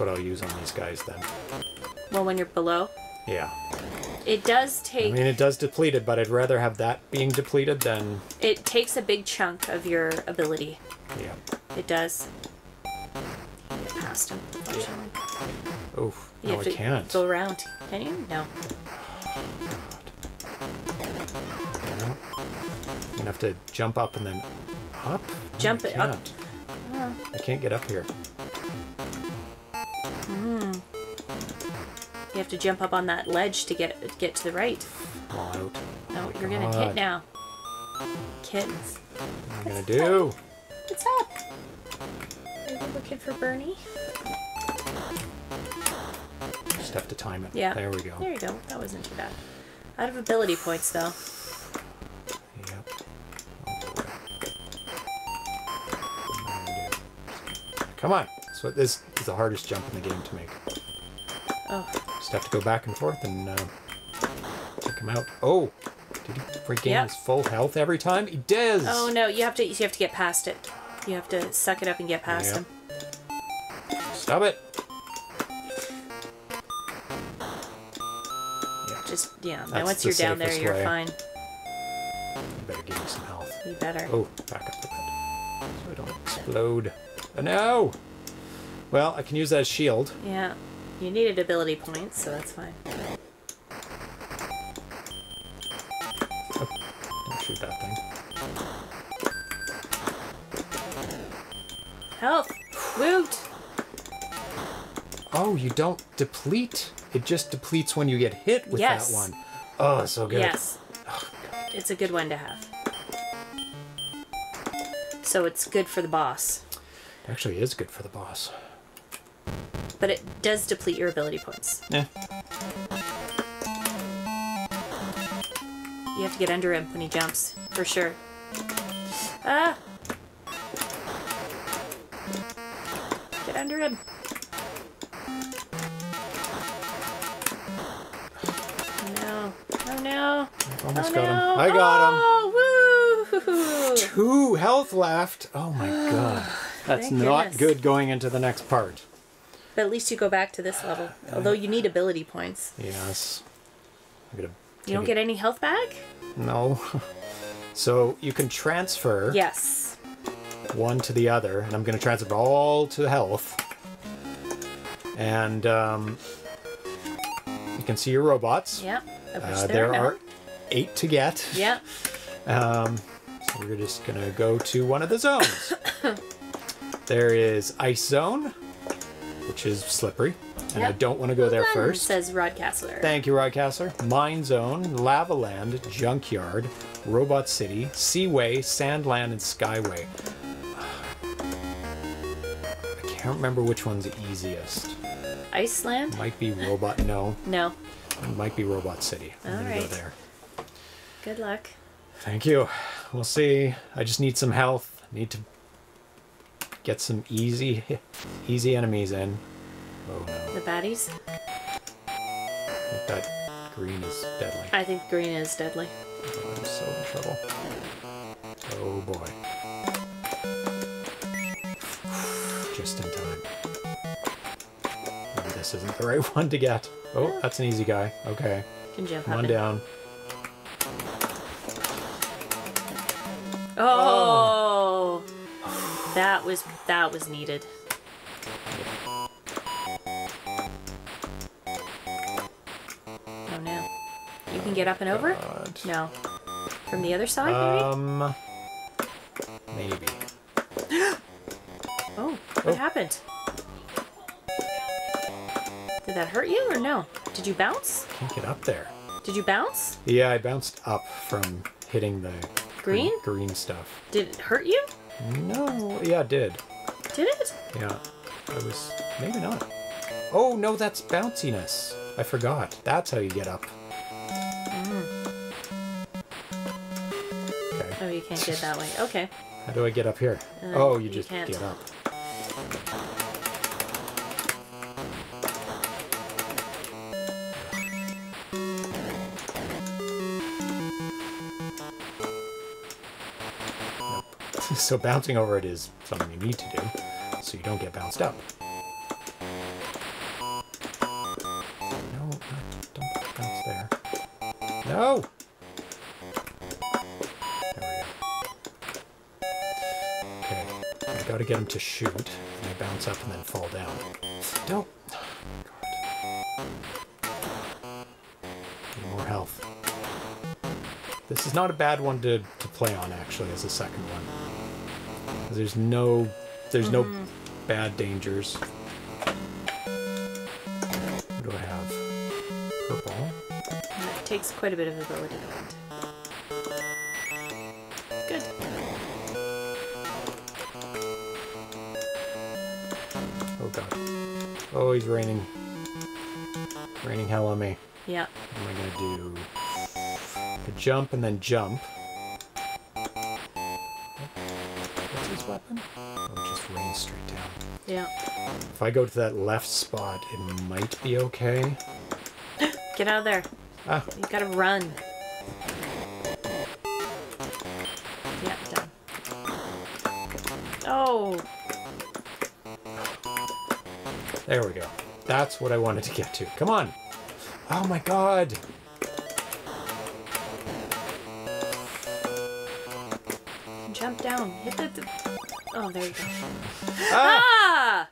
What I'll use on these guys then. Well, when you're below, Yeah. it does take... I mean, it does deplete it, but I'd rather have that being depleted than. it takes a big chunk of your ability. Yeah. It does. Get past him. unfortunately. Oof. You No, I can't. go around. Can you? No. No. I'm gonna have to jump up and then up. Jump I it up. I can't get up here. Hmm. You have to jump up on that ledge to get get to the right. Oh, Out. No, oh, oh you're gonna God. hit now. Kids. What am I gonna do? What's up? Are you looking for Bernie? Just have to time it. Yeah. There we go. There you go. That wasn't too bad. Out of ability points though. Yep. Oh, boy. What am I gonna do? Come on. So this is the hardest jump in the game to make. Oh, Just have to go back and forth and uh, take him out. Oh, did he regain Yep. his full health every time? He does. oh no! You have to you have to get past it. You have to suck it up and get past Yep. him. Stop it. Yeah, Just yeah. Now once you're down there, you're way. fine. you better give me some health. You better. Oh, back up the bed. So I don't explode. Oh, no! Well, I can use that as shield. Yeah. You needed ability points, so that's fine. Oh, don't shoot that thing. Health. Woot. Oh, you don't deplete. It just depletes when you get hit with Yes. that one. Oh, so good. Yes. It's a good one to have. So it's good for the boss, Actually, is good for the boss. But it does deplete your ability points. Yeah. You have to get under him when he jumps, for sure. Ah! Get under him. No. Oh no. Almost oh, got no. him. I got him. Oh, woo! Two health left. Oh my god. That's Thank not goodness. good going into the next part. But at least you go back to this level. Although you need ability points. Yes. You don't get any health back? No. so you can transfer Yes. one to the other, and I'm gonna transfer all to health. And um, you can see your robots. Yep. Uh, there are eight to get. Yep. Um, so we're just gonna go to one of the zones. there is Ice Zone, which is slippery, and I don't want to go there Done, first. Says Rod Castler. Thank you, Rod Castler. Mine Zone, Lava Land, Junkyard, Robot City, Seaway, Sandland, and Skyway. I can't remember which one's easiest. Iceland? Might be Robot. No, No. it might be Robot City. I'm gonna go there. Good luck. Thank you. We'll see. I just need some health. Need to get some easy, easy enemies in. Oh no, The baddies? I think that green is deadly. I think green is deadly. Oh, I'm so in trouble. Oh boy. Just in time. Maybe this isn't the right one to get. Oh, that's an easy guy. Okay. Can jump Come up on and- down. Oh. That was that was needed. Oh no. You can get up and over? God. No. From the other side, maybe? Um, maybe. oh, what oh. happened? Did that hurt you or no? Did you bounce? Can't get up there. Did you bounce? Yeah, I bounced up from hitting the Green? green stuff. Did it hurt you? No, yeah, it did. Did it? Yeah, I was maybe not. Oh no, that's bounciness. I forgot. That's how you get up. Okay. Oh, you can't get that way. Okay. How do I get up here? Uh, oh, you you just can't. get up. so bouncing over it is something you need to do, so you don't get bounced up. No, don't bounce there. No! There we go. Okay, I gotta get him to shoot, and I bounce up and then fall down. Don't. More health. This is not a bad one to, to play on actually as a second one. There's no there's no mm-hmm. bad dangers. What do I have? Purple. It takes quite a bit of ability. to Good. Oh god. Oh he's raining. Raining hell on me. Yeah. What am I gonna do? A jump and then jump. What's his weapon? It just rains straight down. Yeah. If I go to that left spot, it might be okay. Get out of there. Ah, You gotta run. Yeah, done. Oh, there we go. That's what I wanted to get to. Come on. Oh my god. jump down. Hit the. Oh, there you go. Ah! Ah!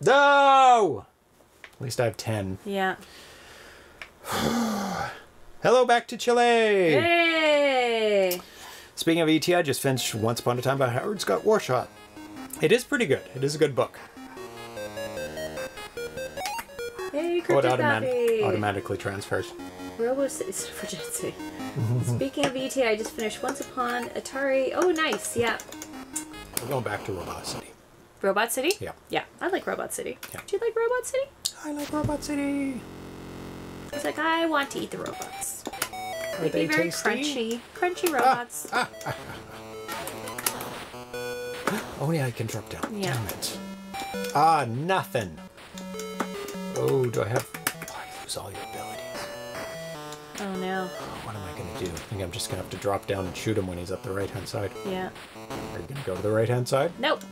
No! At least I have 10. Yeah. Hello back to Chile! Hey! Speaking of ET, I just finished Once Upon Atari by Howard Scott Warshaw. It is pretty good. It is a good book. Hey, Oh, it automat- automatically transfers. Robo City for Jitsi. Speaking of ET, I just finished Once Upon Atari. Oh, nice. Yeah. We're going back to Robot City. Robot City? Yeah. Yeah, I like Robot City. Yeah. Do you like Robot City? I like Robot City. It's like, I want to eat the robots. Are They'd they be very tasty? crunchy. Crunchy ah, robots. Ah, ah, oh yeah, I can drop down. Yeah. Damn it. Ah, nothing. Oh, do I have? Oh, I lose all your abilities. Oh, no. What am I gonna do? I think I'm just gonna have to drop down and shoot him when he's up the right hand side. Yeah. Are you gonna go to the right hand side? Nope.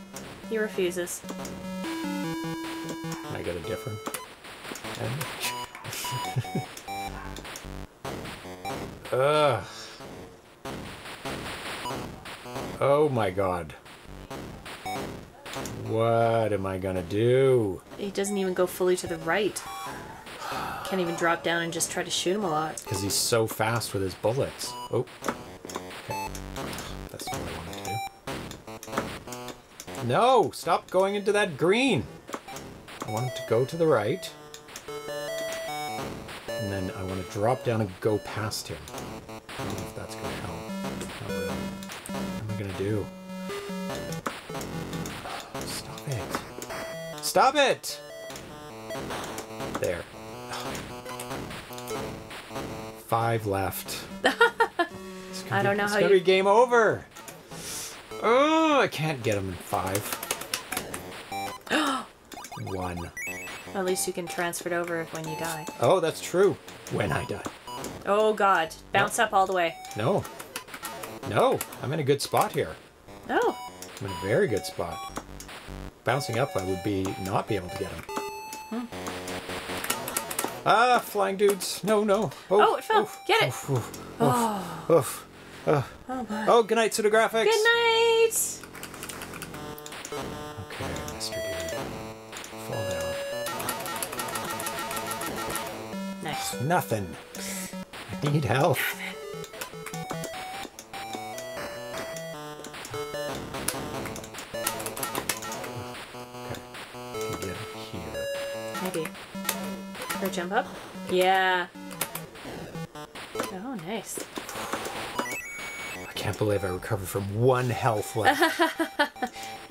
He refuses. Can I get a different? Ugh. Oh my god. What am I gonna do? He doesn't even go fully to the right. Can't even drop down and just try to shoot him a lot. Because he's so fast with his bullets. Oh. Okay. That's what I wanted to do. No! Stop going into that green! I want him to go to the right. And then I want to drop down and go past him. I don't know if that's going to help. Really. What am I going to do? Stop it. Stop it! There. Five left. I don't be- know it's how gonna you- be game over. Oh, I can't get them in five. One. At least you can transfer it over when you die. Oh, that's true. When I die. Oh god. Bounce up all the way. No. No, I'm in a good spot here. Oh. I'm in a very good spot. Bouncing up, I would be not be able to get him. Hmm. Ah, flying dudes. No, no. Oh, it fell. Get it. Oof, oof, Oh. oof. Oh, Oh my. oh good night, Pseudographics. Good night. Okay, Mr. Dude. Fall down. Nice. Nothing. I need help. Okay. Or jump up? Yeah. Oh, nice. I can't believe I recovered from one health left.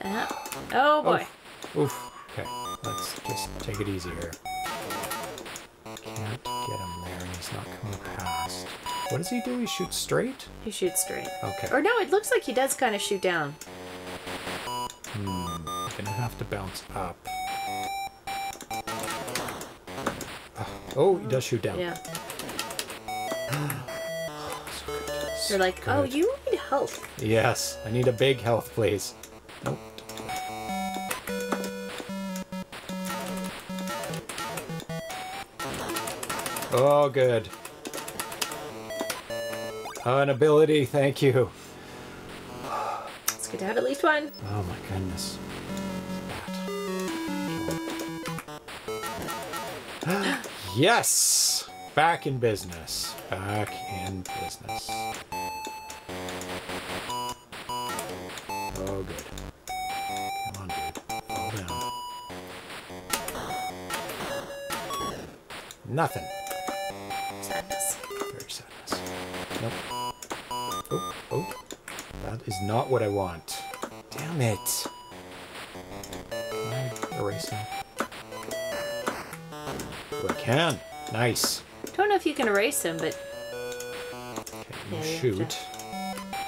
Oh boy. Oof. Okay, let's just take it easy here. Can't get him there, and he's not coming past. What does he do? He shoots straight? He shoots straight. Okay. Or no, it looks like he does kind of shoot down. I'm gonna have to bounce up. Oh, he does shoot down. Yeah. so You're like, oh, you need help. Yes, I need a big health, please. Nope. Oh, good. Oh, an ability, thank you. It's good to have at least one. Oh my goodness. Yes! Back in business. Back in business. Oh, good. Come on, dude. Fall down. Nothing. Sadness. Very sadness. Nope. Oh, oh. That is not what I want. Damn it. Can. Nice. Don't know if you can erase him, but Okay, Yeah, you you shoot. to-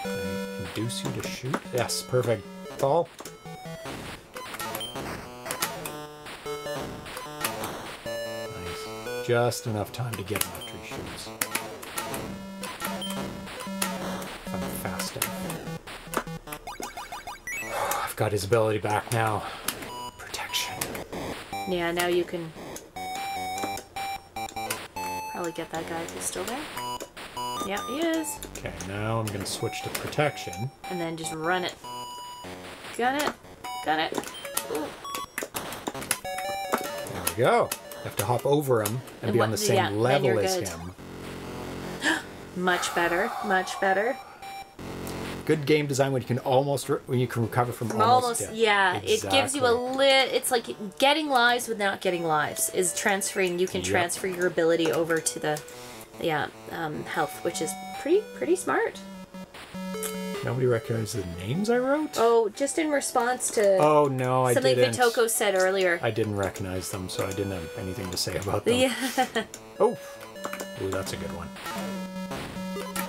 Can I induce you to shoot? Yes, perfect. Fall. Nice. Just enough time to get him after he shoots. I'm fast enough. I've got his ability back now. Protection. yeah, now you can get that guy if he's still there. Yeah, he is. Okay, now I'm gonna switch to protection. And then just run it. Got it. Got it. Ooh. There we go. I have to hop over him and, And be on the same yeah, level as good. him. Much better. Much better. Good game design when you can almost re- when you can recover from almost, almost, death. yeah. It gives you a lit. It's like getting lives without getting lives. Is transferring. You can Yep. transfer your ability over to the, yeah, um, health, which is pretty pretty smart. Nobody recognizes the names I wrote. Oh, just in response to Oh, no, I something didn't. Vitoko said earlier. I didn't recognize them, so I didn't have anything to say about them. yeah. Oh, ooh, that's a good one.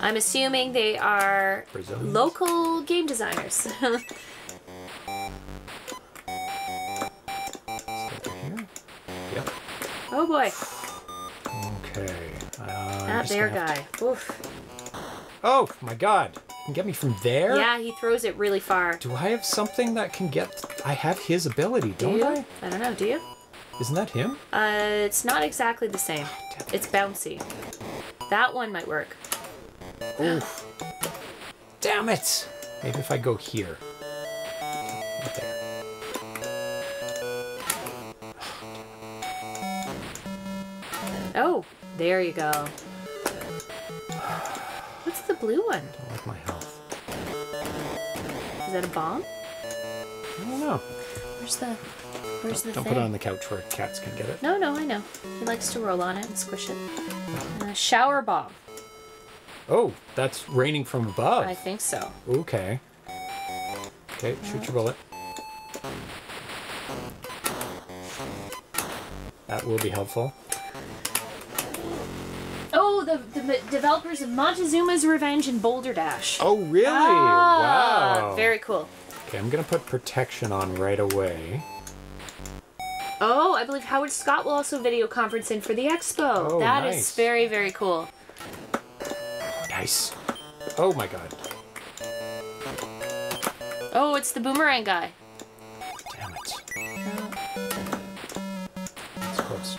I'm assuming they are Brazilians? local game designers. Is that here? Yep. oh boy, Okay. Uh, bear guy. to- Oof. Oh my God! You can get me from there. Yeah, he throws it really far. Do I have something that can get? I have his ability, Do don't you? I? I don't know. Do you? Isn't that him? Uh, it's not exactly the same. It's bouncy. That one might work. Oof. Damn it! Maybe if I go here. Right there. Oh, there you go. What's the blue one? I like my health. Is that a bomb? I don't know. Where's the Where's the Don't thing? put it on the couch where cats can get it. No, no, I know. He likes to roll on it and squish it. Uh, shower bomb. Oh, that's raining from above. I think so. Okay. Okay, shoot your bullet. That will be helpful. Oh, the, the developers of Montezuma's Revenge and Boulder Dash. Oh, really? Ah, wow. Very cool. Okay, I'm gonna put protection on right away. Oh, I believe Howard Scott will also video conference in for the expo. Oh, That is nice. very, very cool. Nice. Oh my god. Oh, it's the boomerang guy. Damn it. That's close.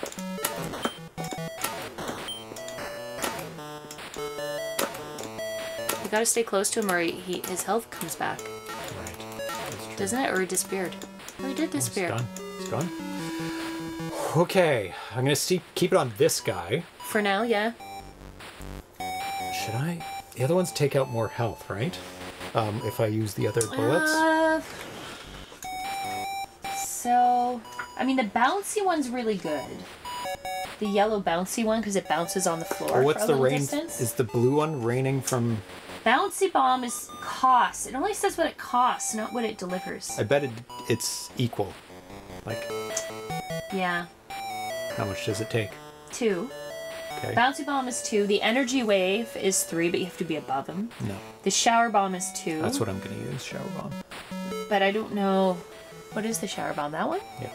You gotta stay close to him or he, his health comes back. Right. Doesn't it? Or he disappeared. Oh, he did oh, disappear. It's gone. It's gone. Okay, I'm gonna see, keep it on this guy. For now, yeah. Should I? The other ones take out more health, right? Um, if I use the other bullets. Uh, so, I mean, the bouncy one's really good. the yellow bouncy one because it bounces on the floor. Or what's for a the rain? Distance. Is the blue one raining from? Bouncy bomb is cost. It only says what it costs, not what it delivers. I bet it, it's equal. Like, Yeah, how much does it take? two. Okay. Bouncy bomb is two. The energy wave is three, but you have to be above him. No, The shower bomb is two. that's what I'm gonna use. Shower bomb. But I don't know. What is the shower bomb? That one? Yeah.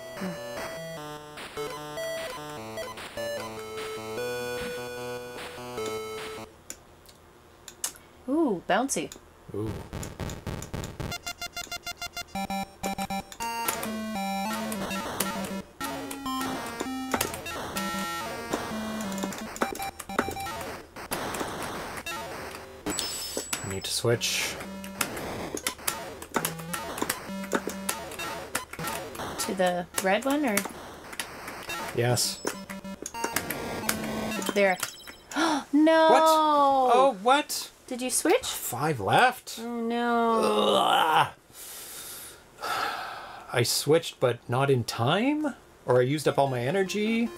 Ooh, bouncy. Ooh. Need to switch. To the red one or Yes. there? no. What? Oh, what? Did you switch? Five left? Oh no. Ugh. I switched, but not in time? Or I used up all my energy?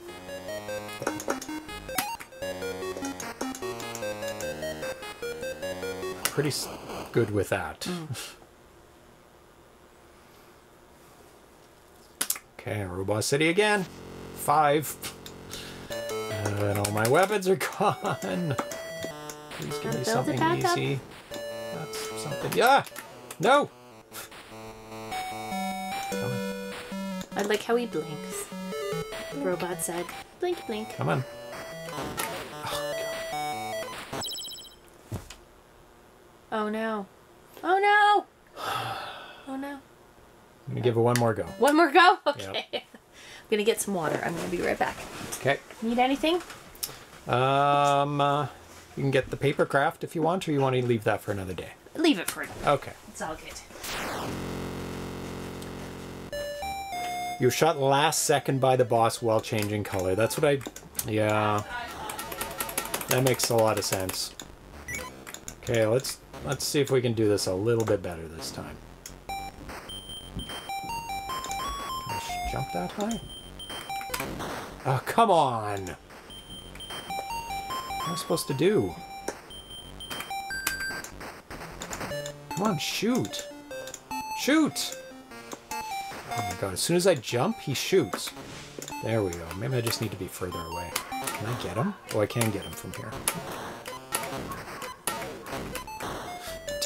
Pretty good with that. Mm. okay, Robot City again. Five. And all my weapons are gone. Please give me something up. easy. That's something. Yeah! No! I like how he blinks. The robot said, blink, blink. Come on. Oh no. Oh no. Oh no. I'm gonna give it one more go. One more go? Okay. I'm gonna get some water. I'm gonna be right back. Okay. Need anything? Um, uh, you can get the paper craft if you want, or you want to leave that for another day. Leave it for now. Okay. It's all good. You shot last second by the boss while changing color. That's what I. Yeah. That makes a lot of sense. Okay, let's let's see if we can do this a little bit better this time. Jump that high? Oh, come on! What am I supposed to do? Come on, shoot! Shoot! Oh my god, as soon as I jump, he shoots. There we go. Maybe I just need to be further away. Can I get him? Oh, I can get him from here.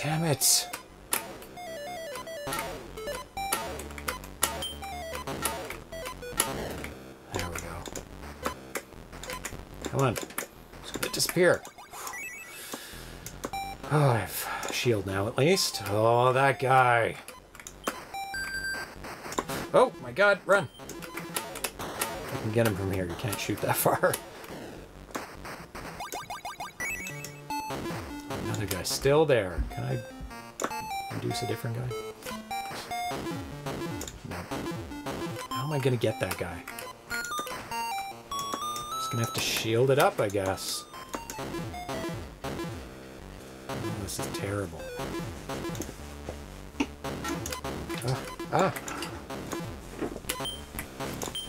Damn it! There we go. Come on. It's gonna disappear. Oh, I have shield now at least. Oh, that guy. Oh my god, run! I can get him from here. You can't shoot that far. Another still there. Can I induce a different guy? No. How am I gonna get that guy? Just gonna have to shield it up, I guess. Oh, this is terrible. Ah, ah.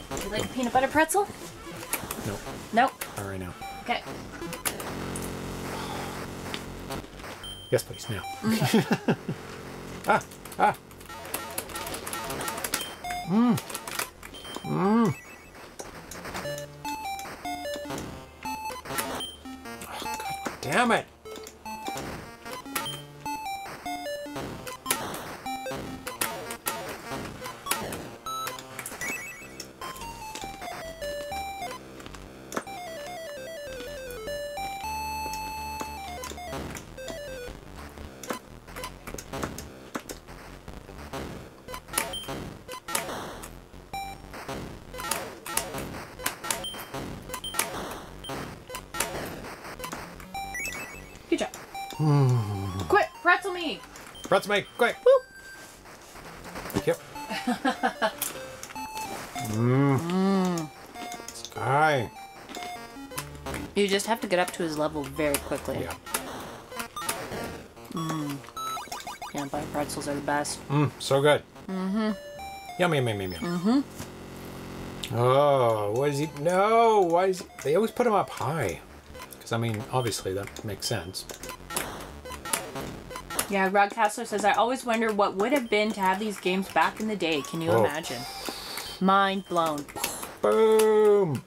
Would you like a peanut butter pretzel? Nope. Nope. All right now. Okay. Yes, please, now. ah, ah. Mmm. Mmm. To get up to his level very quickly. Yeah. Yeah, butter pretzels are the best. Mmm, so good. Mm-hmm. Yum, yum, yum, yum, yum. Mm-hmm. Oh, what is he? No, why is he? They always put him up high. Because, I mean, obviously that makes sense. Yeah, Rod Castler says, I always wonder what would have been to have these games back in the day. Can you Oh. imagine? Mind blown. Boom!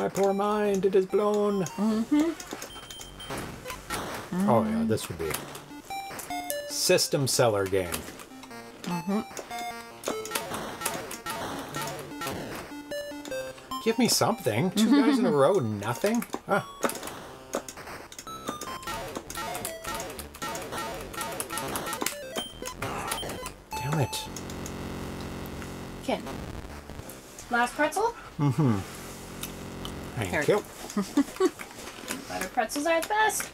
My poor mind, it is blown. Mm-hmm. Oh yeah, this would be a system seller game. Mm-hmm. Give me something. Two guys in a row, nothing. Ah. Damn it. Ken. Last pretzel? Thank Here. you. Butter pretzels are the best.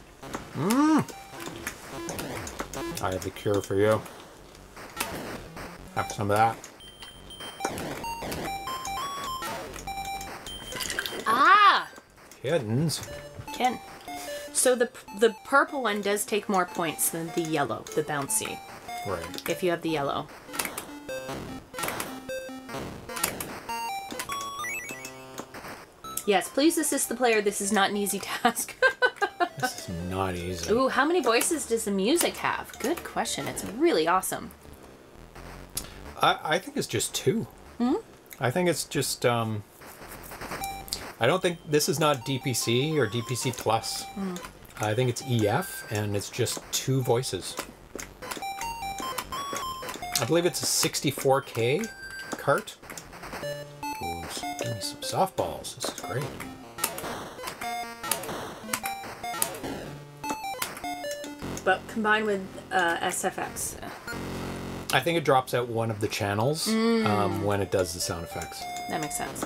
Mmm. I have the cure for you. Have some of that. Ah! Kittens. Ken. So the the purple one does take more points than the yellow, the bouncy, Right. if you have the yellow. Yes, please assist the player. This is not an easy task. This is not easy. Ooh, how many voices does the music have? Good question. It's really awesome. I, I think it's just two. Hmm. I think it's just um I don't think this is not DPC or DPC plus. I think it's EF and it's just two voices. I believe it's a 64K cart. Give me some softballs. This is great. But combined with uh, SFX. I think it drops out one of the channels um, when it does the sound effects. That makes sense.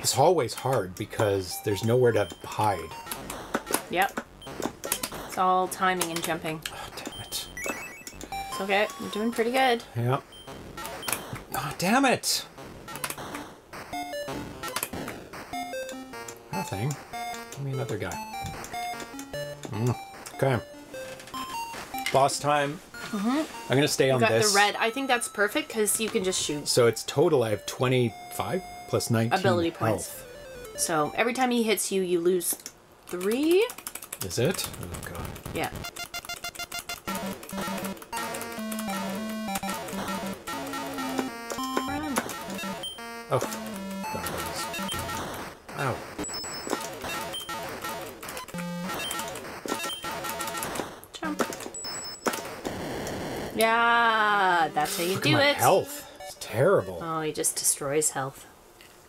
This hallway's hard because there's nowhere to hide. Yep. It's all timing and jumping. Oh, damn it. It's okay. You're doing pretty good. Yep. Oh, damn it! Nothing. Give me another guy. Mm, Okay. Boss time. Mm -hmm. I'm gonna stay on got this. the red. I think that's perfect because you can just shoot So it's total. I have 25 plus 19 ability points. health. So every time he hits you, you lose three. Is it? Oh god. Yeah. Run. Oh. God, that is- Ow. Jump. Yeah, that's how you Look do at my it. health. It's terrible. Oh, he just destroys health.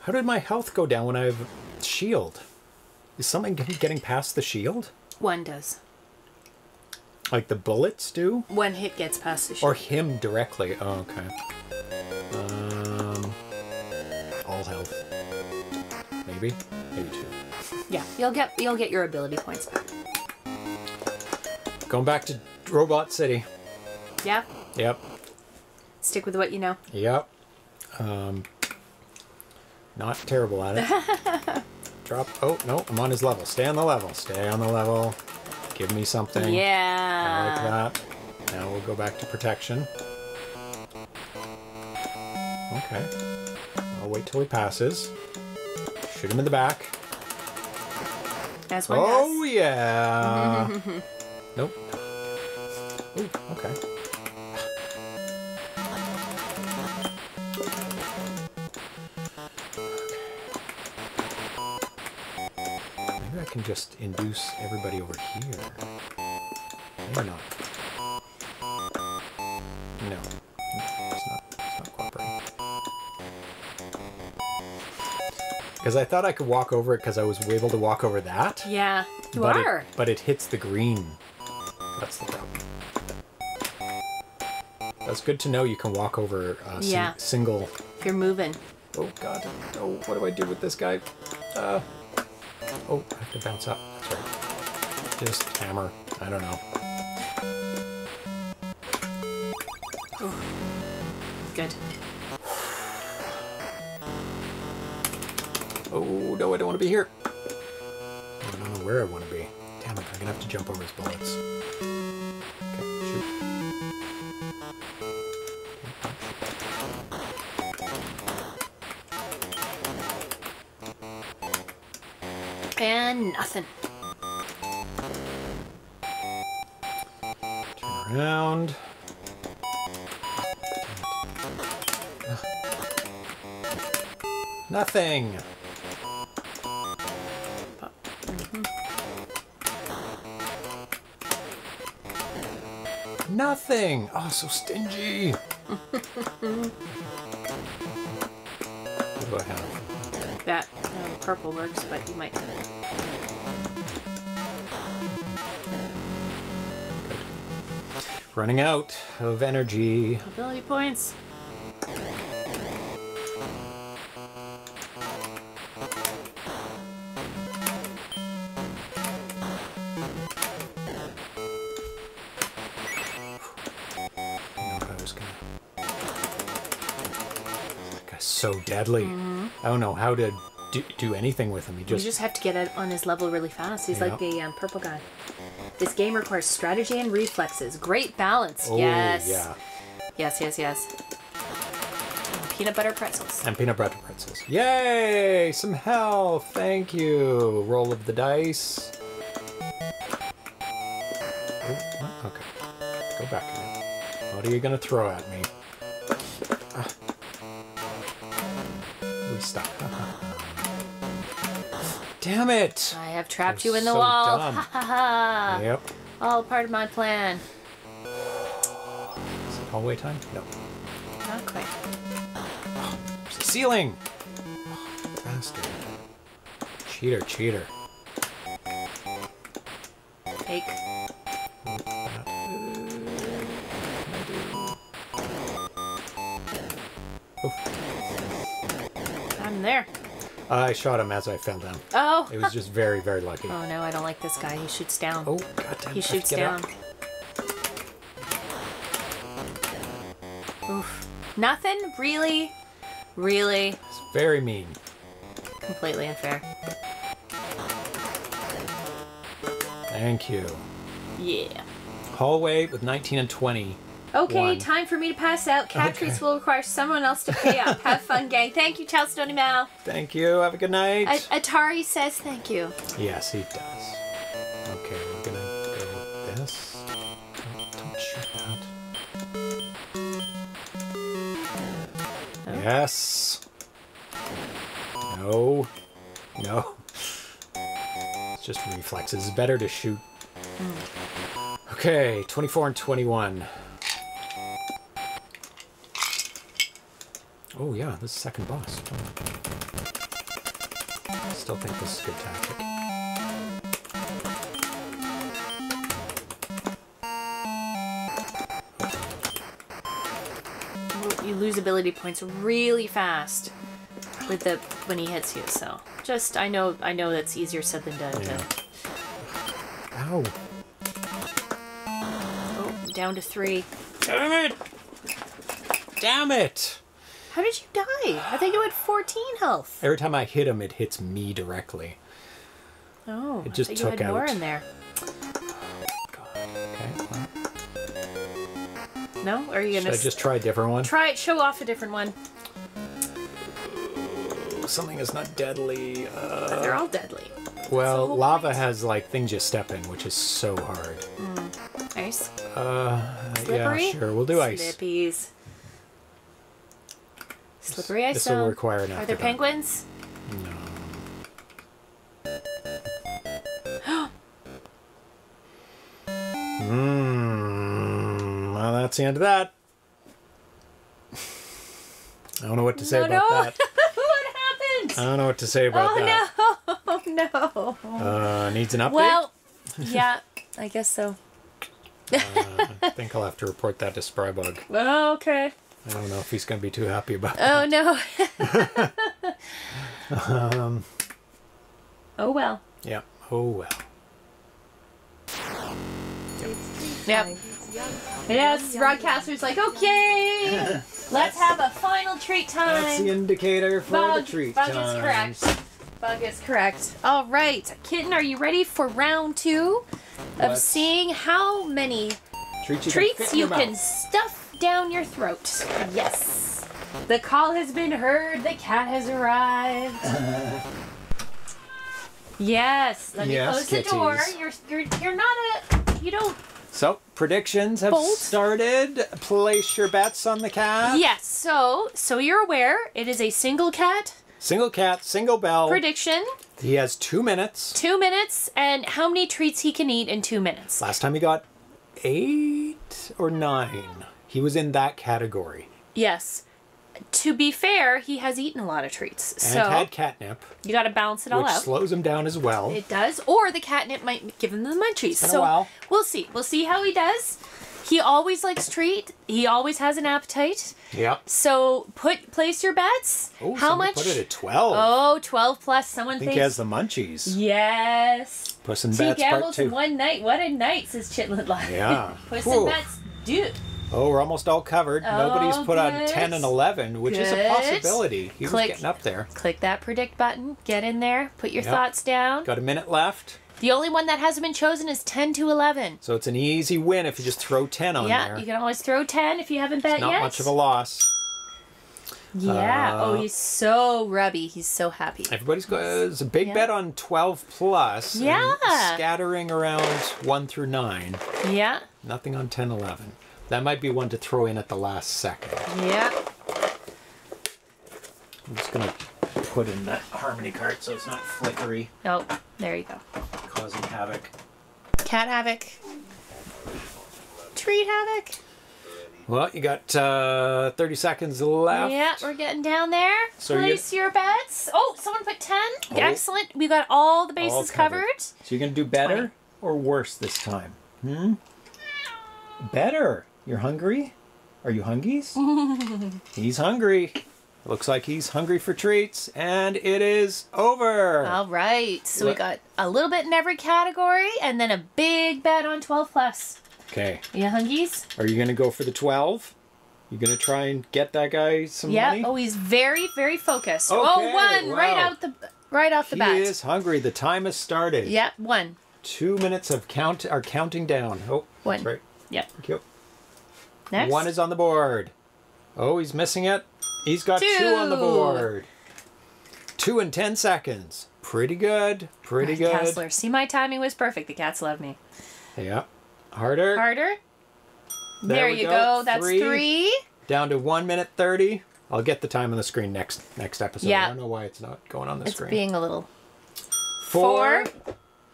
How did my health go down when I have shield? Is something getting past the shield? One does. Like the bullets do? One hit gets past the shield. Or him directly? Oh, okay. Um, all health. Maybe? Maybe two. Yeah, you'll get you'll get your ability points back. Going back to Robot City. Yeah. Yep. Stick with what you know. Yep. Um, not terrible at it. Drop. Oh, no, I'm on his level. Stay on the level. Stay on the level. Give me something. Yeah. I like that. Now we'll go back to protection. Okay. I'll wait till he passes. Shoot him in the back. That's one Oh, does. yeah. nope. Ooh, okay. Can just induce everybody over here. Maybe not. No. It's not, it's not cooperating. Because I thought I could walk over it because I was able to walk over that. Yeah, you but are. It, but it hits the green. That's the problem. That's good to know you can walk over a sing- Yeah. single. If you're moving. Oh god. Oh, what do I do with this guy? Uh. Oh, I have to bounce up. That's right. Just hammer. I don't know. Good. Oh no, I don't want to be here. I don't know where I want to be. Damn it, I'm gonna have to jump over his bullets. And nothing. Turn around. Nothing. Nothing. Oh, so stingy. what do I have? Purple works, but you might. Running out of energy. Ability points. I know what I was gonna. That guy's so deadly. Mm-hmm. I don't know how to do, do anything with him. You just, just have to get on his level really fast. He's like Yeah. the um, purple guy. This game requires strategy and reflexes. Great balance. oh yes. yeah, Yes, yes, yes. Peanut butter pretzels. and peanut butter pretzels. Yay! Some health. Thank you. Roll of the dice. Oh, what? okay, go back. Again. What are you gonna throw at me? Damn it! I have trapped You're you in the so wall. dumb. Ha ha ha. Yep. All part of my plan. Is it hallway time? No. Not quite. There's a ceiling! Bastard. Cheater, cheater. Fake. I'm there. I shot him as I fell down. Oh. It was just very, very lucky. Oh no, I don't like this guy. He shoots down. Oh, goddamn. he shoots down. up. Oof. Nothing? Really? Really? It's very mean. Completely unfair. Thank you. Yeah. Hallway with 19 and 20. Okay, One. time for me to pass out. Cat Okay. treats will require someone else to pay up. Have fun, gang. Thank you, Chow Stony Mal. Thank you. Have a good night. A- Atari says thank you. yes, he does. Okay, we're gonna go with this. Don't, shoot that. Yes. No. No. It's just reflexes. It's better to shoot. Hmm. Okay, 24 and 21. Oh yeah, this is second boss. Still think this is a good tactic. You lose ability points really fast with the when he hits you. So just I know I know that's easier said than done. Yeah. Ow! oh, down to three. Damn it! Damn it! How did you die? I think you had 14 health. Every time I hit him, it hits me directly. Oh, It just I took you had more out- in there. Okay, well, No? Are you gonna Should I just try a different one? try it? Show off a different one. Something is not deadly. Uh, They're all deadly. well, lava point. has like things you step in, which is so hard. Ice. Uh, Slippery. yeah, sure. We'll do ice. Slippies. Slippery ice. This will require an Are there penguins? Hmm. Well, that's the end of that. I don't know what to say no, about no. that. what happened? I don't know what to say about that. oh no! no. Uh, needs an update. Well, yeah, I guess so. I think I'll have to report that to Sprybug. Oh, okay. I don't know if he's going to be too happy about that. Oh no. Um, oh well. yeah. Oh well. Yep. Yes, broadcaster's like, okay, let's have a final treat time. That's the indicator for Bug, the treat Bug is correct. Bug is correct. All right, kitten, are you ready for round two of Let's- seeing how many Treats you treats can you can stuff down your throat? Yes. The call has been heard. The cat has arrived. yes. Let me Yes, close the door. You're you're you're not a you don't. So predictions have Bolt. started. Place your bets on the cat. Yes. So so you're aware it is a single cat Single cat, single bell. prediction. he has two minutes. Two minutes and how many treats he can eat in two minutes. Last time he got eight or nine. He was in that category. Yes. To be fair, he has eaten a lot of treats. And so had catnip, you got to balance it all which out. slows him down as well. It does, or the catnip might give him the munchies. so we'll see. We'll see how he does. He always likes treat. He always has an appetite. Yep. So put place your bets. Oh, how much? Put it at 12. Oh, 12 plus. Someone I think thinks. he has the munchies. Yes. Puss in Two Bets part gambles in two. one night. What a night, says Chitlin. Yeah. Puss in Bets, dude. Oh, we're almost all covered. Nobody's Oh, put on 10 and 11, which is a possibility. He Click. was getting up there. Click that predict button. Get in there. Put your Yep. thoughts down. Got a minute left. The only one that hasn't been chosen is 10 to 11. So it's an easy win if you just throw 10 on yeah, there. you can always throw 10 if you haven't bet Not yet. Not much of a loss. Yeah. Uh, oh, he's so rubby. He's so happy. Everybody's got it's a big Yeah. bet on 12 plus. Yeah. Scattering around 1 through 9. Yeah. Nothing on 10, 11. That might be one to throw in at the last second. Yeah. I'm just going to put in that harmony card so it's not flickery, Oh, there you go. causing havoc. Cat havoc. Treat havoc. Well, you got uh, 30 seconds left. Yeah, we're getting down there. So you- Place your bets. Oh, someone put 10. Oh. Excellent. We got all the bases covered. covered. So you're going to do better 20. or worse this time? Hmm? Better. You're hungry? Are you hungies? he's hungry. Looks like he's hungry for treats, and it is over. All right. So we got a little bit in every category and then a big bet on 12 plus. Okay. You hungies? Are you going to go for the 12? You going to try and get that guy some Yeah. money? Oh, he's very, very focused. Oh, okay, oh, one right out the right off the he bat. is hungry. The time has started. Yep. one. Two minutes of count are counting down. Oh, One. that's right. Yep. Thank you. Next. One is on the board. Oh, he's missing it. He's got two, on the board. Two in ten seconds. Pretty good. Pretty good. Counselor. See, my timing was perfect. The cats love me. Yeah. Harder. Harder. There There, you go. go. That's Three. three. Down to one minute thirty. I'll get the time on the screen next next episode. Yeah. I don't know why it's not going on the It's screen. being a little. Four. Four.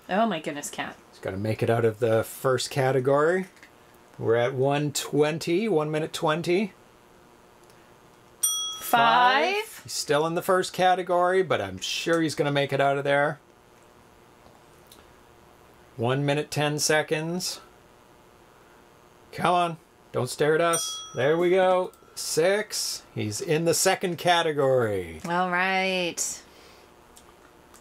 Oh my goodness, cat. He's got to make it out of the first category. We're at 120, 1 minute 20. Five. He's still in the first category, but I'm sure he's going to make it out of there. 1 minute 10 seconds. Come on. Don't stare at us. There we go. Six. He's in the second category. All right.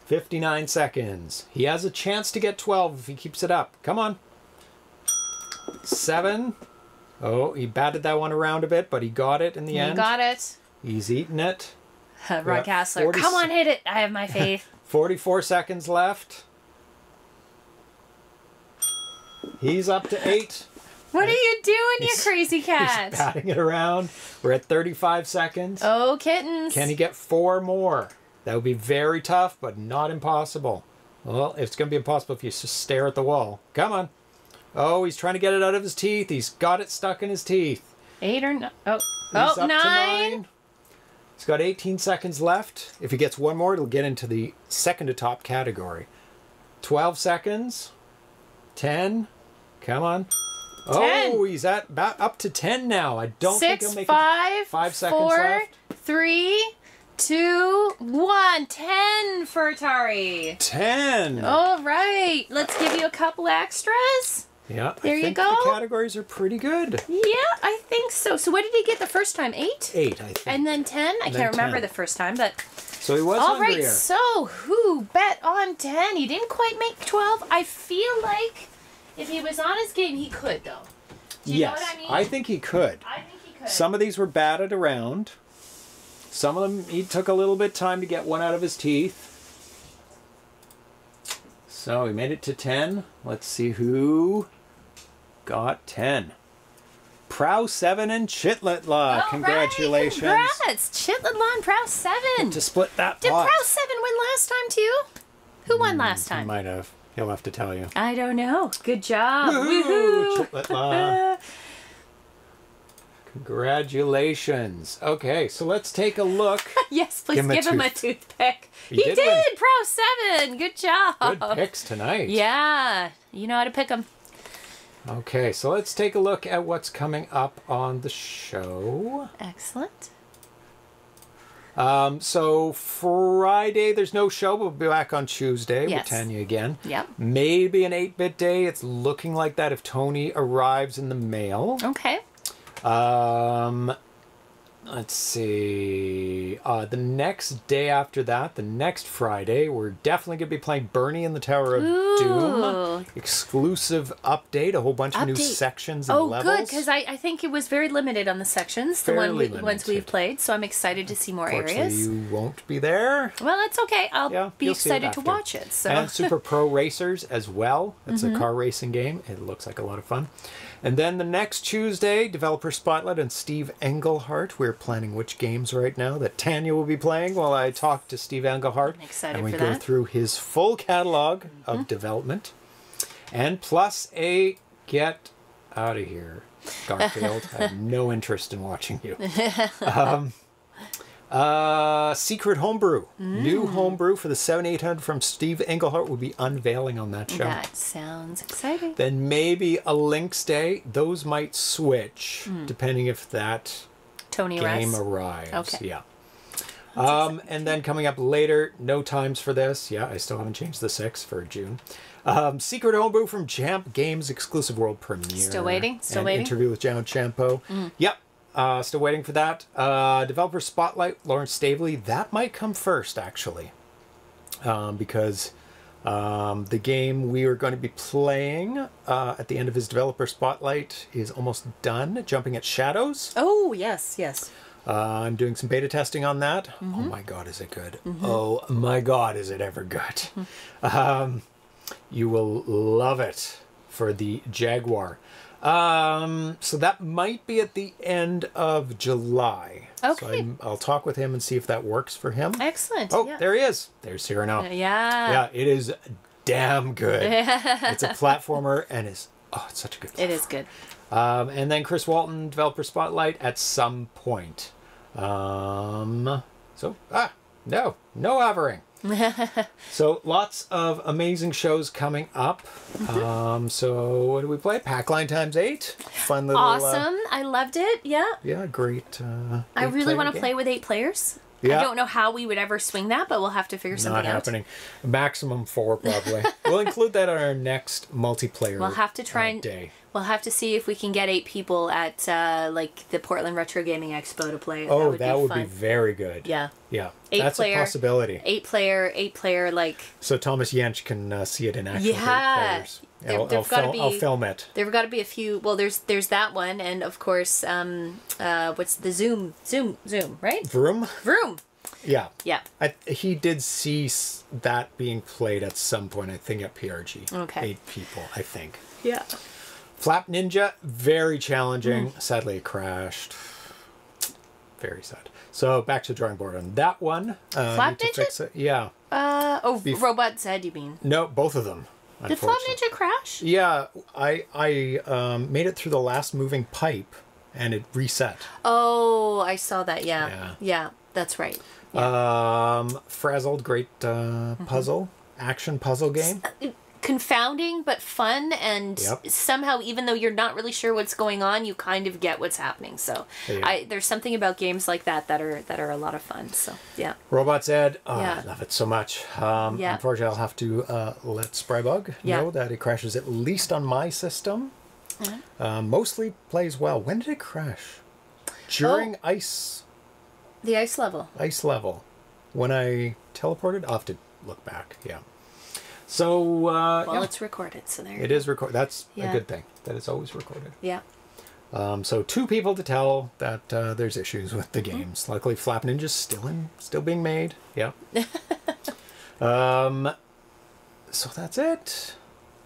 59 seconds. He has a chance to get 12 if he keeps it up. Come on. Seven. Oh, he batted that one around a bit, but he got it in the You end. got it. He's eating it. Rod Castler. 40 Come on, hit it. I have my faith. 44 seconds left. He's up to eight. what are you doing, you He's- crazy He's cat? batting it around. We're at 35 seconds. Oh, kittens. Can he get four more? That would be very tough, but not impossible. Well, it's going to be impossible if you just stare at the wall. Come on. Oh, he's trying to get it out of his teeth. He's got it stuck in his teeth. Eight or no? Oh, He's oh, nine. nine. He's got 18 seconds left. If he gets one more, it'll get into the second to top category. 12 seconds. 10. Come on. Oh, he's at about up to 10 now. I don't think Six, he'll make five, it. Five seconds four, left. three, two, one. Ten for Atari. 10. All right. Let's give you a couple extras. Yeah, There I you think go. the categories are pretty good. Yeah, I think so. So what did he get the first time? Eight? Eight, I think. And then ten? I And can't remember 10. the first time, but so he was all right. So who bet on ten? He didn't quite make twelve. I feel like if he was on his game, he could though. Do you yes, know what I mean? think he could. I think he could. Some of these were batted around. Some of them he took a little bit time to get one out of his teeth. So we made it to 10. Let's see who got 10. Prow 7 and Chitlet Law. All Congratulations. right, congrats. Chitlin Lawn Prow 7. To split that Did pot. Prow 7 win last time too? Who won hmm, last He time? might have. He'll have to tell you. I don't know. Good job. Woohoo! Woohoo. Chitlet Law. Congratulations. Okay, so let's take a look. yes, please Give him a give him a toothpick. He He, did did. Prow 7. Good job. Good picks tonight. Yeah. You know how to pick them. Okay, so let's take a look at what's coming up on the show. Excellent. Um, so Friday, there's no show. but We'll be back on Tuesday Yes. with Tanya again. Yep. Maybe an 8-bit day. It's looking like that if Tony arrives in the mail. Okay. Um, let's see. Uh, the next day after that, the next Friday, we're definitely going to be playing Bernie in the Tower of Doom. Exclusive update, a whole bunch of new sections and Oh, levels. good, because I, I think it was very limited on the sections, the one Fairly we, ones we've played. So I'm excited to see more areas. you won't be there. Well, that's okay. I'll Yeah, be you'll see it excited to watch it. So And Super Pro Racers as well. It's Mm-hmm. a car racing game. It looks like a lot of fun. And then the next Tuesday, Developer Spotlight and Steve Engelhardt. We're planning which games right now that Tanya will be playing while I talk to Steve Engelhardt. I'm excited and we go that. Mm-hmm. through his full catalog of development. And plus a get out of here, Garfield. I have no interest in watching you. Um, uh, Secret Homebrew. Mm. New homebrew for the 7800 from Steve Engelhardt will be unveiling on that show. that sounds exciting. Then maybe a Lynx Day. Those might switch depending if that Tony game Rice. arrives. Okay. Yeah. Um, and then coming up later, no times for this. Yeah, I still haven't changed the six for June. Um, Secret Homebrew from Champ Games exclusive world premiere. Still waiting? Still waiting? Interview with John Champeau. Yep. Uh, still waiting for that. Uh, developer Spotlight, Lawrence Stavely. That might come first, actually, um, because um, the game we are going to be playing uh, at the end of his developer Spotlight is almost done. Jumping at Shadows. Oh yes, yes. Uh, I'm doing some beta testing on that. Oh my god, is it good? Oh my god, is it ever good? um, you will love it for the Jaguar. Um, so that might be at the end of July. So Okay. I'm, I'll talk with him and see if that works for him. Excellent. Oh, yeah. there he is. There's Cyrano. Yeah. Yeah, it is damn good. it's a platformer and is oh, it's such a good. It is good. Um, and then Chris Walton, Developer Spotlight, at some point. Um, so, ah, no, no hovering. so, lots of amazing shows coming up. Mm-hmm. Um, so, what do we play? Pac-Line times eight. Fun little. uh, Awesome. I loved it. Yeah. yeah, great. Uh, I really want to play with eight players. Yeah. I don't know how we would ever swing that, but we'll have to figure Not something out. Not happening. Maximum four, probably. we'll include that on our next multiplayer. We'll have to try uh, and day. We'll have to see if we can get eight people at uh, like the Portland Retro Gaming Expo to play. Oh, would that be would be very good. yeah. Yeah, Eight that's player- a possibility. Eight player, eight player, like So Thomas Jentzsch can uh, see it in action. Yeah. There- I'll, I'll, gotta be- I'll film it. there've got to be a few. Well, there's there's that one, and of course, um, uh, what's the Zoom, Zoom, Zoom, right? Vroom? Vroom. Yeah. Yeah. I, he did see that being played at some point, I think, at PRG. Okay. Eight people, I think. Yeah. Flap Ninja, very challenging. Mm. Sadly, it crashed. Very sad. So back to the drawing board on that one. Uh, Flap Ninja? Yeah. Uh oh, Bef- Robot Zed, you mean? No, both of them. Did Flap. Ninja crash? Yeah, I I um, made it through the last moving pipe, and it reset. Oh, I saw that. Yeah. Yeah. Yeah, that's right. Um, Frazzled, great uh, Mm-hmm. puzzle, action puzzle game. Confounding but fun, and Yep. somehow, even though you're not really sure what's going on, you kind of get what's happening. So, Yeah. I there's something about games like that that are that are a lot of fun. So, yeah. Robot Zed, oh, Yeah. I love it so much. Um, Yeah. Unfortunately, I'll have to uh, let Sprybug Yeah. know that it crashes at least on my system. Um, mostly plays well. When did it crash? During Oh. ice The ice level. ice level. When I teleported, I'll have to look back. Yeah. So uh, Well, yeah, it's recorded, so there. it is recorded. That's a good thing. That it's always recorded. Yeah. Um, so two people to tell that uh, there's issues with the Mm-hmm. games. Luckily, Flap Ninja's still in, still being made. Yeah. um, so that's it.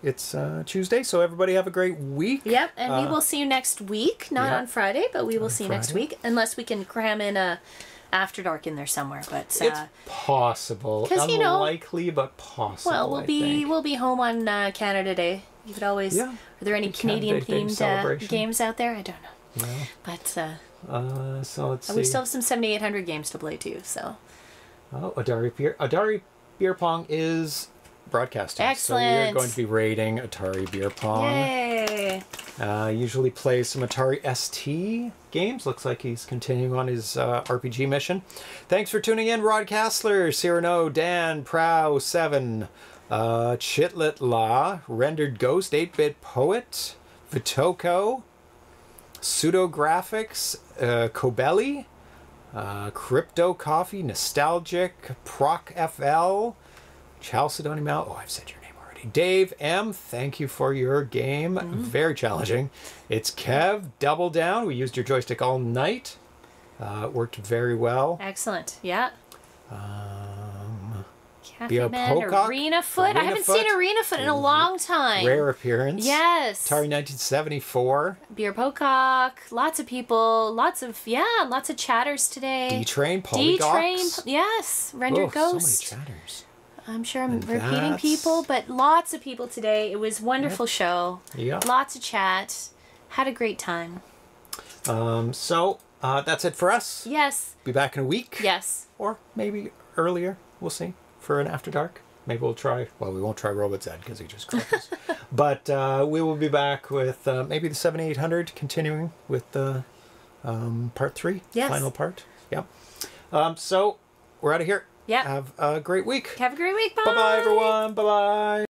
It's uh, Tuesday, so everybody have a great week. Yep, and we Uh, will see you next week. Not yeah. on Friday, but we will see you next week, unless we can cram in a after dark in there somewhere. But It's uh, possible. 'cause, you know- Unlikely, but possible. well, we'll I be think. we'll be home on uh, Canada Day. You could always. Yeah, Are there any Canadian themed uh, games out there? I don't know. Yeah. But uh, Uh, so let's see. we still have some 7800 games to play too. So Oh, Atari Beer Atari Beer Pong is broadcasting. So we are going to be rating Atari Beer Pong. yay! Uh, usually plays some Atari ST games. Looks like he's continuing on his uh, RPG mission. Thanks for tuning in, Rod Castler, Cyrano, Dan, Prow, Seven, uh, Chitlet La, Rendered Ghost, 8 Bit Poet, Vitoko, Pseudographics, uh, Kobeli, uh, Crypto Coffee, Nostalgic, Proc FL, Chalcedony Mal. Oh, I've said your name already. Dave M. Thank you for your game. Very challenging. It's Kev. Double down. We used your joystick all night. Uh, it worked very well. Excellent. Yeah. Um, Cafe Beer Man, Pocock, Arena Foot. I haven't Foot. seen Arena Foot in a long time. rare appearance. Yes. Atari 1974. Beer Pocock. Lots of people. Lots of yeah. Lots of chatters today. D Train. D Train. Polygox. Yes. Rendered Oh, Ghost. So many chatters. I'm sure I'm And repeating people, but lots of people today. It was a wonderful show. Yeah. Lots of chat. Had a great time. Um, so uh, that's it for us. Yes. Be back in a week. Yes. Or maybe earlier. We'll see. For an after dark. Maybe we'll try. Well, we won't try Robot Zed because he just crashes. but uh, we will be back with uh, maybe the 7800 continuing with the um, part three. Yes. Final part. Yep. Um, so we're out of here. Yeah. Have a great week. Have a great week. Bye bye, everyone. Bye bye.